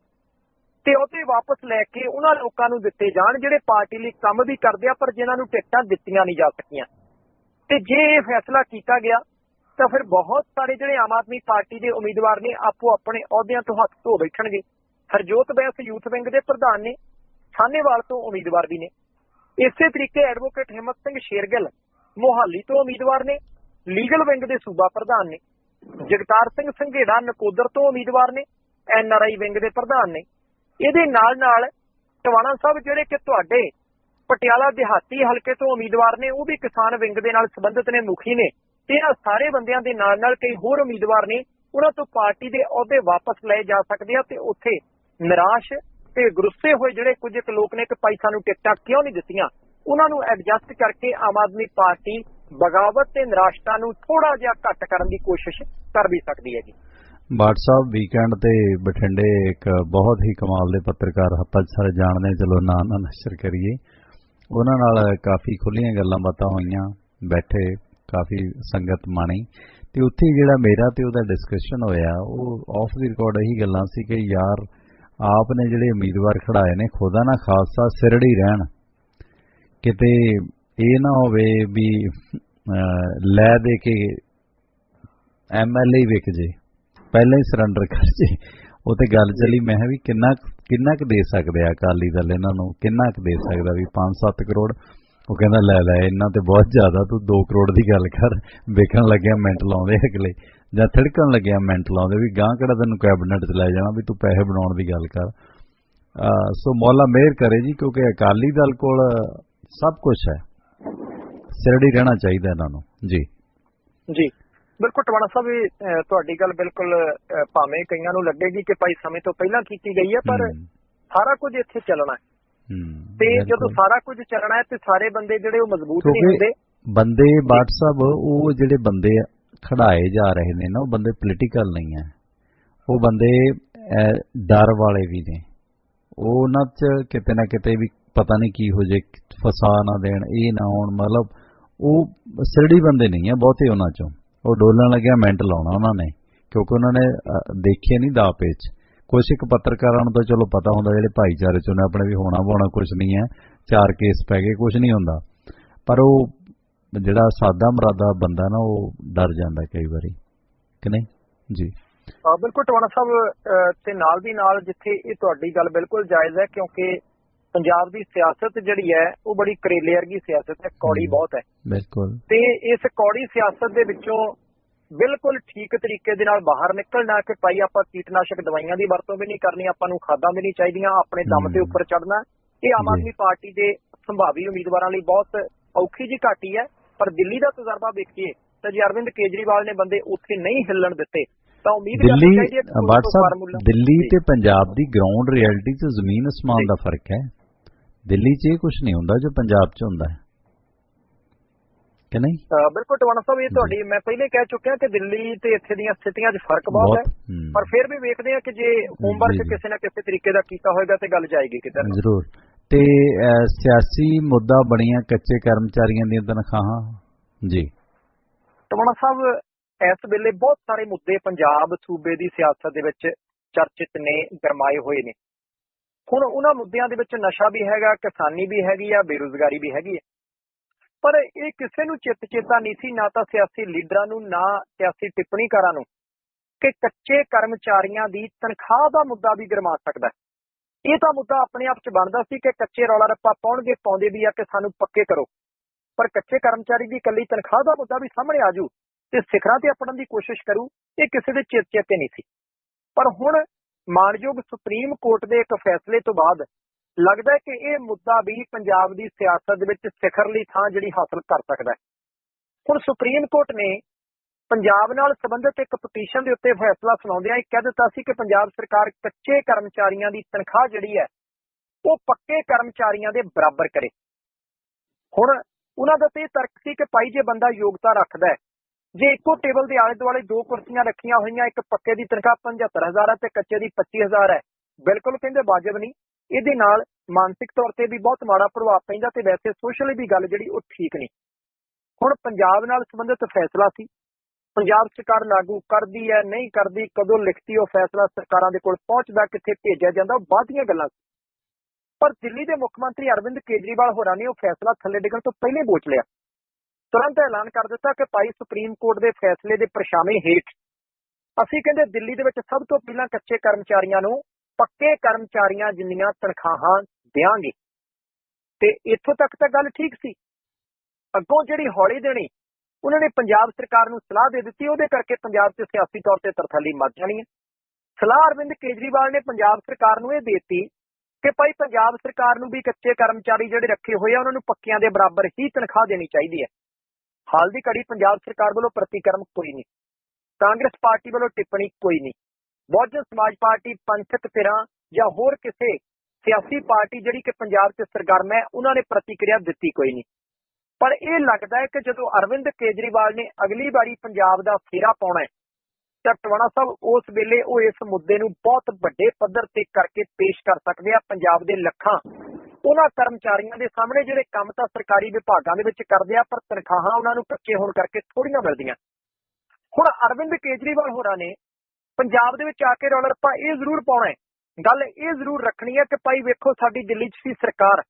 ਤੇ ਅਹੁਦੇ ਵਾਪਸ ਲੈ ਕੇ ਉਹਨਾਂ ਲੋਕਾਂ ਨੂੰ ਦਿੱਤੇ ਜਾਣ, ਜਿਹੜੇ ਪਾਰਟੀ ਲਈ ਕੰਮ ਵੀ ਕਰਦੇ ਆ, ਪਰ ਜਿਨ੍ਹਾਂ ਨੂੰ ਟਿਕਟਾਂ ਦਿੱਤੀਆਂ ਨਹੀਂ ਜਾ ਸਕੀਆਂ। ਤੇ ਜੇ ਇਹ ਫੈਸਲਾ ਕੀਤਾ ਗਿਆ, ਤਾਂ ਫਿਰ ਬਹੁਤ ਸਾਰੇ ਜਿਹੜੇ ਆਮ ਆਦਮੀ ਪਾਰਟੀ ਦੇ ਉਮੀਦਵਾਰ ਨੇ ਆਪੋ ਆਪਣੇ ਅਹੁਦਿਆਂ ਤੋਂ ਹੱਥ ਧੋ ਬੈਠਣਗੇ। ਹਰਜੋਤ ਬੈਂਸ ਯੂਥ ਵਿੰਗ ਦੇ ਪ੍ਰਧਾਨ ਨੇ, ਥਾਨੇਵਾਲ ਤੋਂ ਉਮੀਦਵਾਰ ਵੀ ਨੇ। ਇਸੇ ਤਰੀਕੇ ਐਡਵੋਕੇਟ ਹਿੰਮਤ ਸਿੰਘ ਸ਼ੇਰਗਿੱਲ ਮੋਹਾਲੀ ਤੋਂ ਉਮੀਦਵਾਰ ਨੇ, ਲੀਗਲ ਵਿੰਗ ਦੇ ਸੂਬਾ ਪ੍ਰਧਾਨ ਨੇ। ਜਗਤਾਰ ਸਿੰਘ ਸੰਘੇੜਾ ਨਕੋਦਰ ਤੋਂ ਉਮੀਦਵਾਰ ਨੇ, ਐਨ ਆਰ ਆਈ ਵਿੰਗ ਦੇ ਪ੍ਰਧਾਨ ਨੇ। ਇਹਦੇ ਨਾਲ ਨਾਲ ਟਵਾਣਾ ਸਾਹਿਬ ਜਿਹੜੇ ਕਿ ਤੁਹਾਡੇ ਪਟਿਆਲਾ ਦਿਹਾਤੀ ਹਲਕੇ ਤੋਂ ਉਮੀਦਵਾਰ ਨੇ, ਉਹ ਵੀ ਕਿਸਾਨ ਵਿੰਗ ਦੇ ਨਾਲ ਸੰਬੰਧਿਤ ਨੇ, ਮੁਖੀ ਨੇ। ਤੇ ਇਹਨਾਂ ਸਾਰੇ ਬੰਦਿਆਂ ਦੇ ਨਾਲ ਨਾਲ ਕਈ ਹੋਰ ਉਮੀਦਵਾਰ ਨੇ, ਉਹਨਾਂ ਤੋਂ ਪਾਰਟੀ ਦੇ ਅਹੁਦੇ ਵਾਪਸ ਲਏ ਜਾ ਸਕਦੇ ਆ ਤੇ ਉੱਥੇ ਨਿਰਾਸ਼ ਤੇ ਗੁੱਸੇ ਹੋਏ ਜਿਹੜੇ ਕੁਝ ਲੋਕ ਨੇ ਕਿ ਭਾਈ ਸਾਨੂੰ ਟਿਕਟਾਂ ਕਿਉਂ ਨਹੀਂ ਦਿੱਤੀਆਂ? ਉਹਨਾਂ ਨੂੰ ਐਡਜਸਟ ਕਰਕੇ ਆਮ ਆਦਮੀ ਪਾਰਟੀ ਬਗਾਵਤ ਤੇ ਨਿਰਾਸ਼ਤਾ ਨੂੰ ਥੋੜਾ ਜਿਹਾ ਘੱਟ ਕਰਨ ਦੀ ਕੋਸ਼ਿਸ਼ ਕਰ ਵੀ ਸਕਦੀ ਹੈ ਜੀ। ਬਾਟ ਸਾਹਿਬ ਵੀਕਐਂਡ ਤੇ ਬਠਿੰਡੇ ਇੱਕ ਬਹੁਤ ਹੀ ਕਮਾਲ ਦੇ ਪੱਤਰਕਾਰ ਆਪਾਂ ਸਾਰੇ ਜਾਣਦੇ ਚਲੋ ਨਾਂ ਨਾ ਨਸ਼ਰ ਕਰੀਏ। ਉਹਨਾਂ ਨਾਲ ਕਾਫੀ ਖੁੱਲੀਆਂ ਗੱਲਾਂ ਬਾਤਾਂ ਹੋਈਆਂ, ਬੈਠੇ, ਕਾਫੀ ਸੰਗਤ ਮਾਣੀ। ਤੇ ਉੱਥੇ ਜਿਹੜਾ ਮੇਰਾ ਤੇ ਉਹਦਾ ਡਿਸਕਸ਼ਨ ਹੋਇਆ, ਉਹ ਆਫ ਦੀ ਰਿਕਾਰਡ ਇਹੀ ਗੱਲਾਂ ਸੀ ਕਿ ਯਾਰ, ਆਪ ਨੇ ਜਿਹੜੇ ਉਮੀਦਵਾਰ ਖੜਾਏ ਨੇ, ਖੁਦਾ ਨਾ ਖਾਲਸਾ, ਸਿਰੜੀ ਰਹਿਣ। ਕਿਤੇ ਇਹ ਨਾ ਹੋਵੇ ਵੀ ਲੈ ਦੇ ਕੇ ਐਮਐਲਏ ਵਿਕ ਜੇ, ਪਹਿਲਾਂ ਹੀ ਸਰੈਂਡਰ ਕਰ ਜੇ। ਉਹ ਤੇ ਗੱਲ ਚਲੀ, ਮੈਂ ਕਿਹਾ ਵੀ ਕਿੰਨਾ ਕੁ- ਕਿੰਨਾ ਕੁ ਦੇ ਸਕਦੇ ਆ ਅਕਾਲੀ ਦਲ ਇਹਨਾਂ ਨੂੰ? ਕਿੰਨਾ ਕੁ ਦੇ ਸਕਦਾ ਵੀ 5-7 ਕਰੋੜ? ਉਹ ਕਹਿੰਦਾ, ਲੈ ਲੈ ਇਹਨਾਂ ਤੇ ਬਹੁਤ ਜ਼ਿਆਦਾ, ਤੂੰ 2 ਕਰੋੜ ਦੀ ਗੱਲ ਕਰ। ਵੇਖਣ ਲੱਗਿਆ, ਮਿੰਟ ਲਾਉਂਦੇ ਅਗਲੇ। ਜਾਂ ਥੜਕਣ ਲੱਗਿਆ, ਮਿੰਟ ਲਾਉਂਦੇ, ਵੀ ਗਾਂ ਕਿਹੜਾ ਤੈਨੂੰ ਕੈਬਨਿਟ 'ਚ ਲੈ ਜਾਣਾ ਵੀ ਤੂੰ ਪੈਸੇ ਬਣਾਉਣ ਦੀ ਗੱਲ ਕਰ। ਸੋ ਮੌਲਾ ਮਿਹਰ ਕਰੇ ਜੀ, ਕਿਉਂਕਿ ਅਕਾਲੀ ਦਲ ਕੋਲ ਸਭ ਕੁਝ ਹੈ। ਸਿਰੜੀ ਰਹਿਣਾ ਚਾਹੀਦਾ ਇਹਨਾਂ ਨੂੰ। ਜੀ। ਜੀ। ਬਿਲਕੁਲ ਟਵਾਣਾ ਸਾਹਿਬ ਇਹ, ਤੁਹਾਡੀ ਗੱਲ ਬਿਲਕੁਲ ਭਾਵੇਂ ਕਈਆਂ ਨੂੰ ਲੱਗੇਗੀ ਕਿ ਭਾਈ ਸਮੇਂ ਤੋਂ ਪਹਿਲਾਂ ਕੀਤੀ ਗਈ ਹੈ ਪਰ ਸਾਰਾ ਕੁਝ ਇੱਥੇ ਚੱਲਣਾ ਹੈ। ਤੇ। ਜਦੋਂ ਸਾਰਾ ਕੁਝ ਚੱਲਣਾ ਹੈ ਤੇ ਸਾਰੇ ਬੰਦੇ ਜਿਹੜੇ ਉਹ ਮਜ਼ਬੂਤ ਨਹੀਂ ਹੁੰਦੇ। ਬੰਦੇ ਬਾਟ ਸਾਹਿਬ ਉਹ ਜਿਹੜੇ ਬੰਦੇ ਖੜਾਏ ਜਾ ਰਹੇ ਨੇ ਨਾ ਉਹ ਬੰਦੇ ਪੋਲੀਟੀਕਲ ਨਹੀਂ ਹੈ। ਉਹ ਬੰਦੇ ਡਰ ਵਾਲੇ ਵੀ ਨੇ। ਉਹ ਉਹਨਾਂ 'ਚ ਕਿਤੇ ਨਾ ਕਿਤੇ ਵੀ ਪਤਾ ਨਹੀਂ ਕੀ ਹੋ ਜੇ ਫਸਾ ਨਾ ਦੇਣ ਇਹ ਨਾ ਹੋਣ ਮਤਲਬ ਉਹ ਸਿਰੜੀ ਬੰਦੇ ਨਹੀਂ ਆ, ਬਹੁਤੇ ਉਹਨਾਂ 'ਚੋਂ। ਉਹ ਡੋਲਣ ਲੱਗਿਆ, ਮਿੰਟ ਲਾਉਣਾ ਉਹਨਾਂ ਨੇ, ਕਿਉਂਕਿ ਉਹਨਾਂ ਨੇ ਦੇਖੇ ਨਹੀਂ ਦਾ ਪੇਚ ਇੱਕ ਪੱਤਰਕਾਰਾਂ ਨੂੰ ਤਾਂ ਚਲੋ ਪਤਾ ਹੁੰਦਾ, ਜਿਹੜੇ ਭਾਈਚਾਰੇ ਚੋਂ ਨੇ ਆਪਣੇ ਵੀ ਹੋਣਾ ਪਾਉਣਾ ਕੁਝ ਨਹੀਂ ਹੈ, ਚਾਰ ਕੇਸ ਪੈ ਗਏ ਕੁਝ ਨਹੀਂ ਹੁੰਦਾ। ਪਰ ਉਹ ਜਿਹੜਾ ਸਾਦਾ ਮਰਾਦਾ ਬੰਦਾ ਨਾ, ਉਹ ਡਰ ਜਾਂਦਾ ਕਈ ਵਾਰੀ। ਕਿ ਨਹੀਂ? ਜੀ। ਬਿਲਕੁਲ, ਟਵਾਣਾ ਸਾਹਿਬ ਤੇ ਨਾਲ ਦੀ ਨਾਲ ਜਿੱਥੇ ਇਹ ਤੁਹਾਡੀ ਗੱਲ ਬਿਲਕੁਲ ਜਾਇਜ਼ ਹੈ, ਕਿਉਂਕਿ ਪੰਜਾਬ ਦੀ ਸਿਆਸਤ ਜਿਹੜੀ ਹੈ ਉਹ ਬੜੀ ਕਰੇਲੇ ਵਰਗੀ ਸਿਆਸਤ ਹੈ ਕੌੜੀ। ਬਹੁਤ ਹੈ ਬਿਲਕੁਲ ਤੇ ਇਸ ਕੌੜੀ ਸਿਆਸਤ ਦੇ ਵਿੱਚੋਂ ਬਿਲਕੁਲ ਠੀਕ ਤਰੀਕੇ ਦੇ ਨਾਲ ਬਾਹਰ ਨਿਕਲਣਾ ਕਿ ਭਾਈ ਆਪਾਂ ਕੀਟਨਾਸ਼ਕ ਦਵਾਈਆਂ ਦੀ ਵਰਤੋਂ ਵੀ ਨਹੀਂ ਕਰਨੀ ਆਪਾਂ ਨੂੰ ਖਾਦਾਂ ਵੀ ਨਹੀਂ ਚਾਹੀਦੀਆਂ ਆਪਣੇ ਦਮ ਤੇ। ਉੱਪਰ ਚੜਨਾ ਇਹ ਆਮ। ਆਦਮੀ ਪਾਰਟੀ ਦੇ ਸੰਭਾਵੀ ਉਮੀਦਵਾਰਾਂ ਲਈ ਬਹੁਤ ਔਖੀ ਜੀ ਘਾਟੀ ਹੈ ਪਰ ਦਿੱਲੀ ਦਾ ਤਜਰਬਾ ਵੇਖੀਏ ਤਾਂ ਜੇ ਅਰਵਿੰਦ ਕੇਜਰੀਵਾਲ ਨੇ ਬੰਦੇ ਉੱਥੇ ਨਹੀਂ ਹਿੱਲਣ ਦਿੱਤੇ ਤਾਂ ਉਮੀਦ ਕਰਨੀ ਚਾਹੀਦੀ ਹੈ ਦਿੱਲੀ। ਤੇ ਪੰਜਾਬ ਦੀ ਗਰਾਊਂਡ ਰਿਐਲਿਟੀ 'ਚ ਜ਼ਮੀਨ ਅਸਮਾਨ। ਦਾ ਫ਼ਰਕ ਹੈ ਦਿੱਲੀ 'ਚ ਇਹ ਕੁਝ ਨਹੀਂ ਹੁੰਦਾ ਜੋ ਪੰਜਾਬ 'ਚ ਹੁੰਦਾ ਹੈ। ਕਿ ਨਹੀਂ? ਬਿਲਕੁਲ ਟਵਾਣਾ ਸਾਹਿਬ ਇਹ। ਤੁਹਾਡੀ ਮੈਂ ਪਹਿਲੇ ਕਹਿ ਚੁੱਕਿਆ ਕਿ ਦਿੱਲੀ ਤੇ ਇੱਥੇ ਦੀਆਂ ਸਥਿਤੀਆਂ 'ਚ ਫ਼ਰਕ ਬਹੁਤ ਹੈ। ਪਰ ਫਿਰ ਵੀ ਵੇਖਦੇ ਆ ਕਿ ਜੇ ਹੋਮਵਰਕ। ਕਿਸੇ ਨਾ ਕਿਸੇ ਤਰੀਕੇ ਦਾ ਕੀਤਾ ਹੋਏਗਾ ਤੇ ਗੱਲ ਜਾਏਗੀ ਕਿਤੇ ਨਾ ਜ਼ਰੂਰ। ਤੇ ਸਿਆਸੀ ਮੁੱਦਾ ਬਣੀਆਂ ਕੱਚੇ ਕਰਮਚਾਰੀਆਂ ਦੀਆਂ ਤਨਖਾਹਾਂ? ਜੀ। ਟਵਾਣਾ ਸਾਹਿਬ ਇਸ ਵੇਲੇ ਬਹੁਤ ਸਾਰੇ ਮੁੱਦੇ ਪੰਜਾਬ ਸੂਬੇ ਦੀ ਸਿਆਸਤ ਦੇ ਵਿੱਚ ਚਰਚਿਤ ਨੇ ਗਰਮਾਏ ਹੋਏ ਨੇ। ਹੁਣ ਉਹਨਾਂ ਮੁੱਦਿਆਂ ਦੇ ਵਿੱਚ ਨਸ਼ਾ ਵੀ ਹੈਗਾ, ਕਿਸਾਨੀ ਵੀ ਹੈਗੀ ਆ, ਬੇਰੁਜ਼ਗਾਰੀ ਵੀ ਹੈਗੀ ਆ। ਪਰ ਇਹ ਕਿਸੇ ਨੂੰ ਚਿੱਤ ਚੇਤਾ ਨਹੀਂ ਸੀ, ਨਾ ਤਾਂ ਸਿਆਸੀ ਲੀਡਰਾਂ ਨੂੰ, ਨਾ ਸਿਆਸੀ ਟਿੱਪਣੀਕਾਰਾਂ ਨੂੰ ਕਿ ਕੱਚੇ ਕਰਮਚਾਰੀਆਂ ਦੀ ਤਨਖਾਹ ਦਾ ਮੁੱਦਾ ਵੀ ਗਰਮਾ ਸਕਦਾ। ਹੈ ਇਹ ਤਾਂ ਮੁੱਦਾ ਆਪਣੇ ਆਪ 'ਚ ਬਣਦਾ ਸੀ ਕਿ ਕੱਚੇ ਰੌਲਾ ਰੱਪਾ ਪਾਉਣਗੇ, ਪਾਉਂਦੇ ਵੀ ਆ ਕਿ ਸਾਨੂੰ ਪੱਕੇ ਕਰੋ। ਪਰ ਕੱਚੇ ਕਰਮਚਾਰੀ ਦੀ ਇਕੱਲੀ ਤਨਖਾਹ ਦਾ ਮੁੱਦਾ ਵੀ ਸਾਹਮਣੇ ਆਜੂ ਤੇ ਸਿਖਰਾਂ ਤੇ ਅਪੜਨ ਦੀ ਕੋਸ਼ਿਸ਼ ਕਰੂ, ਇਹ ਕਿਸੇ ਦੇ ਚਿਰ ਚੇਤੇ ਨਹੀਂ ਸੀ। ਪਰ ਹੁਣ ਮਾਨਯੋਗ ਸੁਪਰੀਮ ਕੋਰਟ ਦੇ ਇੱਕ ਫੈਸਲੇ ਤੋਂ ਬਾਅਦ ਲੱਗਦਾ ਹੈ ਕਿ ਇਹ ਮੁੱਦਾ ਵੀ ਪੰਜਾਬ ਦੀ ਸਿਆਸਤ ਦੇ ਵਿੱਚ ਸਿਖਰਲੀ ਥਾਂ ਜਿਹੜੀ ਹਾਸਲ ਕਰ ਸਕਦਾ ਹੈ। ਹੁਣ ਸੁਪਰੀਮ ਕੋਰਟ ਨੇ ਪੰਜਾਬ ਨਾਲ ਸੰਬੰਧਿਤ ਇੱਕ ਪਟੀਸ਼ਨ ਦੇ ਉੱਤੇ ਫੈਸਲਾ ਸੁਣਾਉਂਦਿਆਂ ਇਹ ਕਹਿ ਦਿੱਤਾ ਸੀ ਕਿ ਪੰਜਾਬ ਸਰਕਾਰ ਕੱਚੇ ਕਰਮਚਾਰੀਆਂ ਦੀ ਤਨਖਾਹ ਜਿਹੜੀ ਹੈ, ਉਹ ਪੱਕੇ ਕਰਮਚਾਰੀਆਂ ਦੇ ਬਰਾਬਰ ਕਰੇ। ਹੁਣ ਉਹਨਾਂ ਦਾ ਤੇ ਇਹ ਤਰਕ ਸੀ ਕਿ ਭਾਈ ਜੇ ਬੰਦਾ ਯੋਗਤਾ ਰੱਖਦਾ ਹੈ ਜੇ ਇੱਕੋ ਟੇਬਲ ਦੇ ਆਲੇ ਦੁਆਲੇ ਦੋ ਕੁਰਸੀਆਂ ਰੱਖੀਆਂ ਹੋਈਆਂ, ਇੱਕ ਪੱਕੇ ਦੀ ਤਨਖਾਹ 75000 ਹੈ ਤੇ ਕੱਚੇ ਦੀ 25000 ਹੈ। ਬਿਲਕੁਲ ਕਹਿੰਦੇ ਵਾਜਬ ਨਹੀਂ। ਇਹਦੇ ਨਾਲ ਮਾਨਸਿਕ ਤੌਰ ਤੇ ਵੀ ਬਹੁਤ ਮਾੜਾ ਪ੍ਰਭਾਵ ਪੈਂਦਾ ਤੇ ਵੈਸੇ ਸੋਸ਼ਲੀ ਵੀ ਗੱਲ ਜਿਹੜੀ ਉਹ ਠੀਕ ਨਹੀਂ। ਹੁਣ ਪੰਜਾਬ ਨਾਲ ਸੰਬੰਧਿਤ ਫੈਸਲਾ ਸੀ। ਪੰਜਾਬ ਸਰਕਾਰ ਲਾਗੂ ਕਰਦੀ ਹੈ, ਨਹੀਂ ਕਰਦੀ, ਕਦੋਂ ਲਿਖਤੀ ਉਹ ਫੈਸਲਾ ਸਰਕਾਰਾਂ ਦੇ ਕੋਲ ਪਹੁੰਚਦਾ, ਕਿੱਥੇ ਭੇਜਿਆ ਜਾਂਦਾ, ਉਹ ਬਾਅਦ ਦੀਆਂ ਗੱਲਾਂ ਸੀ। ਪਰ ਦਿੱਲੀ ਦੇ ਮੁੱਖ ਮੰਤਰੀ ਅਰਵਿੰਦ ਕੇਜਰੀਵਾਲ ਹੋਰਾਂ ਨੇ ਉਹ ਫੈਸਲਾ ਥੱਲੇ ਡਿੱਗਣ ਤੋਂ ਪਹਿਲੇ ਬੋਚ ਲਿਆ। ਤੁਰੰਤ ਐਲਾਨ ਕਰ ਦਿੱਤਾ ਕਿ ਭਾਈ ਸੁਪਰੀਮ ਕੋਰਟ ਦੇ ਫੈਸਲੇ ਦੇ ਪਰਛਾਵੇਂ ਹੇਠ ਅਸੀਂ ਕਹਿੰਦੇ ਦਿੱਲੀ ਦੇ ਵਿੱਚ ਸਭ ਤੋਂ ਪਹਿਲਾਂ ਕੱਚੇ ਕਰਮਚਾਰੀਆਂ ਨੂੰ ਪੱਕੇ ਕਰਮਚਾਰੀਆਂ ਜਿੰਨੀਆਂ ਤਨਖਾਹਾਂ ਦੇਾਂਗੇ ਤੇ ਇੱਥੋਂ ਤੱਕ ਤਾਂ ਗੱਲ ਠੀਕ ਸੀ। ਅੱਗੋਂ ਜਿਹੜੀ ਹੌਲੀ ਦੇਣੀ, ਉਹਨਾਂ ਨੇ ਪੰਜਾਬ ਸਰਕਾਰ ਨੂੰ ਸਲਾਹ ਦੇ ਦਿੱਤੀ, ਉਹਦੇ ਕਰਕੇ ਪੰਜਾਬ 'ਚ ਸਿਆਸੀ ਤੌਰ ਤੇ ਤਰਥੱਲੀ ਮੱਚ ਜਾਣੀ ਹੈ। ਸਲਾਹ ਅਰਵਿੰਦ ਕੇਜਰੀਵਾਲ ਨੇ ਪੰਜਾਬ ਸਰਕਾਰ ਨੂੰ ਇਹ ਦਿੱਤੀ ਕਿ ਭਾਈ ਪੰਜਾਬ ਸਰਕਾਰ ਨੂੰ ਵੀ ਕੱਚੇ ਕਰਮਚਾਰੀ ਜਿਹੜੇ ਰੱਖੇ ਹੋਏ ਆ, ਉਹਨਾਂ ਨੂੰ ਪੱਕਿਆਂ ਦੇ ਬਰਾਬਰ ਹੀ ਤਨਖਾਹ ਦੇਣੀ ਚਾਹੀਦੀ ਹੈ। ਹਾਲ ਦੀ ਘੜੀ ਪੰਜਾਬ ਸਰਕਾਰ ਵੱਲੋਂ ਪ੍ਰਤੀਕਰਮ ਕੋਈ ਨਹੀਂ। ਕਾਂਗਰਸ ਪਾਰਟੀ ਵੱਲੋਂ ਟਿੱਪਣੀ ਕੋਈ ਨਹੀਂ। ਬਹੁਜਨ ਸਮਾਜ ਪਾਰਟੀ, ਪੰਥਕ ਧਿਰਾਂ ਜਾਂ ਹੋਰ ਕਿਸੇ ਸਿਆਸੀ ਪਾਰਟੀ ਜਿਹੜੀ ਕਿ ਪੰਜਾਬ 'ਚ ਸਰਗਰਮ ਹੈ, ਉਹਨਾਂ ਨੇ ਪ੍ਰਤੀਕਿਰਿਆ ਦਿੱਤੀ ਕੋਈ ਨਹੀਂ। ਪਰ ਇਹ ਲੱਗਦਾ ਹੈ ਕਿ ਜਦੋਂ ਅਰਵਿੰਦ ਕੇਜਰੀਵਾਲ ਨੇ ਅਗਲੀ ਵਾਰੀ ਪੰਜਾਬ ਦਾ ਫੇਰਾ ਪਾਉਣਾ ਹੈ, ਤਾਂ ਟਵਾਣਾ ਸਾਹਿਬ ਉਸ ਵੇਲੇ ਉਹ ਇਸ ਮੁੱਦੇ ਨੂੰ ਬਹੁਤ ਵੱਡੇ ਪੱਧਰ ਤੇ ਕਰਕੇ ਪੇਸ਼ ਕਰ ਸਕਦੇ ਆ ਪੰਜਾਬ ਦੇ ਲੱਖਾਂ ਉਹਨਾਂ ਕਰਮਚਾਰੀਆਂ ਦੇ ਸਾਹਮਣੇ ਜਿਹੜੇ ਕੰਮ ਤਾਂ ਸਰਕਾਰੀ ਵਿਭਾਗਾਂ ਦੇ ਵਿੱਚ ਕਰਦੇ ਆ, ਪਰ ਤਨਖਾਹਾਂ ਉਹਨਾਂ ਨੂੰ ਕੱਚੇ ਹੋਣ ਕਰਕੇ ਥੋੜੀਆਂ ਮਿਲਦੀਆਂ। ਹੁਣ ਅਰਵਿੰਦ ਕੇਜਰੀਵਾਲ ਹੋਰਾਂ ਨੇ ਪੰਜਾਬ ਦੇ ਵਿੱਚ ਆ ਕੇ ਰੌਲਾ ਰੱਪਾ, ਇਹ ਜ਼ਰੂਰ ਪਾਉਣਾ ਹੈ। ਗੱਲ ਇਹ ਜ਼ਰੂਰ ਰੱਖਣੀ ਹੈ ਕਿ ਭਾਈ ਵੇਖੋ ਸਾਡੀ ਦਿੱਲੀ 'ਚ ਸੀ ਸਰਕਾਰ।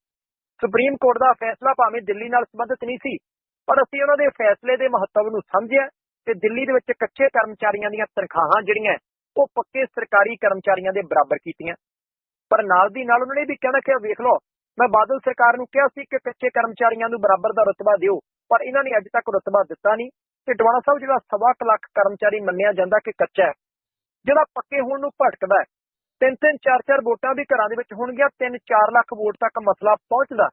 ਸੁਪਰੀਮ ਕੋਰਟ ਦਾ ਫੈਸਲਾ ਭਾਵੇਂ ਦਿੱਲੀ ਨਾਲ ਸੰਬੰਧਿਤ ਨਹੀਂ ਸੀ, ਪਰ ਅਸੀਂ ਉਹਨਾਂ ਦੇ ਫੈਸਲੇ ਦੇ ਮਹੱਤਵ ਨੂੰ ਸਮਝਿਆ ਤੇ ਦਿੱਲੀ ਦੇ ਵਿੱਚ ਕੱਚੇ ਕਰਮਚਾਰੀਆਂ ਦੀਆਂ ਤਨਖਾਹਾਂ ਜਿਹੜੀਆਂ ਉਹ ਪੱਕੇ ਸਰਕਾਰੀ ਕਰਮਚਾਰੀਆਂ ਦੇ ਬਰਾਬਰ ਕੀਤੀਆਂ। ਪਰ ਨਾਲ ਦੀ ਨਾਲ ਉਹਨਾਂ ਨੇ ਵੀ ਕਹਿਣਾ ਕਿ ਵੇਖ ਲਓ ਮੈਂ ਬਾਦਲ ਸਰਕਾਰ ਨੂੰ ਕਿਹਾ ਸੀ ਕਿ ਕੱਚੇ ਕਰਮਚਾਰੀਆਂ ਨੂੰ ਬਰਾਬਰ ਦਾ ਰਤਬਾ ਦਿਓ, ਪਰ ਇਹਨਾਂ ਨੇ ਅੱਜ ਤੱਕ ਰਤਬਾ ਦਿੱਤਾ ਨਹੀਂ ਤੇ ਡਵਾਣਾ ਸਾਹਿਬ ਜਿਹੜਾ ਸਵਾ ਲੱਖ ਕਰਮਚਾਰੀ ਮੰਨਿਆ ਜਾਂਦਾ ਕਿ ਕੱਚਾ ਹੈ, ਜਿਹੜਾ ਪੱਕੇ ਹੋਣ ਨੂੰ ਭਟਕਦਾ ਹੈ। ਤਿੰਨ ਤਿੰਨ ਚਾਰ ਚਾਰ ਵੋਟਾਂ ਵੀ ਘਰਾਂ ਦੇ ਵਿੱਚ ਹੋਣਗੀਆਂ 3-4 ਲੱਖ ਵੋਟ ਤੱਕ ਮਸਲਾ ਪਹੁੰਚਦਾ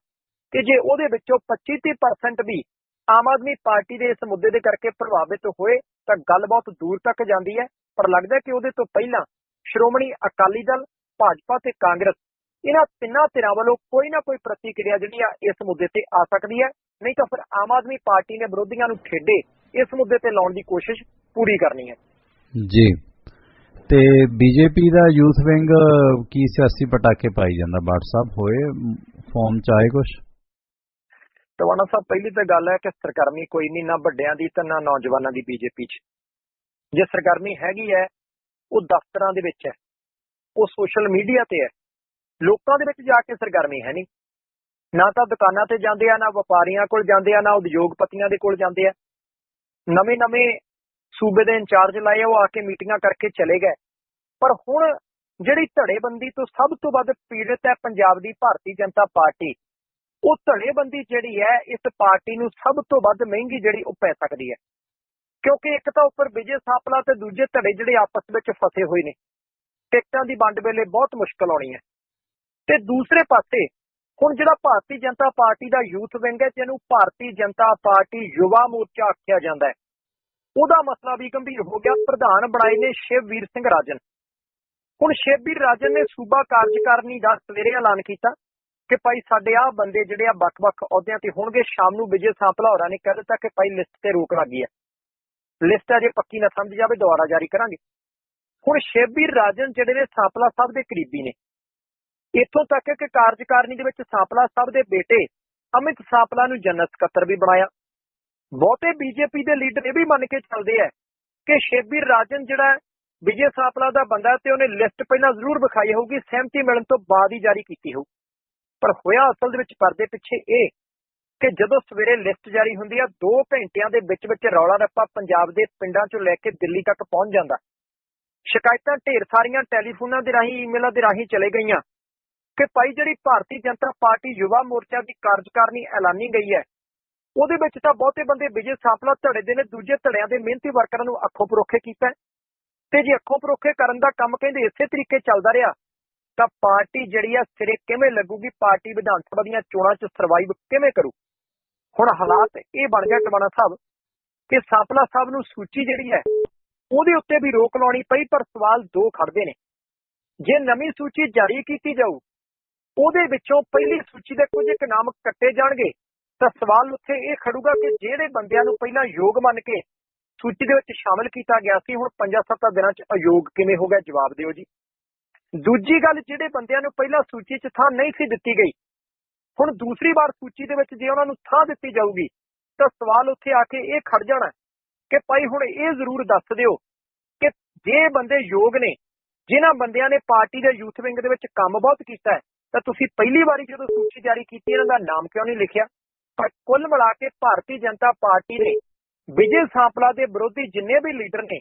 ਕਿ ਜੇ ਉਹਦੇ ਵਿੱਚੋਂ 25-30% ਵੀ ਆਮ ਆਦਮੀ ਪਾਰਟੀ ਦੇ ਇਸ ਮੁੱਦੇ ਦੇ ਕਰਕੇ ਪ੍ਰਭਾਵਿਤ ਹੋਏ, ਤਾਂ ਗੱਲ ਬਹੁਤ ਦੂਰ ਤੱਕ ਜਾਂਦੀ ਹੈ। ਪਰ ਲੱਗਦਾ ਕਿ ਉਹਦੇ ਤੋਂ ਪਹਿਲਾਂ ਸ਼੍ਰੋਮਣੀ ਅਕਾਲੀ ਦਲ, ਭਾਜਪਾ ਤੇ ਕਾਂਗਰਸ ਇਹਨਾਂ ਤਿੰਨਾਂ ਧਿਰਾਂ ਵੱਲੋਂ ਕੋਈ ਨਾ ਕੋਈ ਪ੍ਰਤੀਕਿਰਿਆ ਜਿਹੜੀ ਆ ਇਸ ਮੁੱਦੇ ਤੇ ਆ ਸਕਦੀ ਹੈ। ਨਹੀਂ ਤਾਂ ਫਿਰ ਆਮ ਆਦਮੀ ਪਾਰਟੀ ਨੇ ਵਿਰੋਧੀਆਂ ਨੂੰ ਖੇਡੇ ਇਸ ਮੁੱਦੇ ਤੇ ਲਾਉਣ ਦੀ ਕੋਸ਼ਿਸ਼ ਪੂਰੀ ਕਰਨੀ ਹੈ। ਜੀ। ਤੇ ਬੀਜੇਪੀ ਦਾ ਯੂਥ ਵਿੰਗ ਕੀ ਸਿਆਸੀ ਪਟਾਕੇ ਪਾਈ ਜਾਂਦਾ? ਬਾਟ ਸਾਹਿਬ ਹੋਏ ਫਾਰਮ ਚ ਆਏ ਕੁਛ? ਟਵਾਣਾ ਸਾਹਿਬ ਪਹਿਲੀ ਤਾਂ ਗੱਲ ਹੈ ਕਿ ਸਰਗਰਮੀ ਕੋਈ ਨਹੀਂ ਨਾ ਵੱਡਿਆਂ ਦੀ ਤੇ ਨਾ ਨੌਜਵਾਨਾਂ ਦੀ ਬੀਜੇਪੀ 'ਚ। ਜੇ ਸਰਗਰਮੀ ਹੈਗੀ ਹੈ ਉਹ ਦਫ਼ਤਰਾਂ ਦੇ ਵਿੱਚ ਹੈ ਉਹ ਸੋਸ਼ਲ ਮੀਡੀਆ ਤੇ ਹੈ ਲੋਕਾਂ ਦੇ ਵਿੱਚ ਜਾ ਕੇ ਸਰਗਰਮੀ ਹੈ ਨਹੀਂ। ਨਾ ਤਾਂ ਦੁਕਾਨਾਂ ਤੇ ਜਾਂਦੇ ਆ, ਨਾ ਵਪਾਰੀਆਂ ਕੋਲ ਜਾਂਦੇ ਆ, ਨਾ ਉਦਯੋਗਪਤੀਆਂ ਦੇ ਕੋਲ ਜਾਂਦੇ ਆ। ਨਵੇਂ-ਨਵੇਂ ਸੂਬੇ ਦੇ ਇੰਚਾਰਜ ਲਾਏ ਉਹ ਆ ਕੇ ਮੀਟਿੰਗਾਂ ਕਰਕੇ ਚਲੇ ਗਏ। ਪਰ ਹੁਣ ਜਿਹੜੀ ਧੜੇਬੰਦੀ ਤੋਂ ਸਭ ਤੋਂ ਵੱਧ ਪੀੜਤ ਹੈ ਪੰਜਾਬ ਦੀ ਭਾਰਤੀ ਜਨਤਾ ਪਾਰਟੀ, ਉਹ ਧੜੇਬੰਦੀ ਜਿਹੜੀ ਹੈ, ਇਸ ਪਾਰਟੀ ਨੂੰ ਸਭ ਤੋਂ ਵੱਧ ਮਹਿੰਗੀ ਜਿਹੜੀ ਉਹ ਪੈ ਸਕਦੀ ਹੈ। ਕਿਉਂਕਿ ਇੱਕ ਤਾਂ ਉੱਪਰ ਵਿਜੇ ਸਾਪਲਾ ਤੇ ਦੂਜੇ ਧੜੇ ਜਿਹੜੇ ਆਪਸ ਵਿੱਚ ਫਸੇ ਹੋਏ ਨੇ। ਟਿਕਟਾਂ ਦੀ ਵੰਡ ਵੇਲੇ ਬਹੁਤ ਮੁਸ਼ਕਲ ਆਉਣੀ ਹੈ। ਤੇ ਦੂਸਰੇ ਪਾਸੇ, ਹੁਣ ਜਿਹੜਾ ਭਾਰਤੀ ਜਨਤਾ ਪਾਰਟੀ ਦਾ ਯੂਥ ਵਿੰਗ ਹੈ, ਜਿਹਨੂੰ ਭਾਰਤੀ ਜਨਤਾ ਪਾਰਟੀ ਯੁਵਾ ਮੋਰਚਾ ਆਖਿਆ ਜਾਂਦਾ ਹੈ, ਉਹਦਾ ਮਸਲਾ ਵੀ ਗੰਭੀਰ ਹੋ ਗਿਆ। ਪ੍ਰਧਾਨ ਬਣਾਏ ਨੇ ਸ਼ਿਵਵੀਰ ਸਿੰਘ ਰਾਜਨ। ਹੁਣ ਸ਼ਿਵਵੀਰ ਰਾਜਨ ਨੇ ਸੂਬਾ ਕਾਰਜਕਾਰਨੀ ਦਾ ਸਵੇਰੇ ਐਲਾਨ ਕੀਤਾ ਕਿ ਭਾਈ ਸਾਡੇ ਆਹ ਬੰਦੇ ਜਿਹੜੇ ਆ ਵੱਖ-ਵੱਖ ਅਹੁਦਿਆਂ ਤੇ ਹੋਣਗੇ, ਸ਼ਾਮ ਨੂੰ ਵਿਜੇ ਸਾਂਪਲਾ ਹੋਰਾਂ ਨੇ ਕਹਿ ਦਿੱਤਾ ਕਿ ਭਾਈ ਲਿਸਟ ਤੇ ਰੋਕ ਲੱਗੀ ਹੈ। ਲਿਸਟ ਅਜੇ ਪੱਕੀ ਨਾ ਸਮਝ ਜਾਵੇ, ਦੁਬਾਰਾ ਜਾਰੀ ਕਰਾਂਗੇ। ਹੁਣ ਸ਼ਿਵਵੀਰ ਰਾਜਨ ਜਿਹੜੇ ਨੇ ਸਾਂਪਲਾ ਸਾਹਿਬ ਦੇ ਕਰੀਬੀ ਨੇ ਇੱਥੋਂ ਤੱਕ ਕਿ ਕਾਰਜਕਾਰਨੀ ਦੇ ਵਿੱਚ ਸਾਂਪਲਾ ਸਾਹਿਬ ਦੇ ਬੇਟੇ ਅਮਿਤ ਸਾਂਪਲਾ ਨੂੰ ਜਨਰਲ ਸਕੱਤਰ ਵੀ ਬਣਾਇਆ। ਬਹੁਤੇ ਬੀਜੇਪੀ ਦੇ ਲੀਡਰ ਇਹ ਵੀ ਮੰਨ ਕੇ ਚੱਲਦੇ ਆ ਕਿ ਸ਼ੇਬੀਰ ਰਾਜਨ ਜਿਹੜਾ ਵਿਜੇ ਸਾਪਲਾ ਦਾ ਬੰਦਾ ਤੇ ਉਹਨੇ ਲਿਸਟ ਪਹਿਲਾਂ ਜ਼ਰੂਰ ਵਿਖਾਈ ਹੋਊਗੀ, ਸਹਿਮਤੀ ਮਿਲਣ ਤੋਂ ਬਾਅਦ ਹੀ ਜਾਰੀ ਕੀਤੀ ਹੋਊ। ਪਰ ਹੋਇਆ ਅਸਲ ਦੇ ਵਿੱਚ ਪਰਦੇ ਪਿੱਛੇ ਇਹ ਕਿ ਜਦੋਂ ਸਵੇਰੇ ਲਿਸਟ ਜਾਰੀ ਹੁੰਦੀ ਆ 2 ਘੰਟਿਆਂ ਦੇ ਵਿੱਚ ਵਿੱਚ ਰੌਲਾ ਰੱਪਾ ਪੰਜਾਬ ਦੇ ਪਿੰਡਾਂ ਚੋਂ ਲੈ ਕੇ ਦਿੱਲੀ ਤੱਕ ਪਹੁੰਚ ਜਾਂਦਾ। ਸ਼ਿਕਾਇਤਾਂ ਢੇਰ ਸਾਰੀਆਂ ਟੈਲੀਫੋਨਾਂ ਦੇ ਰਾਹੀਂ, ਈਮੇਲਾਂ ਦੇ ਰਾਹੀਂ ਚਲੇ ਗਈਆਂ। ਕਿ ਭਾਈ ਜਿਹੜੀ ਭਾਰਤੀ ਜਨਤਾ ਪਾਰਟੀ ਯੁਵਾ ਮੋਰਚਾ ਦੀ ਕਾਰਜਕਾਰਨੀ ਐਲਾਨੀ ਗਈ ਹੈ, ਉਹਦੇ ਵਿੱਚ ਤਾਂ ਬਹੁਤੇ ਬੰਦੇ ਵਿਜੇ ਸਾਂਪਲਾ ਧੜੇ ਦੇ ਨੇ, ਦੂਜੇ ਧੜਿਆਂ ਦੇ ਮਿਹਨਤੀ ਵਰਕਰਾਂ ਨੂੰ ਅੱਖੋਂ ਪਰੋਖੇ ਕੀਤਾ ਤੇ ਜੇ ਅੱਖੋਂ ਪਰੋਖੇ ਕਰਨ ਦਾ ਕੰਮ ਕਹਿੰਦੇ ਇਸੇ ਤਰੀਕੇ ਚੱਲਦਾ ਰਿਹਾ, ਤਾਂ ਪਾਰਟੀ ਜਿਹੜੀ ਆ ਸਿਰੇ ਕਿਵੇਂ ਲੱਗੂਗੀ, ਪਾਰਟੀ ਵਿਧਾਨ ਸਭਾ ਦੀਆਂ ਚੋਣਾਂ 'ਚ ਸਰਵਾਈਵ ਕਿਵੇਂ ਕਰੂ? ਹੁਣ ਹਾਲਾਤ ਇਹ ਬਣ ਗਿਆ ਟਵਾਣਾ ਸਾਹਿਬ ਕਿ ਸਾਂਪਲਾ ਸਾਹਿਬ ਨੂੰ ਸੂਚੀ ਜਿਹੜੀ ਹੈ, ਉਹਦੇ ਉੱਤੇ ਵੀ ਰੋਕ ਲਾਉਣੀ ਪਈ, ਪਰ ਸਵਾਲ ਦੋ ਖੜਦੇ ਨੇ। ਜੇ ਨਵੀਂ ਸੂਚੀ ਜਾਰੀ ਕੀਤੀ ਜਾਊ ਉਹਦੇ ਵਿੱਚੋਂ ਪਹਿਲੀ ਸੂਚੀ ਦੇ ਕੁਝ ਇੱਕ ਨਾਮ ਕੱਟੇ ਜਾਣਗੇ। ਤਾਂ ਸਵਾਲ ਉੱਥੇ ਇਹ ਖੜੂਗਾ ਕਿ ਜਿਹੜੇ ਬੰਦਿਆਂ ਨੂੰ ਪਹਿਲਾਂ ਯੋਗ ਮੰਨ ਕੇ ਸੂਚੀ ਦੇ ਵਿੱਚ ਸ਼ਾਮਲ ਕੀਤਾ ਗਿਆ ਸੀ, ਹੁਣ 5-7 ਦਿਨਾਂ 'ਚ ਅਯੋਗ ਕਿਵੇਂ ਹੋ ਗਿਆ, ਜਵਾਬ ਦਿਓ ਜੀ। ਦੂਜੀ ਗੱਲ, ਜਿਹੜੇ ਬੰਦਿਆਂ ਨੂੰ ਪਹਿਲਾਂ ਸੂਚੀ 'ਚ ਥਾਂ ਨਹੀਂ ਸੀ ਦਿੱਤੀ ਗਈ, ਹੁਣ ਦੂਸਰੀ ਵਾਰ ਸੂਚੀ ਦੇ ਵਿੱਚ ਜੇ ਉਹਨਾਂ ਨੂੰ ਥਾਂ ਦਿੱਤੀ ਜਾਊਗੀ, ਤਾਂ ਸਵਾਲ ਉੱਥੇ ਆ ਕੇ ਇਹ ਖੜ ਜਾਣਾ ਕਿ ਭਾਈ ਹੁਣ ਇਹ ਜ਼ਰੂਰ ਦੱਸ ਦਿਓ ਕਿ ਜੇ ਬੰਦੇ ਯੋਗ ਨੇ, ਜਿਨ੍ਹਾਂ ਬੰਦਿਆਂ ਨੇ ਪਾਰਟੀ ਦੇ ਯੂਥ ਵਿੰਗ ਦੇ ਵਿੱਚ ਕੰਮ ਬਹੁਤ ਕੀਤਾ ਹੈ ਤਾਂ ਤੁਸੀਂ ਪਹਿਲੀ ਵਾਰੀ ਜਦੋਂ ਸੂਚੀ ਜਾਰੀ ਕੀਤੀ, ਇਹਨਾਂ ਦਾ ਨਾਮ ਕਿਉਂ ਨਹੀਂ ਲਿਖਿਆ? ਪਰ ਕੁੱਲ ਮਿਲਾ ਕੇ ਭਾਰਤੀ ਜਨਤਾ ਪਾਰਟੀ ਨੇ ਵਿਜੇ ਸਾਂਪਲਾ ਦੇ ਵਿਰੋਧੀ ਜਿੰਨੇ ਵੀ ਲੀਡਰ ਨੇ,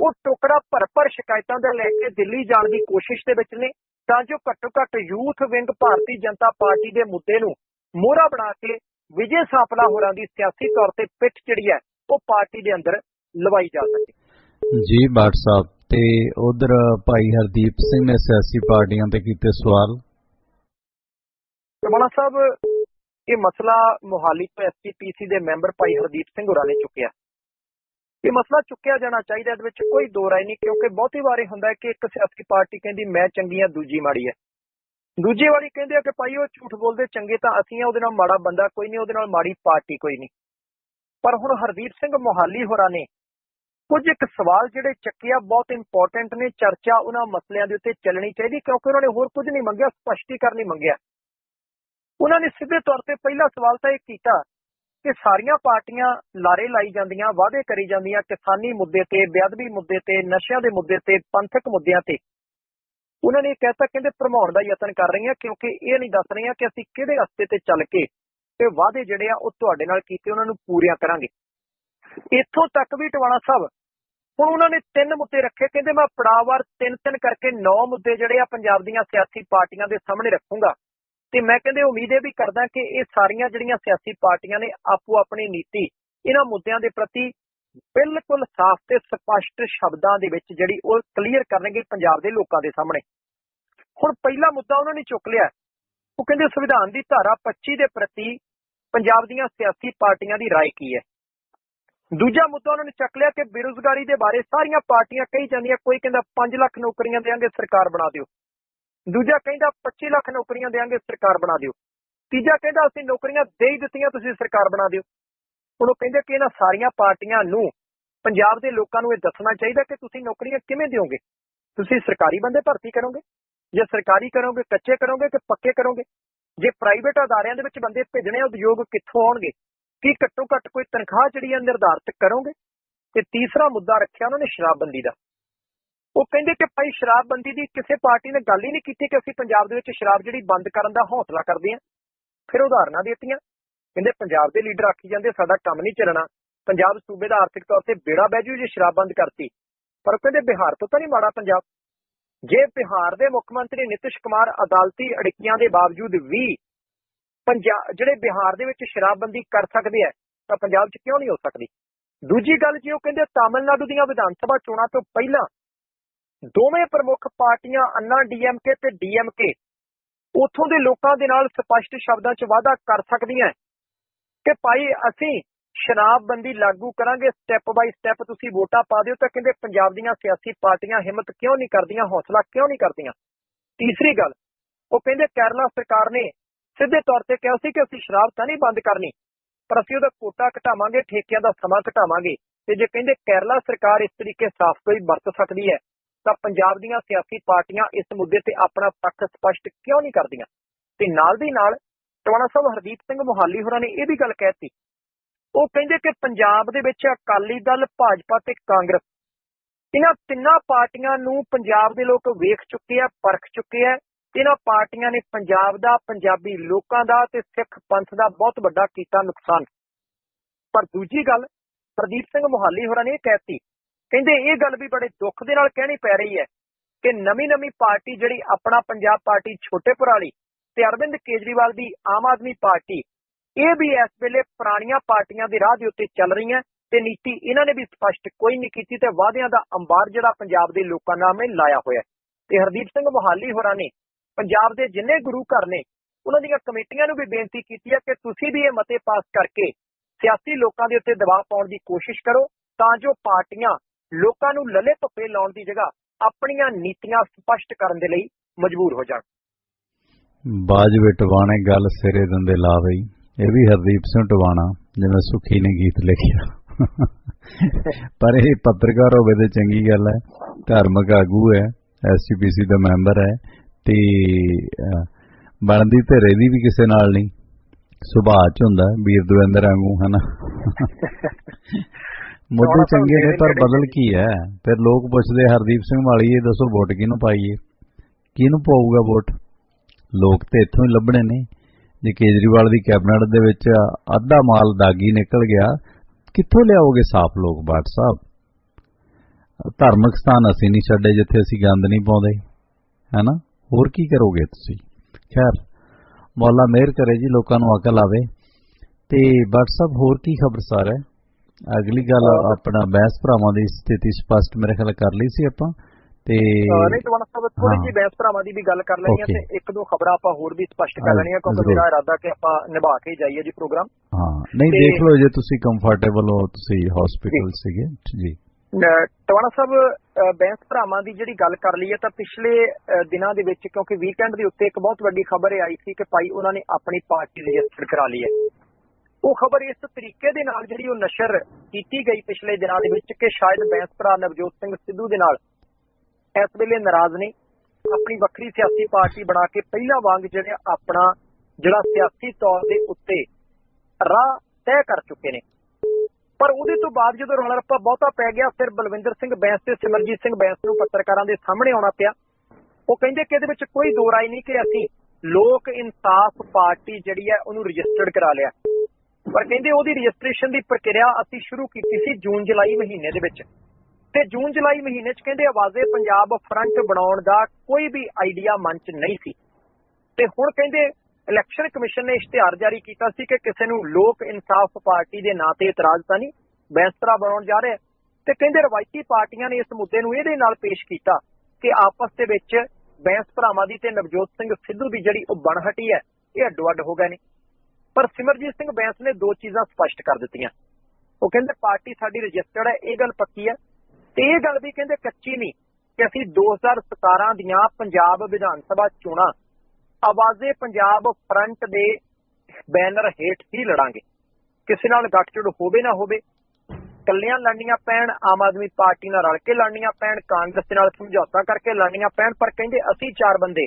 ਉਹ ਟੁਕੜਾ ਭਰ ਭਰ ਸ਼ਿਕਾਇਤਾਂ ਦੇ ਲੈ ਕੇ ਦਿੱਲੀ ਜਾਣ ਦੀ ਕੋਸ਼ਿਸ਼ ਦੇ ਵਿੱਚ ਨੇ। ਤਾਂ ਜੋ ਘੱਟੋ ਘੱਟ youth wing Bharatiya Janata Party ਦੇ ਮੁੱਦੇ ਨੂੰ ਮੋਹਰਾ ਬਣਾ ਕੇ ਵਿਜੇ ਸਾਂਪਲਾ ਹੋਰਾਂ ਦੀ ਸਿਆਸੀ ਤੌਰ ਤੇ ਪਿੱਠ ਜਿਹੜੀ ਹੈ, ਉਹ ਪਾਰਟੀ ਦੇ ਅੰਦਰ ਲਵਾਈ ਜਾ ਸਕੇ। ਜੀ ਬਾਟ ਸਾਹਿਬ, ਤੇ ਉਧਰ ਭਾਈ ਹਰਦੀਪ ਸਿੰਘ ਨੇ ਸਿਆਸੀ ਪਾਰਟੀਆਂ ਤੇ ਕੀਤੇ ਸਵਾਲ। ਰਮਣਾ ਸਾਹਿਬ, ਇਹ ਮਸਲਾ ਮੋਹਾਲੀ ਤੋਂ ਐਸਪੀਪੀਸੀ ਦੇ ਮੈਂਬਰ ਭਾਈ ਹਰਦੀਪ ਸਿੰਘ ਹੋਰਾਂ ਨੇ ਚੁੱਕਿਆ। ਇਹ ਮਸਲਾ ਚੁੱਕਿਆ ਜਾਣਾ ਚਾਹੀਦਾ, ਇਹਦੇ ਵਿੱਚ ਕੋਈ ਦੋ ਰਾਏ ਨਹੀਂ, ਕਿਉਂਕਿ ਬਹੁਤੀ ਵਾਰੀ ਹੁੰਦਾ ਹੈ ਕਿ ਇੱਕ ਸਿਆਸੀ ਪਾਰਟੀ ਕਹਿੰਦੀ, ਮੈਂ ਚੰਗੀ ਆ ਦੂਜੀ ਮਾੜੀ ਹੈ। ਦੂਜੀ ਵਾਲੀ ਕਹਿੰਦੇ ਆ ਕਿ ਭਾਈ ਉਹ ਝੂਠ ਬੋਲਦੇ, ਚੰਗੇ ਤਾਂ ਅਸੀਂ ਆ ਉਹਦੇ ਨਾਲ ਮਾੜਾ ਬੰਦਾ ਕੋਈ ਨਹੀਂ, ਉਹਦੇ ਨਾਲ ਮਾੜੀ ਪਾਰਟੀ ਕੋਈ ਨਹੀਂ। ਪਰ ਹੁਣ ਹਰਦੀਪ ਸਿੰਘ ਮੋਹਾਲੀ ਹੋਰਾਂ ਨੇ ਕੁਝ ਇੱਕ ਸਵਾਲ ਜਿਹੜੇ ਚੱਕਿਆ ਬਹੁਤ ਇੰਪੋਰਟੈਂਟ ਨੇ, ਚਰਚਾ ਉਹਨਾਂ ਮਸਲਿਆਂ ਦੇ ਉੱਤੇ ਚੱਲਣੀ ਚਾਹੀਦੀ, ਕਿਉਂਕਿ ਉਹਨਾਂ ਨੇ ਹੋਰ ਕੁਝ ਨਹੀਂ ਮੰਗਿਆ, ਸਪਸ਼ਟੀਕਰਨ ਨਹੀਂ ਮੰਗਿਆ। ਉਹਨਾਂ ਨੇ ਸਿੱਧੇ ਤੌਰ ਤੇ ਪਹਿਲਾ ਸਵਾਲ ਤਾਂ ਇਹ ਕੀਤਾ ਕਿ ਸਾਰੀਆਂ ਪਾਰਟੀਆਂ ਲਾਰੇ ਲਾਈ ਜਾਂਦੀਆਂ, ਵਾਅਦੇ ਕਰੀ ਜਾਂਦੀਆਂ ਕਿਸਾਨੀ ਮੁੱਦੇ ਤੇ, ਬੇਅਦਬੀ ਮੁੱਦੇ ਤੇ, ਨਸ਼ਿਆਂ ਦੇ ਮੁੱਦੇ ਤੇ, ਪੰਥਕ ਮੁੱਦਿਆਂ ਤੇ। ਉਹਨਾਂ ਨੇ ਕਹਿਤਾ ਕਹਿੰਦੇ ਭਰਮਾਉਣ ਦਾ ਯਤਨ ਕਰ ਰਹੀਆਂ ਕਿਉਂਕਿ ਇਹ ਨਹੀਂ ਦੱਸ ਰਹੀਆਂ ਕਿ ਅਸੀਂ ਕਿਹੜੇ ਰਸਤੇ ਤੇ ਚੱਲ ਕੇ ਤੇ ਵਾਅਦੇ ਜਿਹੜੇ ਆ ਉਹ ਤੁਹਾਡੇ ਨਾਲ ਕੀਤੇ, ਉਹਨਾਂ ਨੂੰ ਪੂਰੀਆਂ ਕਰਾਂਗੇ। ਇੱਥੋਂ ਤੱਕ ਵੀ ਟਵਾਣਾ ਸਾਹਿਬ, ਹੁਣ ਉਹਨਾਂ ਨੇ ਤਿੰਨ ਮੁੱਦੇ ਰੱਖੇ, ਕਹਿੰਦੇ ਮੈਂ ਪੜਾਵਾਰ ਤਿੰਨ ਤਿੰਨ ਕਰਕੇ ਨੌ ਮੁੱਦੇ ਜਿਹੜੇ ਆ ਪੰਜਾਬ ਦੀਆਂ ਸਿਆਸੀ ਪਾਰਟੀਆਂ ਦੇ ਸਾਹਮਣੇ ਰੱਖੂੰਗਾ। ਤੇ ਮੈਂ ਕਹਿੰਦੇ ਉਮੀਦ ਇਹ ਵੀ ਕਰਦਾ ਕਿ ਇਹ ਸਾਰੀਆਂ ਜਿਹੜੀਆਂ ਸਿਆਸੀ ਪਾਰਟੀਆਂ ਨੇ ਆਪੋ ਆਪਣੀ ਨੀਤੀ ਇਹਨਾਂ ਮੁੱਦਿਆਂ ਦੇ ਪ੍ਰਤੀ ਬਿਲਕੁਲ ਸਾਫ਼ ਤੇ ਸਪਸ਼ਟ ਸ਼ਬਦਾਂ ਦੇ ਵਿੱਚ ਜਿਹੜੀ ਉਹ ਕਲੀਅਰ ਕਰਨਗੇ ਪੰਜਾਬ ਦੇ ਲੋਕਾਂ ਦੇ ਸਾਹਮਣੇ ਹੁਣ ਪਹਿਲਾ ਮੁੱਦਾ ਉਹਨਾਂ ਨੇ ਚੁੱਕ ਲਿਆ ਉਹ ਕਹਿੰਦੇ ਸੰਵਿਧਾਨ ਦੀ ਧਾਰਾ 25 ਦੇ ਪ੍ਰਤੀ ਪੰਜਾਬ ਦੀਆਂ ਸਿਆਸੀ ਪਾਰਟੀਆਂ ਦੀ رائے ਕੀ ਹੈ ਦੂਜਾ ਮੁੱਦਾ ਉਹਨਾਂ ਨੇ ਚੱਕ ਲਿਆ ਕਿ ਬੇਰੁਜ਼ਗਾਰੀ ਦੇ ਬਾਰੇ ਸਾਰੀਆਂ ਪਾਰਟੀਆਂ ਕਹੀ ਜਾਂਦੀਆਂ ਕੋਈ ਕਹਿੰਦਾ 5 ਲੱਖ ਨੌਕਰੀਆਂ ਦੇਾਂਗੇ ਸਰਕਾਰ ਬਣਾ ਦਿਓ ਦੂਜਾ ਕਹਿੰਦਾ 25 ਲੱਖ ਨੌਕਰੀਆਂ ਦੇਾਂਗੇ ਸਰਕਾਰ ਬਣਾ ਦਿਓ। ਤੀਜਾ ਕਹਿੰਦਾ ਅਸੀਂ ਨੌਕਰੀਆਂ ਦੇ ਹੀ ਦਿੱਤੀਆਂ, ਤੁਸੀਂ ਸਰਕਾਰ ਬਣਾ ਦਿਓ। ਹੁਣ ਉਹ ਕਹਿੰਦੇ ਕਿ ਇਹਨਾਂ ਸਾਰੀਆਂ ਪਾਰਟੀਆਂ ਨੂੰ, ਪੰਜਾਬ ਦੇ ਲੋਕਾਂ ਨੂੰ ਇਹ ਦੱਸਣਾ ਚਾਹੀਦਾ ਕਿ ਤੁਸੀਂ ਨੌਕਰੀਆਂ ਕਿਵੇਂ ਦਿਓਗੇ? ਤੁਸੀਂ ਸਰਕਾਰੀ ਬੰਦੇ ਭਰਤੀ ਕਰੋਗੇ? ਜੇ ਸਰਕਾਰੀ ਕਰੋਗੇ, ਕੱਚੇ ਕਰੋਗੇ ਕਿ ਪੱਕੇ ਕਰੋਗੇ? ਜੇ ਪ੍ਰਾਈਵੇਟ ਅਦਾਰਿਆਂ ਦੇ ਵਿੱਚ ਬੰਦੇ ਭੇਜਣੇ ਉਦਯੋਗ ਕਿੱਥੋਂ ਆਉਣਗੇ? ਕੀ ਘੱਟੋ ਘੱਟ ਕੋਈ ਤਨਖਾਹ ਜਿਹੜੀ ਹੈ ਨਿਰਧਾਰਿਤ ਕਰੋਗੇ? ਤੇ ਤੀਸਰਾ ਮੁੱਦਾ ਰੱਖਿਆ ਉਹਨਾਂ ਨੇ ਸ਼ਰਾਬਬੰਦੀ ਦਾ। ਉਹ ਕਹਿੰਦੇ ਕਿ ਭਾਈ ਸ਼ਰਾਬਬੰਦੀ ਦੀ ਕਿਸੇ ਪਾਰਟੀ ਨੇ ਗੱਲ ਹੀ ਨਹੀਂ ਕੀਤੀ ਕਿ ਅਸੀਂ ਪੰਜਾਬ ਦੇ ਵਿੱਚ ਸ਼ਰਾਬ ਜਿਹੜੀ ਬੰਦ ਕਰਨ ਦਾ ਹੌਸਲਾ ਕਰਦੇ ਹਾਂ। ਫਿਰ ਉਦਾਹਰਨਾਂ ਦੇ ਦਿੱਤੀਆਂ। ਕਹਿੰਦੇ ਪੰਜਾਬ ਦੇ ਲੀਡਰ ਆਖੀ ਜਾਂਦੇ, ਸਾਡਾ ਕੰਮ ਨਹੀਂ ਚੱਲਣਾ। ਪੰਜਾਬ ਸੂਬੇ ਦਾ ਆਰਥਿਕ ਤੌਰ ਤੇ ਬੇੜਾ ਬਹਿ ਜੂ ਜੇ ਸ਼ਰਾਬ ਬੰਦ ਕਰਤੀ। ਪਰ ਉਹ ਕਹਿੰਦੇ, ਬਿਹਾਰ ਤੋਂ ਤਾਂ ਨਹੀਂ ਮਾੜਾ ਪੰਜਾਬ। ਜੇ ਬਿਹਾਰ ਦੇ ਮੁੱਖ ਮੰਤਰੀ ਨਿਤਿਸ਼ ਕੁਮਾਰ ਅਦਾਲਤੀ ਅੜਿੱਕੀਆਂ ਦੇ ਬਾਵਜੂਦ ਵੀ ਪੰਜਾਬ ਜਿਹੜੇ ਬਿਹਾਰ ਦੇ ਵਿੱਚ ਸ਼ਰਾਬਬੰਦੀ ਕਰ ਸਕਦੇ ਆ, ਤਾਂ ਪੰਜਾਬ 'ਚ ਕਿਉਂ ਨਹੀਂ ਹੋ ਸਕਦੀ? ਦੂਜੀ ਗੱਲ ਜੇ ਉਹ ਕਹਿੰਦੇ, ਤਾਮਿਲਨਾਡੂ ਦੀਆਂ ਵਿਧਾਨ ਸਭਾ ਚੋਣਾਂ ਤੋਂ ਪਹਿਲਾਂ ਦੋਵੇਂ ਪ੍ਰਮੁੱਖ ਪਾਰਟੀਆਂ ਅੰਨਾ ਡੀਐਮਕੇ ਤੇ ਡੀਐਮਕੇ ਉੱਥੋਂ ਦੇ ਲੋਕਾਂ ਦੇ ਨਾਲ ਸਪਸ਼ਟ ਸ਼ਬਦਾਂ 'ਚ ਵਾਅਦਾ ਕਰ ਸਕਦੀਆਂ ਕਿ ਭਾਈ ਅਸੀਂ ਸ਼ਰਾਬਬੰਦੀ ਲਾਗੂ ਕਰਾਂਗੇ ਸਟੈਪ ਬਾਈ ਸਟੈਪ ਤੁਸੀਂ ਵੋਟਾਂ ਪਾ ਦਿਓ ਤਾਂ ਕਹਿੰਦੇ ਪੰਜਾਬ ਦੀਆਂ ਸਿਆਸੀ ਪਾਰਟੀਆਂ ਹਿੰਮਤ ਕਿਉਂ ਨਹੀਂ ਕਰਦੀਆਂ, ਹੌਸਲਾ ਕਿਉਂ ਨਹੀਂ ਕਰਦੀਆਂ? ਤੀਸਰੀ ਗੱਲ, ਉਹ ਕਹਿੰਦੇ ਕੇਰਲਾ ਸਰਕਾਰ ਨੇ ਸਿੱਧੇ ਤੌਰ ਤੇ ਕਿਹਾ ਸੀ ਕਿ ਅਸੀਂ ਸ਼ਰਾਬ ਤਾਂ ਨਹੀਂ ਬੰਦ ਕਰਨੀ, ਪਰ ਅਸੀਂ ਉਹਦਾ ਕੋਟਾ ਘਟਾਵਾਂਗੇ, ਠੇਕਿਆਂ ਦਾ ਸਮਾਂ ਘਟਾਵਾਂਗੇ ਤੇ ਜੇ ਕਹਿੰਦੇ ਕੇਰਲਾ ਸਰਕਾਰ ਇਸ ਤਰੀਕੇ ਸਾਫ਼ ਕੋਈ ਵਰਤ ਸਕਦੀ ਹੈ ਤਾਂ ਪੰਜਾਬ ਦੀਆਂ ਸਿਆਸੀ ਪਾਰਟੀਆਂ ਇਸ ਮੁੱਦੇ ਤੇ ਆਪਣਾ ਪੱਖ ਸਪਸ਼ਟ ਕਿਉਂ ਨਹੀਂ ਕਰਦੀਆਂ? ਤੇ ਨਾਲ ਦੀ ਨਾਲ ਟਵਾਣਾ ਸਾਹਿਬ ਹਰਦੀਪ ਸਿੰਘ ਮੋਹਾਲੀ ਹੋਰਾਂ ਨੇ ਇਹ ਵੀ ਗੱਲ ਕਹਿਤੀ ਉਹ ਕਹਿੰਦੇ ਕਿ ਪੰਜਾਬ ਦੇ ਵਿੱਚ ਅਕਾਲੀ ਦਲ, ਭਾਜਪਾ ਤੇ ਕਾਂਗਰਸ, ਇਹਨਾਂ ਤਿੰਨਾਂ ਪਾਰਟੀਆਂ ਨੂੰ ਪੰਜਾਬ ਦੇ ਲੋਕ ਵੇਖ ਚੁੱਕੇ ਆ, ਪਰਖ ਚੁੱਕੇ ਆ। ਇਹਨਾਂ ਪਾਰਟੀਆਂ ਨੇ ਪੰਜਾਬ ਦਾ, ਪੰਜਾਬੀ ਲੋਕਾਂ ਦਾ ਤੇ ਸਿੱਖ ਪੰਥ ਦਾ ਬਹੁਤ ਵੱਡਾ ਕੀਤਾ ਨੁਕਸਾਨ। ਪਰ ਦੂਜੀ ਗੱਲ ਪ੍ਰਦੀਪ ਸਿੰਘ ਮੋਹਾਲੀ ਹੋਰਾਂ ਨੇ ਇਹ ਕਹਿਤੀ ਕਹਿੰਦੇ ਇਹ ਗੱਲ ਵੀ ਬੜੇ ਦੁੱਖ ਦੇ ਨਾਲ ਕਹਿਣੀ ਪੈ ਰਹੀ ਹੈ ਕਿ ਨਵੀਂ-ਨਵੀਂ ਪਾਰਟੀ ਜਿਹੜੀ ਆਪਣਾ ਪੰਜਾਬ ਪਾਰਟੀ ਛੋਟੇਪੁਰ ਵਾਲੀ ਤੇ ਅਰਵਿੰਦ ਕੇਜਰੀਵਾਲ ਦੀ ਆਮ ਆਦਮੀ ਪਾਰਟੀ, ਇਹ ਵੀ ਇਸ ਵੇਲੇ ਪੁਰਾਣੀਆਂ ਪਾਰਟੀਆਂ ਦੇ ਰਾਹ ਦੇ ਉੱਤੇ ਚੱਲ ਰਹੀਆਂ ਤੇ ਨੀਤੀ ਇਹਨਾਂ ਨੇ ਵੀ ਸਪਸ਼ਟ ਕੋਈ ਨਹੀਂ ਕੀਤੀ ਤੇ ਵਾਅਦਿਆਂ ਦਾ ਅੰਬਾਰ ਜਿਹੜਾ ਪੰਜਾਬ ਦੇ ਲੋਕਾਂ ਨਾਮੇ ਲਾਇਆ ਹੋਇਆ ਤੇ ਹਰਦੀਪ ਸਿੰਘ ਮੋਹਾਲੀ ਹੋਰਾਂ ਨੇ ਪੰਜਾਬ ਦੇ ਜਿੰਨੇ ਗੁਰੂ ਘਰ ਨੇ, ਉਹਨਾਂ ਦੀਆਂ ਕਮੇਟੀਆਂ ਨੂੰ ਵੀ ਬੇਨਤੀ ਕੀਤੀ ਹੈ ਕਿ ਤੁਸੀਂ ਵੀ ਇਹ ਮਤੇ ਪਾਸ ਕਰਕੇ ਸਿਆਸੀ ਲੋਕਾਂ ਦੇ ਉੱਤੇ ਦਬਾਅ ਪਾਉਣ ਦੀ ਕੋਸ਼ਿਸ਼ ਕਰੋ ਤਾਂ ਜੋ ਪਾਰਟੀਆਂ ਲੋਕਾਂ ਨੂੰ ਲਲੇ ਧੱਪੇ ਲਾਉਣ ਦੀ ਜਗ੍ਹਾ ਆਪਣੀਆਂ ਨੀਤੀਆਂ ਸਪਸ਼ਟ ਕਰਨ ਦੇ ਲਈ ਮਜਬੂਰ ਹੋ ਜਾਣ। ਬਾਜਵੇ ਟਵਾਣੇ ਗੱਲ ਸਿਰੇ ਦਿੰਦੇ ਲਾ ਇਹ ਵੀ ਹਰਦੀਪ ਸਿੰਘ ਟਵਾਣਾ ਜਿਵੇਂ ਸੁਖੀ ਨੇ ਗੀਤ ਲਿਖਿਆ। ਪਰ ਇਹ ਪੱਤਰਕਾਰ ਹੋਵੇ ਤੇ ਚੰਗੀ ਗੱਲ ਹੈ। ਧਾਰਮਿਕ ਆਗੂ ਹੈ ਐਸਜੀਪੀਸੀ ਦਾ ਮੈਂਬਰ ਹੈ ਤੇ ਬਣਦੀ ਤੇ ਰਹਿਦੀ ਵੀ ਕਿਸੇ ਨਾਲ ਨਹੀਂ। ਸੁਭਾਅ ਚ ਹੁੰਦਾ, ਵੀਰ ਦਵਿੰਦਰ ਵਾਂਗੂ, ਹਨਾ? ਮੁੱਦੇ ਚੰਗੇ ਨੇ ਪਰ ਬਦਲ ਕੀ ਹੈ? ਫਿਰ ਲੋਕ ਪੁੱਛਦੇ ਹਰਦੀਪ ਸਿੰਘ ਵਾਲੀ ਇਹ ਦੱਸੋ ਵੋਟ ਕਿਹਨੂੰ ਪਾਈਏ? ਕਿਹਨੂੰ ਪਾਊਗਾ ਵੋਟ? ਲੋਕ ਤੇ ਇੱਥੋਂ ਹੀ ਲੱਭਣੇ ਨੇ। ਜੇ ਕੇਜਰੀਵਾਲ ਦੀ ਕੈਬਨਿਟ ਦੇ ਵਿੱਚ ਅੱਧਾ ਮਾਲ ਦਾਗੀ ਨਿਕਲ ਗਿਆ ਕਿੱਥੋਂ ਲਿਆਓਗੇ ਸਾਫ਼ ਲੋਕ ਬਾਟ ਸਾਹਿਬ? ਧਾਰਮਿਕ ਸਥਾਨ ਅਸੀਂ ਨਹੀਂ ਛੱਡੇ ਜਿੱਥੇ ਅਸੀਂ ਗੰਦ ਨਹੀਂ ਪਾਉਂਦੇ। ਹੈਨਾ? ਹੋਰ ਕੀ ਕਰੋਗੇ ਤੁਸੀਂ? ਖੈਰ ਮੌਲਾ ਮਿਹਰ ਕਰੇ ਜੀ ਲੋਕਾਂ ਨੂੰ ਅਕਲ ਆਵੇ। ਤੇ WhatsApp ਹੋਰ ਕੀ ਖਬਰਸਾਰ ਹੈ ਅਗਲੀ ਗੱਲ ਆਪਣਾ ਬੈਸ ਭਰਾਵਾਂ ਦੀ ਸਥਿਤੀ ਸਪਸ਼ਟ ਮੇਰੇ ਖਿਆਲ ਕਰ ਲਈ ਸੀ ਆਪਾਂ ਤੇ ਨਹੀਂ ਤੁਹਾਨੂੰ ਸਭ ਥੋੜੀ ਜਿਹੀ ਬੈਸ ਭਰਾਵਾਂ ਦੀ ਵੀ ਗੱਲ ਕਰ ਲੈਣੀ ਹੈ ਤੇ ਇੱਕ ਦੋ ਖਬਰਾਂ ਆਪਾਂ ਹੋਰ ਵੀ ਸਪਸ਼ਟ ਕਰ ਲੈਣੀਆਂ ਕਿਉਂਕਿ ਮੇਰਾ ਇਰਾਦਾ ਕਿ ਆਪਾਂ ਨਿਭਾ ਕੇ ਜਾਈਏ ਜੀ ਪ੍ਰੋਗਰਾਮ। ਹਾਂ। ਨਹੀਂ ਦੇਖ ਲਓ ਜੇ ਤੁਸੀਂ ਕੰਫਰਟੇਬਲ ਹੋ ਤੁਸੀਂ ਹਸਪੀਟਲ ਸੀਗੇ ਜੀ। ਟਵਾਣਾ ਸਾਹਿਬ ਬੈਂਸ ਭਰਾਵਾਂ ਦੀ ਜਿਹੜੀ ਗੱਲ ਕਰ ਲਈ ਹੈ ਤਾਂ ਪਿਛਲੇ ਦਿਨਾਂ ਦੇ ਵਿੱਚ ਕਿਉਂਕਿ ਵੀਕਐਂਡ ਦੇ ਉੱਤੇ ਇੱਕ ਬਹੁਤ ਵੱਡੀ ਖਬਰ ਆਈ ਸੀ ਕਿ ਭਾਈ ਉਹਨਾਂ ਨੇ ਆਪਣੀ ਪਾਰਟੀ ਰਜਿਸਟਰ ਕਰਾ ਲਈ ਹੈ। ਉਹ ਖਬਰ ਇਸ ਤਰੀਕੇ ਦੇ ਨਾਲ ਜਿਹੜੀ ਉਹ ਨਸ਼ਰ ਕੀਤੀ ਗਈ ਪਿਛਲੇ ਦਿਨਾਂ ਦੇ ਵਿੱਚ ਕਿ ਸ਼ਾਇਦ ਬੈਂਸ ਭਰਾ ਨਵਜੋਤ ਸਿੰਘ ਸਿੱਧੂ ਦੇ ਨਾਲ ਇਸ ਵੇਲੇ ਨਾਰਾਜ਼ ਨੇ। ਆਪਣੀ ਵੱਖਰੀ ਸਿਆਸੀ ਪਾਰਟੀ ਬਣਾ ਕੇ ਪਹਿਲਾਂ ਵਾਂਗ ਜਿਹੜੇ ਆਪਣਾ ਜਿਹੜਾ ਸਿਆਸੀ ਤੌਰ ਦੇ ਉੱਤੇ ਰਾਹ ਤੈਅ ਕਰ ਚੁੱਕੇ ਨੇ। ਪਰ ਉਹਦੇ ਤੋਂ ਬਾਅਦ ਜਦੋਂ ਰੌਲਾ ਰੱਪਾ ਬਹੁਤਾ ਪੈ ਗਿਆ, ਫਿਰ ਬਲਵਿੰਦਰ ਸਿੰਘ ਬੈਂਸ ਤੇ ਸਿਮਰਜੀਤ ਸਿੰਘ ਬੈਂਸ ਨੂੰ ਪੱਤਰਕਾਰਾਂ ਦੇ ਸਾਹਮਣੇ ਆਉਣਾ ਪਿਆ। ਉਹ ਕਹਿੰਦੇ ਕਿ ਇਹਦੇ ਵਿੱਚ ਕੋਈ ਦੋ ਰਾਏ ਨਹੀਂ ਕਿ ਅਸੀਂ ਲੋਕ ਇਨਸਾਫ ਪਾਰਟੀ ਜਿਹੜੀ ਹੈ ਉਹਨੂੰ ਰਜਿਸਟਰਡ ਕਰਾ ਲਿਆ। ਪਰ ਕਹਿੰਦੇ ਉਹਦੀ ਰਜਿਸਟ੍ਰੇਸ਼ਨ ਦੀ ਪ੍ਰਕਿਰਿਆ ਅਸੀਂ ਸ਼ੁਰੂ ਕੀਤੀ ਸੀ ਜੂਨ, ਜੁਲਾਈ ਮਹੀਨੇ ਦੇ ਵਿੱਚ। ਤੇ ਜੂਨ, ਜੁਲਾਈ ਮਹੀਨੇ 'ਚ ਕਹਿੰਦੇ ਆਵਾਜ਼ੇ ਪੰਜਾਬ ਫਰੰਟ ਬਣਾਉਣ ਦਾ ਕੋਈ ਵੀ ਆਈਡੀਆ ਮਨ 'ਚ ਨਹੀਂ ਸੀ। ਤੇ ਹੁਣ ਕਹਿੰਦੇ ਇਲੈਕਸ਼ਨ ਕਮਿਸ਼ਨ ਨੇ ਇਸ਼ਤਿਹਾਰ ਜਾਰੀ ਕੀਤਾ ਸੀ ਕਿ ਕਿਸੇ ਨੂੰ ਲੋਕ ਇਨਸਾਫ ਪਾਰਟੀ ਦੇ ਨਾਂ ਤੇ ਇਤਰਾਜ਼ ਤਾਂ ਨਹੀਂ ਬੈਂਸਤਰਾ ਬਣਾਉਣ ਜਾ ਰਿਹਾ। ਤੇ ਕਹਿੰਦੇ ਰਵਾਇਤੀ ਪਾਰਟੀਆਂ ਨੇ ਇਸ ਮੁੱਦੇ ਨੂੰ ਇਹਦੇ ਨਾਲ ਪੇਸ਼ ਕੀਤਾ ਕਿ ਆਪਸ ਦੇ ਵਿੱਚ ਬੈਂਸ ਭਰਾਵਾਂ ਦੀ ਤੇ ਨਵਜੋਤ ਸਿੰਘ ਸਿੱਧੂ ਦੀ ਜਿਹੜੀ ਉਹ ਬਣਹਟੀ ਹੈ, ਇਹ ਅੱਡੋ ਅੱਡ ਹੋ ਗਏ ਨੇ। ਪਰ ਸਿਮਰਜੀਤ ਸਿੰਘ ਬੈਂਸ ਨੇ ਦੋ ਚੀਜ਼ਾਂ ਸਪਸ਼ਟ ਕਰ ਦਿੱਤੀਆਂ। ਉਹ ਕਹਿੰਦੇ, ਪਾਰਟੀ ਸਾਡੀ ਰਜਿਸਟਰਡ ਹੈ, ਇਹ ਗੱਲ ਪੱਕੀ ਹੈ ਤੇ ਇਹ ਗੱਲ ਵੀ ਕਹਿੰਦੇ ਕੱਚੀ ਨਹੀਂ ਕਿ ਅਸੀਂ 2017 ਦੀਆਂ ਪੰਜਾਬ ਵਿਧਾਨ ਸਭਾ ਚੋਣਾਂ ਆਵਾਜ਼ੇ ਪੰਜਾਬ ਫਰੰਟ ਦੇ ਬੈਨਰ ਹੇਠ ਹੀ ਲੜਾਂਗੇ। ਕਿਸੇ ਨਾਲ ਗੱਠਜੋੜ ਹੋਵੇ ਨਾ ਹੋਵੇ ਕੱਲਿਆਂ ਲੜਨੀਆਂ ਪੈਣ, ਆਮ ਆਦਮੀ ਪਾਰਟੀ ਨਾਲ ਰਲ ਕੇ ਲੜਨੀਆਂ ਪੈਣ, ਕਾਂਗਰਸ ਨਾਲ ਸਮਝੌਤਾ ਕਰਕੇ ਲੜਨੀਆਂ ਪੈਣ, ਪਰ ਕਹਿੰਦੇ ਅਸੀਂ ਚਾਰ ਬੰਦੇ,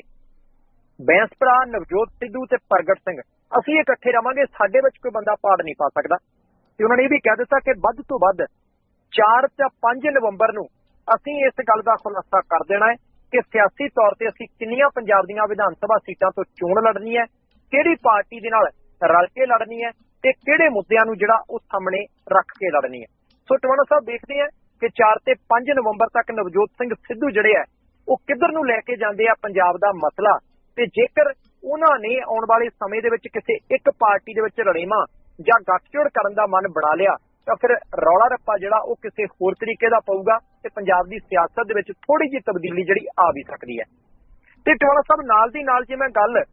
ਬੈਂਸ ਭਰਾ ਨਵਜੋਤ ਸਿੱਧੂ ਤੇ ਪ੍ਰਗਟ ਸਿੰਘ ਅਸੀਂ ਇਕੱਠੇ ਰਵਾਂਗੇ, ਸਾਡੇ ਵਿੱਚ ਕੋਈ ਬੰਦਾ ਪਾੜ ਨਹੀਂ ਪਾ ਸਕਦਾ। ਤੇ ਉਹਨਾਂ ਨੇ ਇਹ ਵੀ ਕਹਿ ਦਿੱਤਾ ਕਿ ਵੱਧ ਤੋਂ ਵੱਧ 4 ਜਾਂ 5 ਨਵੰਬਰ ਨੂੰ ਅਸੀਂ ਇਸ ਗੱਲ ਦਾ ਖੁਲਾਸਾ ਕਰ ਦੇਣਾ ਹੈ ਕਿ ਸਿਆਸੀ ਤੌਰ ਤੇ ਅਸੀਂ ਕਿੰਨੀਆਂ ਪੰਜਾਬ ਦੀਆਂ ਵਿਧਾਨ ਸਭਾ ਸੀਟਾਂ ਤੋਂ ਚੋਣ ਲੜਨੀ ਹੈ, ਕਿਹੜੀ ਪਾਰਟੀ ਦੇ ਨਾਲ ਰਲ ਕੇ ਲੜਨੀ ਹੈ ਤੇ ਕਿਹੜੇ ਮੁੱਦਿਆਂ ਨੂੰ ਜਿਹੜਾ ਉਹ ਸਾਹਮਣੇ ਰੱਖ ਕੇ ਲੜਨੀ ਹੈ। ਸੋ ਟਵਾਣਾ ਸਾਹਿਬ ਦੇਖਦੇ ਆ ਕਿ 4 ਤੇ 5 ਨਵੰਬਰ ਤੱਕ ਨਵਜੋਤ ਸਿੰਘ ਸਿੱਧੂ ਜਿਹੜੇ ਆ ਉਹ ਕਿੱਧਰ ਨੂੰ ਲੈ ਕੇ ਜਾਂਦੇ ਆ, ਪੰਜਾਬ ਦਾ ਮਸਲਾ? ਤੇ ਜੇਕਰ ਉਹਨਾਂ ਨੇ ਆਉਣ ਵਾਲੇ ਸਮੇਂ ਦੇ ਵਿੱਚ ਕਿਸੇ ਇੱਕ ਪਾਰਟੀ ਦੇ ਵਿੱਚ ਰੜੇਵਾ ਜਾਂ ਗੱਠਜੋੜ ਕਰਨ ਦਾ ਮਨ ਬਣਾ ਲਿਆ ਤਾਂ ਫਿਰ ਰੌਲਾ ਰੱਪਾ ਜਿਹੜਾ ਉਹ ਕਿਸੇ ਹੋਰ ਤਰੀਕੇ ਦਾ ਪਊਗਾ ਤੇ ਪੰਜਾਬ ਦੀ ਸਿਆਸਤ ਦੇ ਵਿੱਚ ਥੋੜੀ ਜਿਹੀ ਤਬਦੀਲੀ ਜਿਹੜੀ ਆ ਵੀ ਸਕਦੀ ਹੈ। ਤੇ ਟਵਾਣਾ ਸਾਹਿਬ ਨਾਲ ਦੀ ਨਾਲ ਜੇ ਮੈਂ ਗੱਲ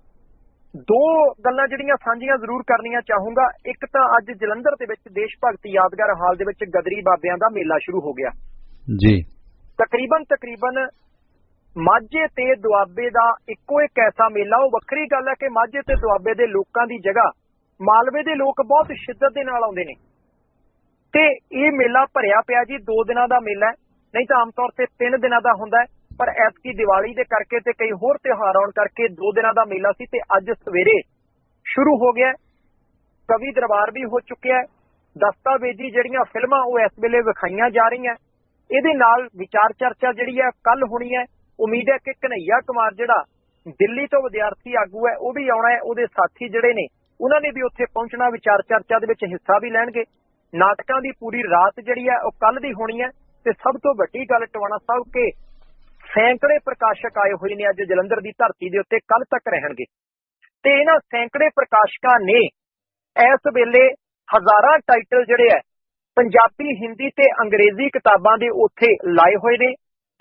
ਦੋ ਗੱਲਾਂ ਜਿਹੜੀਆਂ ਸਾਂਝੀਆਂ ਜ਼ਰੂਰ ਕਰਨੀਆਂ ਚਾਹੂੰਗਾ। ਇੱਕ ਤਾਂ ਅੱਜ ਜਲੰਧਰ ਦੇ ਵਿੱਚ ਦੇਸ਼ ਭਗਤੀ ਯਾਦਗਾਰ ਹਾਲ ਦੇ ਵਿੱਚ ਗਦਰੀ ਬਾਬਿਆਂ ਦਾ ਮੇਲਾ ਸ਼ੁਰੂ ਹੋ ਗਿਆ। ਜੀ। ਤਕਰੀਬਨ ਤਕਰੀਬਨ ਮਾਝੇ ਤੇ ਦੁਆਬੇ ਦਾ ਇੱਕੋ ਇੱਕ ਐਸਾ ਮੇਲਾ, ਉਹ ਵੱਖਰੀ ਗੱਲ ਹੈ ਕਿ ਮਾਝੇ ਤੇ ਦੁਆਬੇ ਦੇ ਲੋਕਾਂ ਦੀ ਜਗ੍ਹਾ ਮਾਲਵੇ ਦੇ ਲੋਕ ਬਹੁਤ ਸ਼ਿੱਦਤ ਦੇ ਨਾਲ ਆਉਂਦੇ ਨੇ। ਤੇ ਇਹ ਮੇਲਾ ਭਰਿਆ ਪਿਆ ਜੀ 2 ਦਿਨਾਂ ਦਾ ਮੇਲਾ ਹੈ, ਨਹੀਂ ਤਾਂ ਆਮ ਤੌਰ ਤੇ 3 ਦਿਨਾਂ ਦਾ ਹੁੰਦਾ ਹੈ, ਪਰ ਐਤਕੀ ਦੀਵਾਲੀ ਦੇ ਕਰਕੇ ਤੇ ਕਈ ਹੋਰ ਤਿਉਹਾਰ ਆਉਣ ਕਰਕੇ 2 ਦਿਨਾਂ ਦਾ ਮੇਲਾ ਸੀ ਤੇ ਅੱਜ ਸਵੇਰੇ ਸ਼ੁਰੂ ਹੋ ਗਿਆ ਕਵੀ ਦਰਬਾਰ ਵੀ ਹੋ ਚੁੱਕਿਆ ਹੈ। ਦਸਤਾਵੇਜ਼ੀ ਜਿਹੜੀਆਂ ਫਿਲਮਾਂ ਉਹ ਇਸ ਵੇਲੇ ਵਿਖਾਈਆਂ ਜਾ ਰਹੀਆਂ। ਇਹਦੇ ਨਾਲ ਵਿਚਾਰ ਚਰਚਾ ਜਿਹੜੀ ਹੈ ਕੱਲ ਹੋਣੀ ਹੈ। ਉਮੀਦ ਹੈ ਕਿ ਕਨਈਆ ਕੁਮਾਰ ਜਿਹੜਾ ਦਿੱਲੀ ਤੋਂ ਵਿਦਿਆਰਥੀ ਆਗੂ ਹੈ, ਉਹ ਵੀ ਆਉਣਾ ਹੈ। ਉਹਦੇ ਸਾਥੀ ਜਿਹੜੇ ਨੇ, ਉਹਨਾਂ ਨੇ ਵੀ ਉੱਥੇ ਪਹੁੰਚਣਾ, ਵਿਚਾਰ ਚਰਚਾ ਦੇ ਵਿੱਚ ਹਿੱਸਾ ਵੀ ਲੈਣਗੇ। ਨਾਟਕਾਂ ਦੀ ਪੂਰੀ ਰਾਤ ਜਿਹੜੀ ਹੈ, ਉਹ ਕੱਲ ਦੀ ਹੋਣੀ ਹੈ। ਤੇ ਸਭ ਤੋਂ ਵੱਡੀ ਗੱਲ ਟਵਾਣਾ ਸਾਹਿਬ ਕੇ ਸੈਂਕੜੇ ਪ੍ਰਕਾਸ਼ਕ ਆਏ ਹੋਏ ਨੇ ਅੱਜ ਜਲੰਧਰ ਦੀ ਧਰਤੀ ਦੇ ਉੱਤੇ ਕੱਲ ਤੱਕ ਰਹਿਣਗੇ। ਤੇ ਇਹਨਾਂ ਸੈਂਕੜੇ ਪ੍ਰਕਾਸ਼ਕਾਂ ਨੇ ਇਸ ਵੇਲੇ ਹਜ਼ਾਰਾਂ ਟਾਈਟਲ ਜਿਹੜੇ ਹੈ, ਪੰਜਾਬੀ, ਹਿੰਦੀ ਤੇ ਅੰਗਰੇਜ਼ੀ ਕਿਤਾਬਾਂ ਦੇ ਉੱਥੇ ਲਾਏ ਹੋਏ ਨੇ।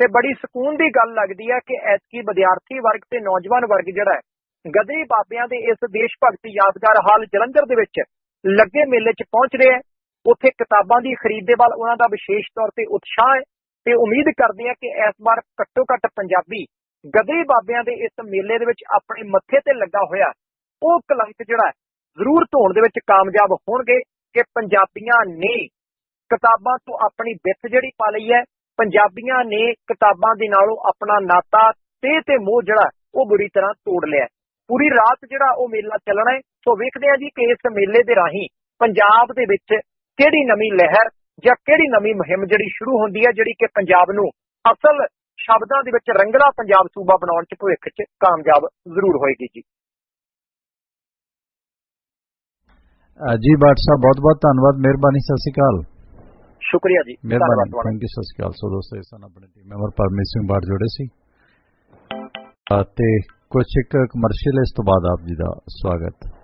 ਤੇ ਬੜੀ ਸਕੂਨ ਦੀ ਗੱਲ ਲੱਗਦੀ ਹੈ ਕਿ ਐਤਕੀ ਵਿਦਿਆਰਥੀ ਵਰਗ ਤੇ ਨੌਜਵਾਨ ਵਰਗ ਜਿਹੜਾ ਹੈ ਗਦਰੀ ਬਾਬਿਆਂ ਦੇ ਇਸ ਦੇਸ਼ ਭਗਤੀ ਯਾਦਗਾਰ ਹਾਲ ਜਲੰਧਰ ਦੇ ਵਿੱਚ ਲੱਗੇ ਮੇਲੇ 'ਚ ਪਹੁੰਚ ਰਿਹਾ ਹੈ। ਉੱਥੇ ਕਿਤਾਬਾਂ ਦੀ ਖਰੀਦ ਦੇ ਵੱਲ ਉਹਨਾਂ ਦਾ ਵਿਸ਼ੇਸ਼ ਤੌਰ ਤੇ ਉਤਸ਼ਾਹ ਹੈ ਤੇ ਉਮੀਦ ਕਰਦੇ ਆ ਕਿ ਇਸ ਵਾਰ ਘੱਟੋ ਘੱਟ ਪੰਜਾਬੀ ਗਦਰੀ ਬਾਬਿਆਂ ਦੇ ਇਸ ਮੇਲੇ ਦੇ ਵਿੱਚ ਆਪਣੇ ਮੱਥੇ ਤੇ ਲੱਗਾ ਹੋਇਆ ਉਹ ਕਲੰਕ ਜਿਹੜਾ ਜ਼ਰੂਰ ਧੋਣ ਦੇ ਵਿੱਚ ਕਾਮਯਾਬ ਹੋਣਗੇ ਕਿ ਪੰਜਾਬੀਆਂ ਨੇ ਕਿਤਾਬਾਂ ਤੋਂ ਆਪਣੀ ਵਿੱਥ ਜਿਹੜੀ ਪਾ ਲਈ ਹੈ ਪੰਜਾਬੀਆਂ ਨੇ ਕਿਤਾਬਾਂ ਦੇ ਨਾਲੋਂ ਆਪਣਾ ਨਾਤਾ ਤੇ ਤੇ ਮੋਹ ਜਿਹੜਾ, ਉਹ ਬੁਰੀ ਤਰ੍ਹਾਂ ਤੋੜ ਲਿਆ। ਪੂਰੀ ਰਾਤ ਜਿਹੜਾ ਉਹ ਮੇਲਾ ਚੱਲਣਾ ਹੈ, ਸੋ ਵੇਖਦੇ ਆ ਜੀ ਕਿ ਇਸ ਮੇਲੇ ਦੇ ਰਾਹੀਂ ਪੰਜਾਬ ਦੇ ਵਿੱਚ ਕਿਹੜੀ ਨਵੀਂ ਲਹਿਰ ਜਾਂ ਕਿਹੜੀ ਨਵੀਂ ਮੁਹਿੰਮ ਜਿਹੜੀ ਸ਼ੁਰੂ ਹੁੰਦੀ ਹੈ, ਜਿਹੜੀ ਕਿ ਪੰਜਾਬ ਨੂੰ ਅਸਲ ਸ਼ਬਦਾਂ ਦੇ ਵਿੱਚ ਰੰਗਲਾ ਪੰਜਾਬ ਸੂਬਾ ਬਣਾਉਣ ਚ ਭਵਿੱਖ ਚ ਕਾਮਯਾਬ ਜ਼ਰੂਰ ਹੋਏਗੀ ਜੀ। ਜੀ ਬਾਟ ਸਾਹਿਬ ਬਹੁਤ ਬਹੁਤ ਧੰਨਵਾਦ, ਮਿਹਰਬਾਨੀ, ਸਤਿ ਸ਼੍ਰੀ ਅਕਾਲ। ਸ਼ੁਕਰੀਆ ਜੀ। ਮਿਹਰਬਾਨੀ। ਥੈਂਕ ਯੂ ਸਤਿ ਸ਼੍ਰੀ ਅਕਾਲ। ਸੋ ਦੋਸਤੋ ਇਸ ਨਾਲ ਆਪਣੇ ਟੀਮ ਮੈਂਬਰ ਪਰਮੇਸ਼ ਸਿੰਘ ਬਾਟ ਜੁੜੇ ਸੀ। ਤੇ ਕੁਝ ਇੱਕ ਕਮਰਸ਼ੀਅਲ ਇਸ ਤੋਂ ਬਾਅਦ ਆਪ ਜੀ ਦਾ ਸਵਾਗਤ।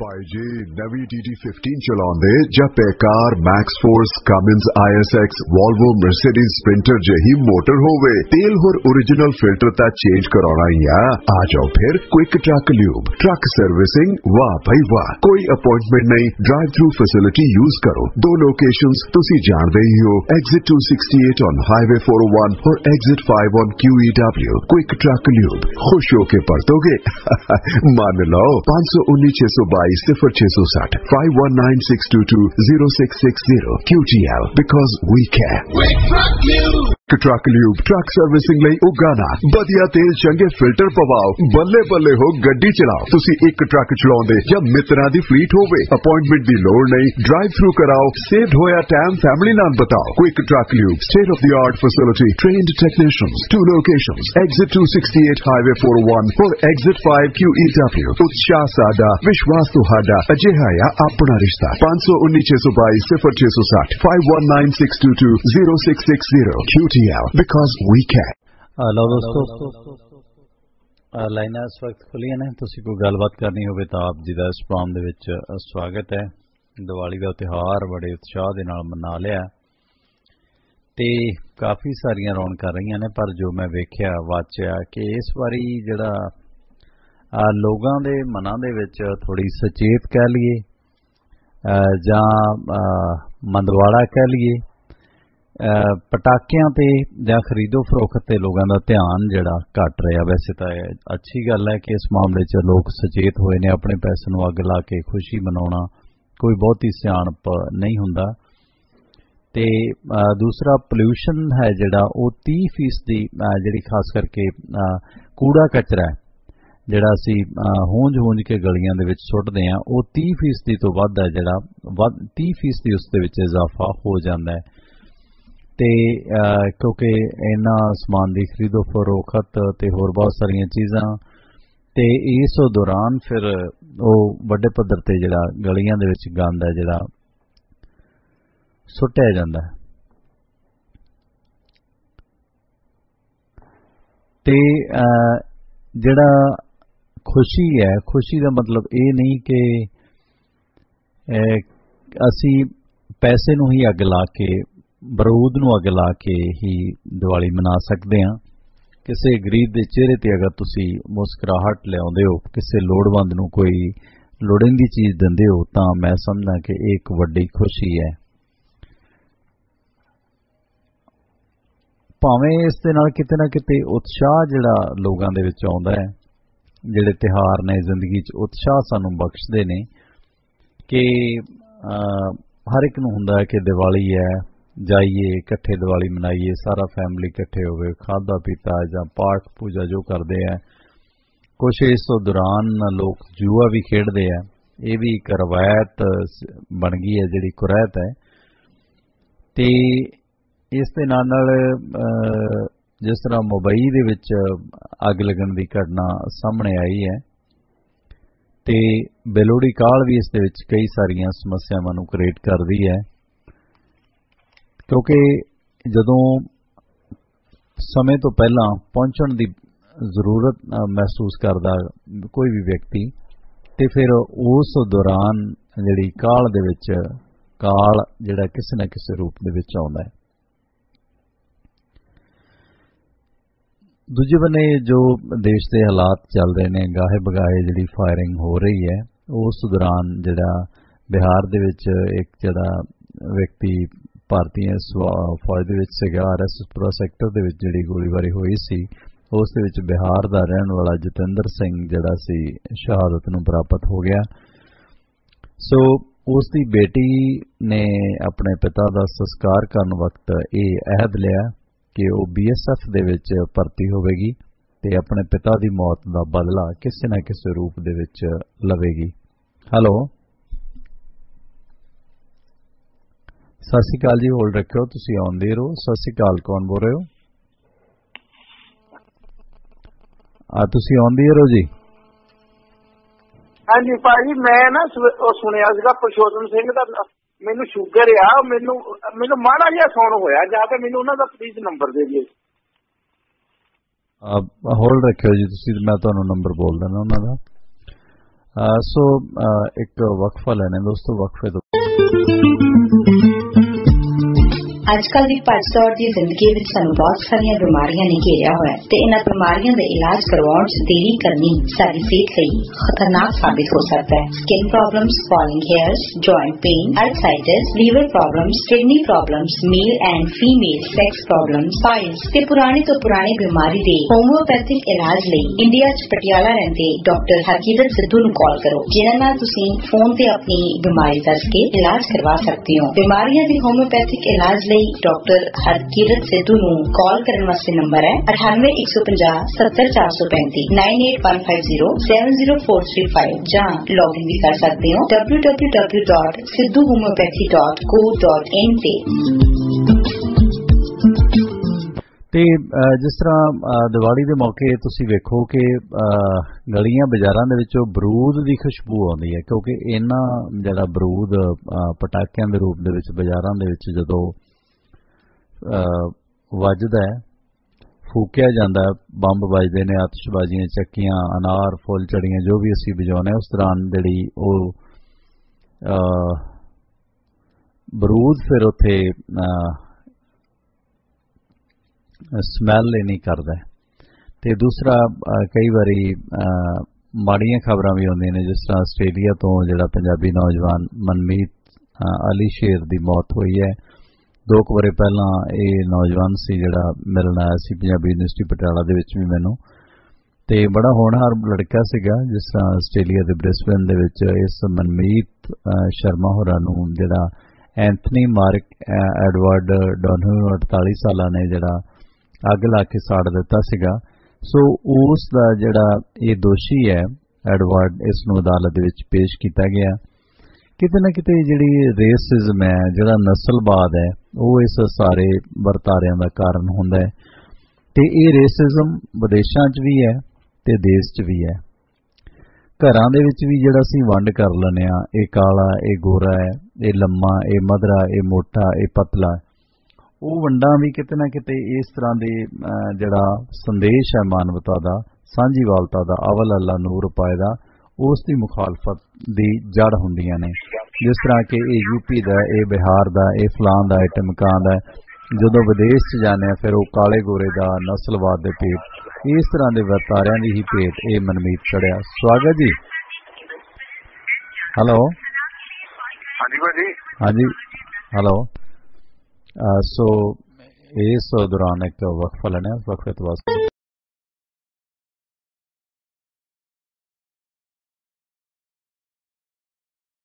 ਭਾਈ ਜੀ ਨਵੀਂ DD15 ਚਲਾਉਂਦੇ ਜਾਂ Paccar MaxxForce Cummins ISX Volvo Mercedes Sprinter ਜਿਹੀ ਮੋਟਰ ਹੋਵੇ ਤੇਲ ਹੋਰ origignal ਫਿਲਟਰ ਤਾਂ ਚੇਂਜ ਕਰਾਉਣਾ ਹੀ ਆ ਆ ਜਾਓ ਫਿਰ quick truck lube truck servicing ਵਾਹ ਭਾਈ ਵਾਹ ਕੋਈ ਅਪਾਇੰਟਮੈਂਟ ਨਹੀਂ ਡਰਾਈਵ ਥਰੂ ਫੈਸਿਲਿਟੀ ਯੂਜ਼ ਕਰੋ ਦੋ ਲੋਕੇਸ਼ਨਸ ਤੁਸੀਂ ਜਾਣਦੇ ਹੀ ਹੋ exit 268 on highway 401 or exit 5 on QEW quick truck lube ਖੁਸ਼ ਹੋ ਕੇ ਪਰਤੋਗੇ ਮੰਨ ਲਓ 519 622 0660 5196220660 QTL because we care. Truck lube truck servicing ਲਈ ਉਗਾਨਾ ਵਧੀਆ ਤੇਲ ਚੰਗੇ ਫਿਲਟਰ ਪਵਾਓ। ਬੱਲੇ ਬੱਲੇ ਹੋ ਗੱਡੀ ਚਲਾਓ। ਤੁਸੀਂ ਇੱਕ ਟਰੱਕ ਚਲਾਉਂਦੇ ਜਾਂ ਮਿੱਤਰਾਂ ਦੀ ਫਲੀਟ ਹੋਵੇ। ਅਪਾਇੰਟਮੈਂਟ ਦੀ ਲੋੜ ਨਹੀਂ। ਡਰਾਈਵ ਥਰੂ ਕਰਾਓ। ਸੇਵਡ ਹੋਇਆ ਟਾਈਮ ਫੈਮਿਲੀ ਨਾਲ ਬਤਾਓ। Quick truck lube state of the art facility trained technicians two locations exit 268 highway 401 or exit 5 QEW ਉਤਸ਼ਾਹ ਸਾਡਾ ਵਿਸ਼ਵਾਸ ਤੁਹਾਡਾ ਅਜਿਹਾ ਆ ਆਪਣਾ ਰਿਸ਼ਤਾ 519622 0660 519622 QTL because we care. ਲਓ ਦੋਸਤੋ ਲਾਈਨਾਂ ਇਸ ਵਕਤ ਖੁੱਲੀਆਂ ਨੇ, ਤੁਸੀਂ ਕੋਈ ਗੱਲਬਾਤ ਕਰਨੀ ਹੋਵੇ ਤਾਂ ਆਪ ਜੀ ਦਾ ਇਸ ਪ੍ਰੋਗਰਾਮ ਦੇ ਵਿੱਚ ਸਵਾਗਤ ਹੈ ਦੀਵਾਲੀ ਦਾ ਤਿਉਹਾਰ ਬੜੇ ਉਤਸ਼ਾਹ ਦੇ ਨਾਲ ਮਨਾ ਲਿਆ ਤੇ ਕਾਫੀ ਸਾਰੀਆਂ ਰੌਣਕਾਂ ਰਹੀਆਂ ਨੇ, ਪਰ ਜੋ ਮੈਂ ਵੇਖਿਆ, ਵਾਚਿਆ ਕਿ ਇਸ ਵਾਰੀ ਜਿਹੜਾ ਲੋਕਾਂ ਦੇ ਮਨਾਂ ਦੇ ਵਿੱਚ ਥੋੜੀ ਸਚੇਤ ਕਹਿ ਲਈਏ ਜਾਂ ਮੰਦਵਾੜਾ ਕਹਿ ਲਈਏ ਪਟਾਕਿਆਂ ਤੇ ਜਾਂ ਖਰੀਦੋ ਫਰੋਖਤ ਤੇ ਲੋਕਾਂ ਦਾ ਧਿਆਨ ਜਿਹੜਾ ਘਟ ਰਿਹਾ। ਵੈਸੇ ਤਾਂ ਇਹ ਅੱਛੀ ਗੱਲ ਹੈ ਕਿ ਇਸ ਮਾਮਲੇ 'ਚ ਲੋਕ ਸਚੇਤ ਹੋਏ ਨੇ ਆਪਣੇ ਪੈਸੇ ਨੂੰ ਅੱਗ ਲਾ ਕੇ ਖੁਸ਼ੀ ਮਨਾਉਣਾ। ਕੋਈ ਬਹੁਤੀ ਸਿਆਣਪ ਨਹੀਂ ਹੁੰਦਾ। ਤੇ ਦੂਸਰਾ ਪੋਲੂਸ਼ਨ ਹੈ ਜਿਹੜਾ, ਉਹ 30% ਦੀ ਜਿਹੜੀ ਖਾਸ ਕਰਕੇ ਕੂੜਾ ਕਚਰਾ ਹੈ, ਜਿਹੜਾ ਅਸੀਂ ਹੂੰਜ ਹੂੰਜ ਕੇ ਗਲੀਆਂ ਦੇ ਵਿੱਚ ਸੁੱਟਦੇ ਆ ਉਹ 30% ਦੀ ਤੋਂ ਵੱਧ ਹੈ ਜਿਹੜਾ 30% ਦੀ ਉਸ ਦੇ ਵਿੱਚ ਇਜ਼ਾਫਾ ਹੋ ਜਾਂਦਾ ਹੈ। ਤੇ ਕਿਉਂਕਿ ਇਹਨਾਂ ਸਮਾਨ ਦੀ ਖਰੀਦੋ ਫਰੋਖਤ ਤੇ ਹੋਰ ਬਹੁਤ ਸਾਰੀਆਂ ਚੀਜ਼ਾਂ। ਤੇ ਇਸ ਦੌਰਾਨ ਫਿਰ ਉਹ ਵੱਡੇ ਪੱਧਰ ਤੇ ਜਿਹੜਾ ਗਲੀਆਂ ਦੇ ਵਿੱਚ ਗੰਦ ਹੈ, ਜਿਹੜਾ ਸੁੱਟਿਆ ਜਾਂਦਾ ਹੈ। ਤੇ ਜਿਹੜਾ ਖੁਸ਼ੀ ਹੈ, ਖੁਸ਼ੀ ਦਾ ਮਤਲਬ ਇਹ ਨਹੀਂ ਕਿ ਅਸੀਂ ਪੈਸੇ ਨੂੰ ਹੀ ਅੱਗ ਲਾ ਕੇ ਬਰੂਦ ਨੂੰ ਅੱਗ ਲਾ ਕੇ ਹੀ ਦੀਵਾਲੀ ਮਨਾ ਸਕਦੇ ਹਾਂ। ਕਿਸੇ ਗਰੀਬ ਦੇ ਚਿਹਰੇ ਤੇ ਅਗਰ ਤੁਸੀਂ ਮੁਸਕਰਾਹਟ ਲਿਆਉਂਦੇ ਹੋ, ਕਿਸੇ ਲੋੜਵੰਦ ਨੂੰ ਕੋਈ ਲੋੜੀਂਦੀ ਚੀਜ਼ ਦਿੰਦੇ ਹੋ, ਤਾਂ ਮੈਂ ਸਮਝਦਾ ਕਿ ਇਹ ਇੱਕ ਵੱਡੀ ਖੁਸ਼ੀ ਹੈ। ਭਾਵੇਂ ਇਸ ਦੇ ਨਾਲ ਕਿਤੇ ਨਾ ਕਿਤੇ ਉਤਸ਼ਾਹ ਜਿਹੜਾ ਲੋਕਾਂ ਦੇ ਵਿੱਚ ਆਉਂਦਾ ਹੈ, ਜਿਹੜੇ ਤਿਹਾਰ ਨੇ, ਜ਼ਿੰਦਗੀ 'ਚ ਉਤਸ਼ਾਹ ਸਾਨੂੰ ਬਖਸ਼ਦੇ ਨੇ ਕਿ ਹਰ ਇੱਕ ਨੂੰ ਹੁੰਦਾ ਹੈ ਕਿ ਦੀਵਾਲੀ ਹੈ ਜਾਈਏ, ਇਕੱਠੇ ਦੀਵਾਲੀ ਮਨਾਈਏ, ਸਾਰਾ ਫੈਮਿਲੀ ਇਕੱਠੇ ਹੋਵੇ ਖਾਦਾ ਪੀਤਾ ਜਾਂ ਪਾਠ ਪੂਜਾ ਜੋ ਕਰਦੇ ਆ। ਕੁਝ ਇਸ ਤੋਂ ਦੌਰਾਨ ਲੋਕ ਜੂਆ ਵੀ ਖੇਡਦੇ ਆ। ਇਹ ਵੀ ਇੱਕ ਰਵਾਇਤ ਬਣ ਗਈ ਹੈ, ਜਿਹੜੀ ਕੁਰੈਤ ਹੈ। ਤੇ ਇਸ ਦੇ ਨਾਲ ਨਾਲ ਜਿਸ ਤਰ੍ਹਾਂ ਮੁੰਬਈ ਦੇ ਵਿੱਚ ਅੱਗ ਲੱਗਣ ਦੀ ਘਟਨਾ ਸਾਹਮਣੇ ਆਈ ਹੈ, ਤੇ ਬੇਲੋੜੀ ਕਾਲ ਵੀ ਇਸ ਦੇ ਵਿੱਚ ਕਈ ਸਾਰੀਆਂ ਸਮੱਸਿਆਵਾਂ ਨੂੰ ਕ੍ਰੀਏਟ ਕਰਦੀ ਹੈ। ਕਿਉਂਕਿ ਜਦੋਂ ਸਮੇਂ ਤੋਂ ਪਹਿਲਾਂ ਪਹੁੰਚਣ ਦੀ ਜ਼ਰੂਰਤ ਮਹਿਸੂਸ ਕਰਦਾ ਕੋਈ ਵੀ ਵਿਅਕਤੀ, ਤੇ ਫਿਰ ਉਸ ਦੌਰਾਨ ਜਿਹੜੀ ਕਾਲ ਦੇ ਵਿੱਚ, ਕਾਲ ਜਿਹੜਾ ਕਿਸੇ ਨਾ ਕਿਸੇ ਰੂਪ ਦੇ ਵਿੱਚ ਆਉਂਦਾ ਹੈ। ਦੂਜੇ ਬੰਨੇ ਜੋ ਦੇਸ਼ ਦੇ ਹਾਲਾਤ ਚੱਲ ਰਹੇ ਨੇ, ਗਾਹੇ ਬਗਾਏ ਜਿਹੜੀ ਫਾਇਰਿੰਗ ਹੋ ਰਹੀ ਹੈ, ਉਸ ਦੌਰਾਨ ਜਿਹੜਾ ਬਿਹਾਰ ਦੇ ਵਿੱਚ ਇੱਕ ਜਿਹੜਾ ਵਿਅਕਤੀ ਭਾਰਤੀ ਫੌਜ ਦੇ ਵਿੱਚ ਸੀਗਾ ਆਰਐਸਪੁਰਾ ਸੈਕਟਰ ਦੇ ਵਿੱਚ ਜਿਹੜੀ ਗੋਲੀਬਾਰੀ ਹੋਈ ਸੀ, ਉਸ ਦੇ ਵਿੱਚ ਬਿਹਾਰ ਦਾ ਰਹਿਣ ਵਾਲਾ ਜਤਿੰਦਰ ਸਿੰਘ ਜਿਹੜਾ ਸੀ, ਸ਼ਹਾਦਤ ਨੂੰ ਪ੍ਰਾਪਤ ਹੋ ਗਿਆ। ਸੋ ਉਸ ਦੀ ਬੇਟੀ ਨੇ ਆਪਣੇ ਪਿਤਾ ਦਾ ਸੰਸਕਾਰ ਕਰਨ ਵਕਤ ਇਹ ਅਹਿਦ ਲਿਆ ਕਿ ਉਹ ਬੀਐਸਐਫ ਦੇ ਵਿੱਚ ਭਰਤੀ ਹੋਵੇਗੀ ਤੇ ਆਪਣੇ ਪਿਤਾ ਦੀ ਮੌਤ ਦਾ ਬਦਲਾ ਕਿਸੇ ਨਾ ਕਿਸੇ ਰੂਪ ਦੇ ਵਿੱਚ ਲਵੇਗੀ। ਹੈਲੋ? ਸਤਿ ਸ਼੍ਰੀ ਅਕਾਲ ਜੀ ਹੋਲਡ ਰੱਖਿਓ ਤੁਸੀਂ ਆਉਂਦੇ ਰਹੋ। ਸਤਿ ਸ਼੍ਰੀ ਅਕਾਲ ਕੌਣ ਬੋਲ ਰਹੇ ਹੋ? ਆ ਤੁਸੀਂ ਆਉਂਦੇ ਰਹੋ ਜੀ। ਹਾਂਜੀ ਭਾਜੀ ਮੈਂ ਨਾ ਉਹ ਸੁਣਿਆ ਸੀਗਾ ਪੁਰਸ਼ੋਤਮ ਸਿੰਘ ਦਾ ਮੈਨੂੰ ਸ਼ੂਗਰ ਆ ਮੈਨੂੰ ਮੈਨੂੰ ਮਾੜਾ ਜਿਹਾ ਸੌਣ ਹੋਇਆ ਜਾਂ ਤੇ ਮੈਨੂੰ ਉਹਨਾਂ ਦਾ ਪਲੀਜ਼ ਨੰਬਰ ਦੇ ਦਿਓ। ਹੋਲਡ ਰੱਖਿਓ ਜੀ ਤੁਸੀਂ ਮੈਂ ਤੁਹਾਨੂੰ ਨੰਬਰ ਬੋਲ ਦਿੰਦਾ ਉਹਨਾਂ ਦਾ। ਸੋ ਇੱਕ ਵਕਫਾ ਲੈਣਾ ਦੋਸਤੋ ਵਕਫੇ ਤੋਂ ਅੱਜ ਕੱਲ ਦੀ ਭੱਜ ਦੌੜ ਦੀ ਜ਼ਿੰਦਗੀ ਵਿੱਚ ਸਾਨੂੰ ਬਹੁਤ ਸਾਰੀਆਂ ਬਿਮਾਰੀਆਂ ਨੇ ਘੇਰਿਆ ਹੋਇਆ ਹੈ ਤੇ ਇਹਨਾਂ ਬਿਮਾਰੀਆਂ ਦਾ ਇਲਾਜ ਕਰਵਾਉਣ 'ਚ ਦੇਰੀ ਕਰਨੀ ਸਾਡੀ ਸਿਹਤ ਲਈ ਖਤਰਨਾਕ ਸਾਬਿਤ ਹੋ ਸਕਦਾ ਹੈ। Skin problems falling hairs joint pain arthritis liver problems kidney problems male and female sex problems piles ਤੇ ਪੁਰਾਣੀ ਤੋਂ ਪੁਰਾਣੀ ਬਿਮਾਰੀ ਦੇ ਹੋਮਿਓਪੈਥਿਕ ਇਲਾਜ ਲਈ ਇੰਡੀਆ 'ਚ ਪਟਿਆਲਾ ਰਹਿੰਦੇ ਡਾਕਟਰ ਹਰਕੀਰਤ ਸਿੱਧੂ ਨੂੰ ਕਾਲ ਕਰੋ ਜਿਨ੍ਹਾਂ ਨਾਲ ਤੁਸੀਂ ਫੋਨ ਤੇ ਆਪਣੀ ਬਿਮਾਰੀ ਦੱਸ ਕੇ ਇਲਾਜ ਕਰਵਾ ਸਕਦੇ ਹੋ। ਬਿਮਾਰੀਆਂ ਦੇ ਹੋਮਿਓਪੈਥਿਕ ਇਲਾਜ ਲਈ ਡਾਕਟਰ ਹਰਕੀਰਤ ਸਿੱਧੂ ਨੂੰ ਕਾਲ ਕਰਨ ਵਾਸਤੇ ਨੰਬਰ ਹੈ 9815 70435 98150 70435 ਜਾਂ ਲੌਗਇਨ ਵੀ ਕਰ ਸਕਦੇ ਹੋ www.sidhuhomeopathy.co.in ਤੇ। ਤੇ ਜਿਸ ਤਰ੍ਹਾਂ ਦੀਵਾਲੀ ਦੇ ਮੌਕੇ ਤੁਸੀਂ ਵੇਖੋ ਕਿ ਗਲੀਆਂ ਬਾਜ਼ਾਰਾਂ ਦੇ ਵਿੱਚੋਂ ਬਰੂਦ ਦੀ ਖੁਸ਼ਬੂ ਆਉਂਦੀ ਹੈ ਕਿਉਂਕਿ ਇਹਨਾਂ ਜਿਹੜਾ ਬਰੂਦ ਪਟਾਕਿਆਂ ਦੇ ਰੂਪ ਦੇ ਵਿੱਚ ਬਾਜ਼ਾਰਾਂ ਦੇ ਵਿੱਚ ਜਦੋਂ ਵੱਜਦਾ ਹੈ ਫੂਕਿਆ ਜਾਂਦਾ ਹੈ ਬੰਬ ਵੱਜਦੇ ਨੇ ਆਤਿਸ਼ਬਾਜ਼ੀਆਂ ਚੱਕੀਆਂ ਅਨਾਰ ਫੁੱਲ ਚੜੀਆਂ ਜੋ ਵੀ ਅਸੀਂ ਵਜਾਉਂਦੇ ਹਾਂ ਉਸ ਦੌਰਾਨ ਜਿਹੜੀ ਉਹ ਬਰੂਦ ਫਿਰ ਉੱਥੇ ਅਹ, ਸਮੈਲ ਨਹੀਂ ਕਰਦਾ ਹੈ। ਤੇ ਦੂਸਰਾ ਕਈ ਵਾਰੀ ਮਾੜੀਆਂ ਖਬਰਾਂ ਵੀ ਆਉਂਦੀਆਂ ਨੇ ਜਿਸ ਤਰ੍ਹਾਂ ਆਸਟ੍ਰੇਲੀਆ ਤੋਂ ਜਿਹੜਾ ਪੰਜਾਬੀ ਨੌਜਵਾਨ ਮਨਮੀਤ ਅਲੀ ਸ਼ੇਰ ਦੀ ਮੌਤ ਹੋਈ ਹੈ ਦੋ ਕੁ ਵਰੇ ਪਹਿਲਾਂ ਇਹ ਨੌਜਵਾਨ ਸੀ ਜਿਹੜਾ ਮਿਲਣ ਆਇਆ ਸੀ ਪੰਜਾਬੀ ਯੂਨੀਵਰਸਿਟੀ ਪਟਿਆਲਾ ਦੇ ਵਿੱਚ ਵੀ ਮੈਨੂੰ। ਤੇ ਬੜਾ ਹੋਣਹਾਰ ਲੜਕਾ ਸੀਗਾ, ਜਿਸ ਤਰ੍ਹਾਂ ਆਸਟ੍ਰੇਲੀਆ ਦੇ ਬ੍ਰਿਸਬਨ ਦੇ ਵਿੱਚ ਇਸ ਮਨਮੀਤ ਸ਼ਰਮਾ ਹੋਰਾਂ ਨੂੰ ਜਿਹੜਾ ਐਂਥਨੀ ਮਾਰਕ ਐਡਵਰਡ ਡੋਨਹੂ 48 ਸਾਲਾਂ ਨੇ ਜਿਹੜਾ ਅੱਗ ਲਾ ਕੇ ਸਾੜ ਦਿੱਤਾ ਸੀਗਾ। ਸੋ ਉਸ ਦਾ ਜਿਹੜਾ ਇਹ ਦੋਸ਼ੀ ਹੈ, ਐਡਵਰਡ, ਇਸ ਨੂੰ ਅਦਾਲਤ ਦੇ ਵਿੱਚ ਪੇਸ਼ ਕੀਤਾ ਗਿਆ। ਕਿਤੇ ਨਾ ਕਿਤੇ ਜਿਹੜੀ ਰੇਸਿਜ਼ਮ ਹੈ, ਜਿਹੜਾ ਨਸਲਵਾਦ ਹੈ ਉਹ ਇਸ ਸਾਰੇ ਵਰਤਾਰਿਆਂ ਦਾ ਕਾਰਨ ਹੁੰਦਾ ਹੈ। ਤੇ ਇਹ ਰੇਸਿਜ਼ਮ ਵਿਦੇਸ਼ਾਂ 'ਚ ਵੀ ਹੈ ਤੇ ਦੇਸ਼ 'ਚ ਵੀ ਹੈ। ਘਰਾਂ ਦੇ ਵਿੱਚ ਵੀ ਜਿਹੜਾ ਅਸੀਂ ਵੰਡ ਕਰ ਲੈਂਦੇ ਆ ਇਹ ਕਾਲਾ, ਇਹ ਗੋਰਾ ਹੈ, ਇਹ ਲੰਮਾ, ਇਹ ਮਧਰਾ, ਇਹ ਮੋਟਾ, ਇਹ ਪਤਲਾ ਉਹ ਵੰਡਾਂ ਵੀ ਕਿਤੇ ਨਾ ਕਿਤੇ ਇਸ ਤਰ੍ਹਾਂ ਦੇ ਜਿਹੜਾ ਸੰਦੇਸ਼ ਹੈ ਮਾਨਵਤਾ ਦਾ, ਸਾਂਝੀਵਾਲਤਾ ਦਾ, ਅਵਲ ਅੱਲਾ ਨੂਰ ਪਾਇਦਾ ਉਸ ਦੀ ਮੁਖਾਲਫਤ ਦੀ ਜੜ ਹੁੰਦੀਆਂ ਨੇ। ਜਿਸ ਤਰ੍ਹਾਂ ਕਿ ਇਹ ਯੂਪੀ ਦਾ ਇਹ ਬਿਹਾਰ ਦਾ ਇਹ ਫਲਾਂ ਦਾ ਇਹ ਟਮਕਾਂ ਦਾ ਜਦੋਂ ਵਿਦੇਸ਼ 'ਚ ਜਾਂਦੇ ਆ ਫਿਰ ਉਹ ਕਾਲੇ ਗੋਰੇ ਦਾ ਨਸਲਵਾਦ ਦੇ ਭੇਟ ਇਸ ਤਰ੍ਹਾਂ ਦੇ ਵਰਤਾਰਿਆਂ ਦੀ ਹੀ ਭੇਟ ਇਹ ਮਨਮੀਤ ਚੜਿਆ ਸਵਾਗਤ ਜੀ। ਹੈਲੋ ਹਾਂਜੀ ਭਾਜੀ ਹਾਂਜੀ। ਹੈਲੋ ਸੋ ਇਸ ਦੌਰਾਨ ਇੱਕ ਵਕਫਾ ਲੈਣਾ। ਵਕਫੇ ਤੋਂ ਬਾਅਦ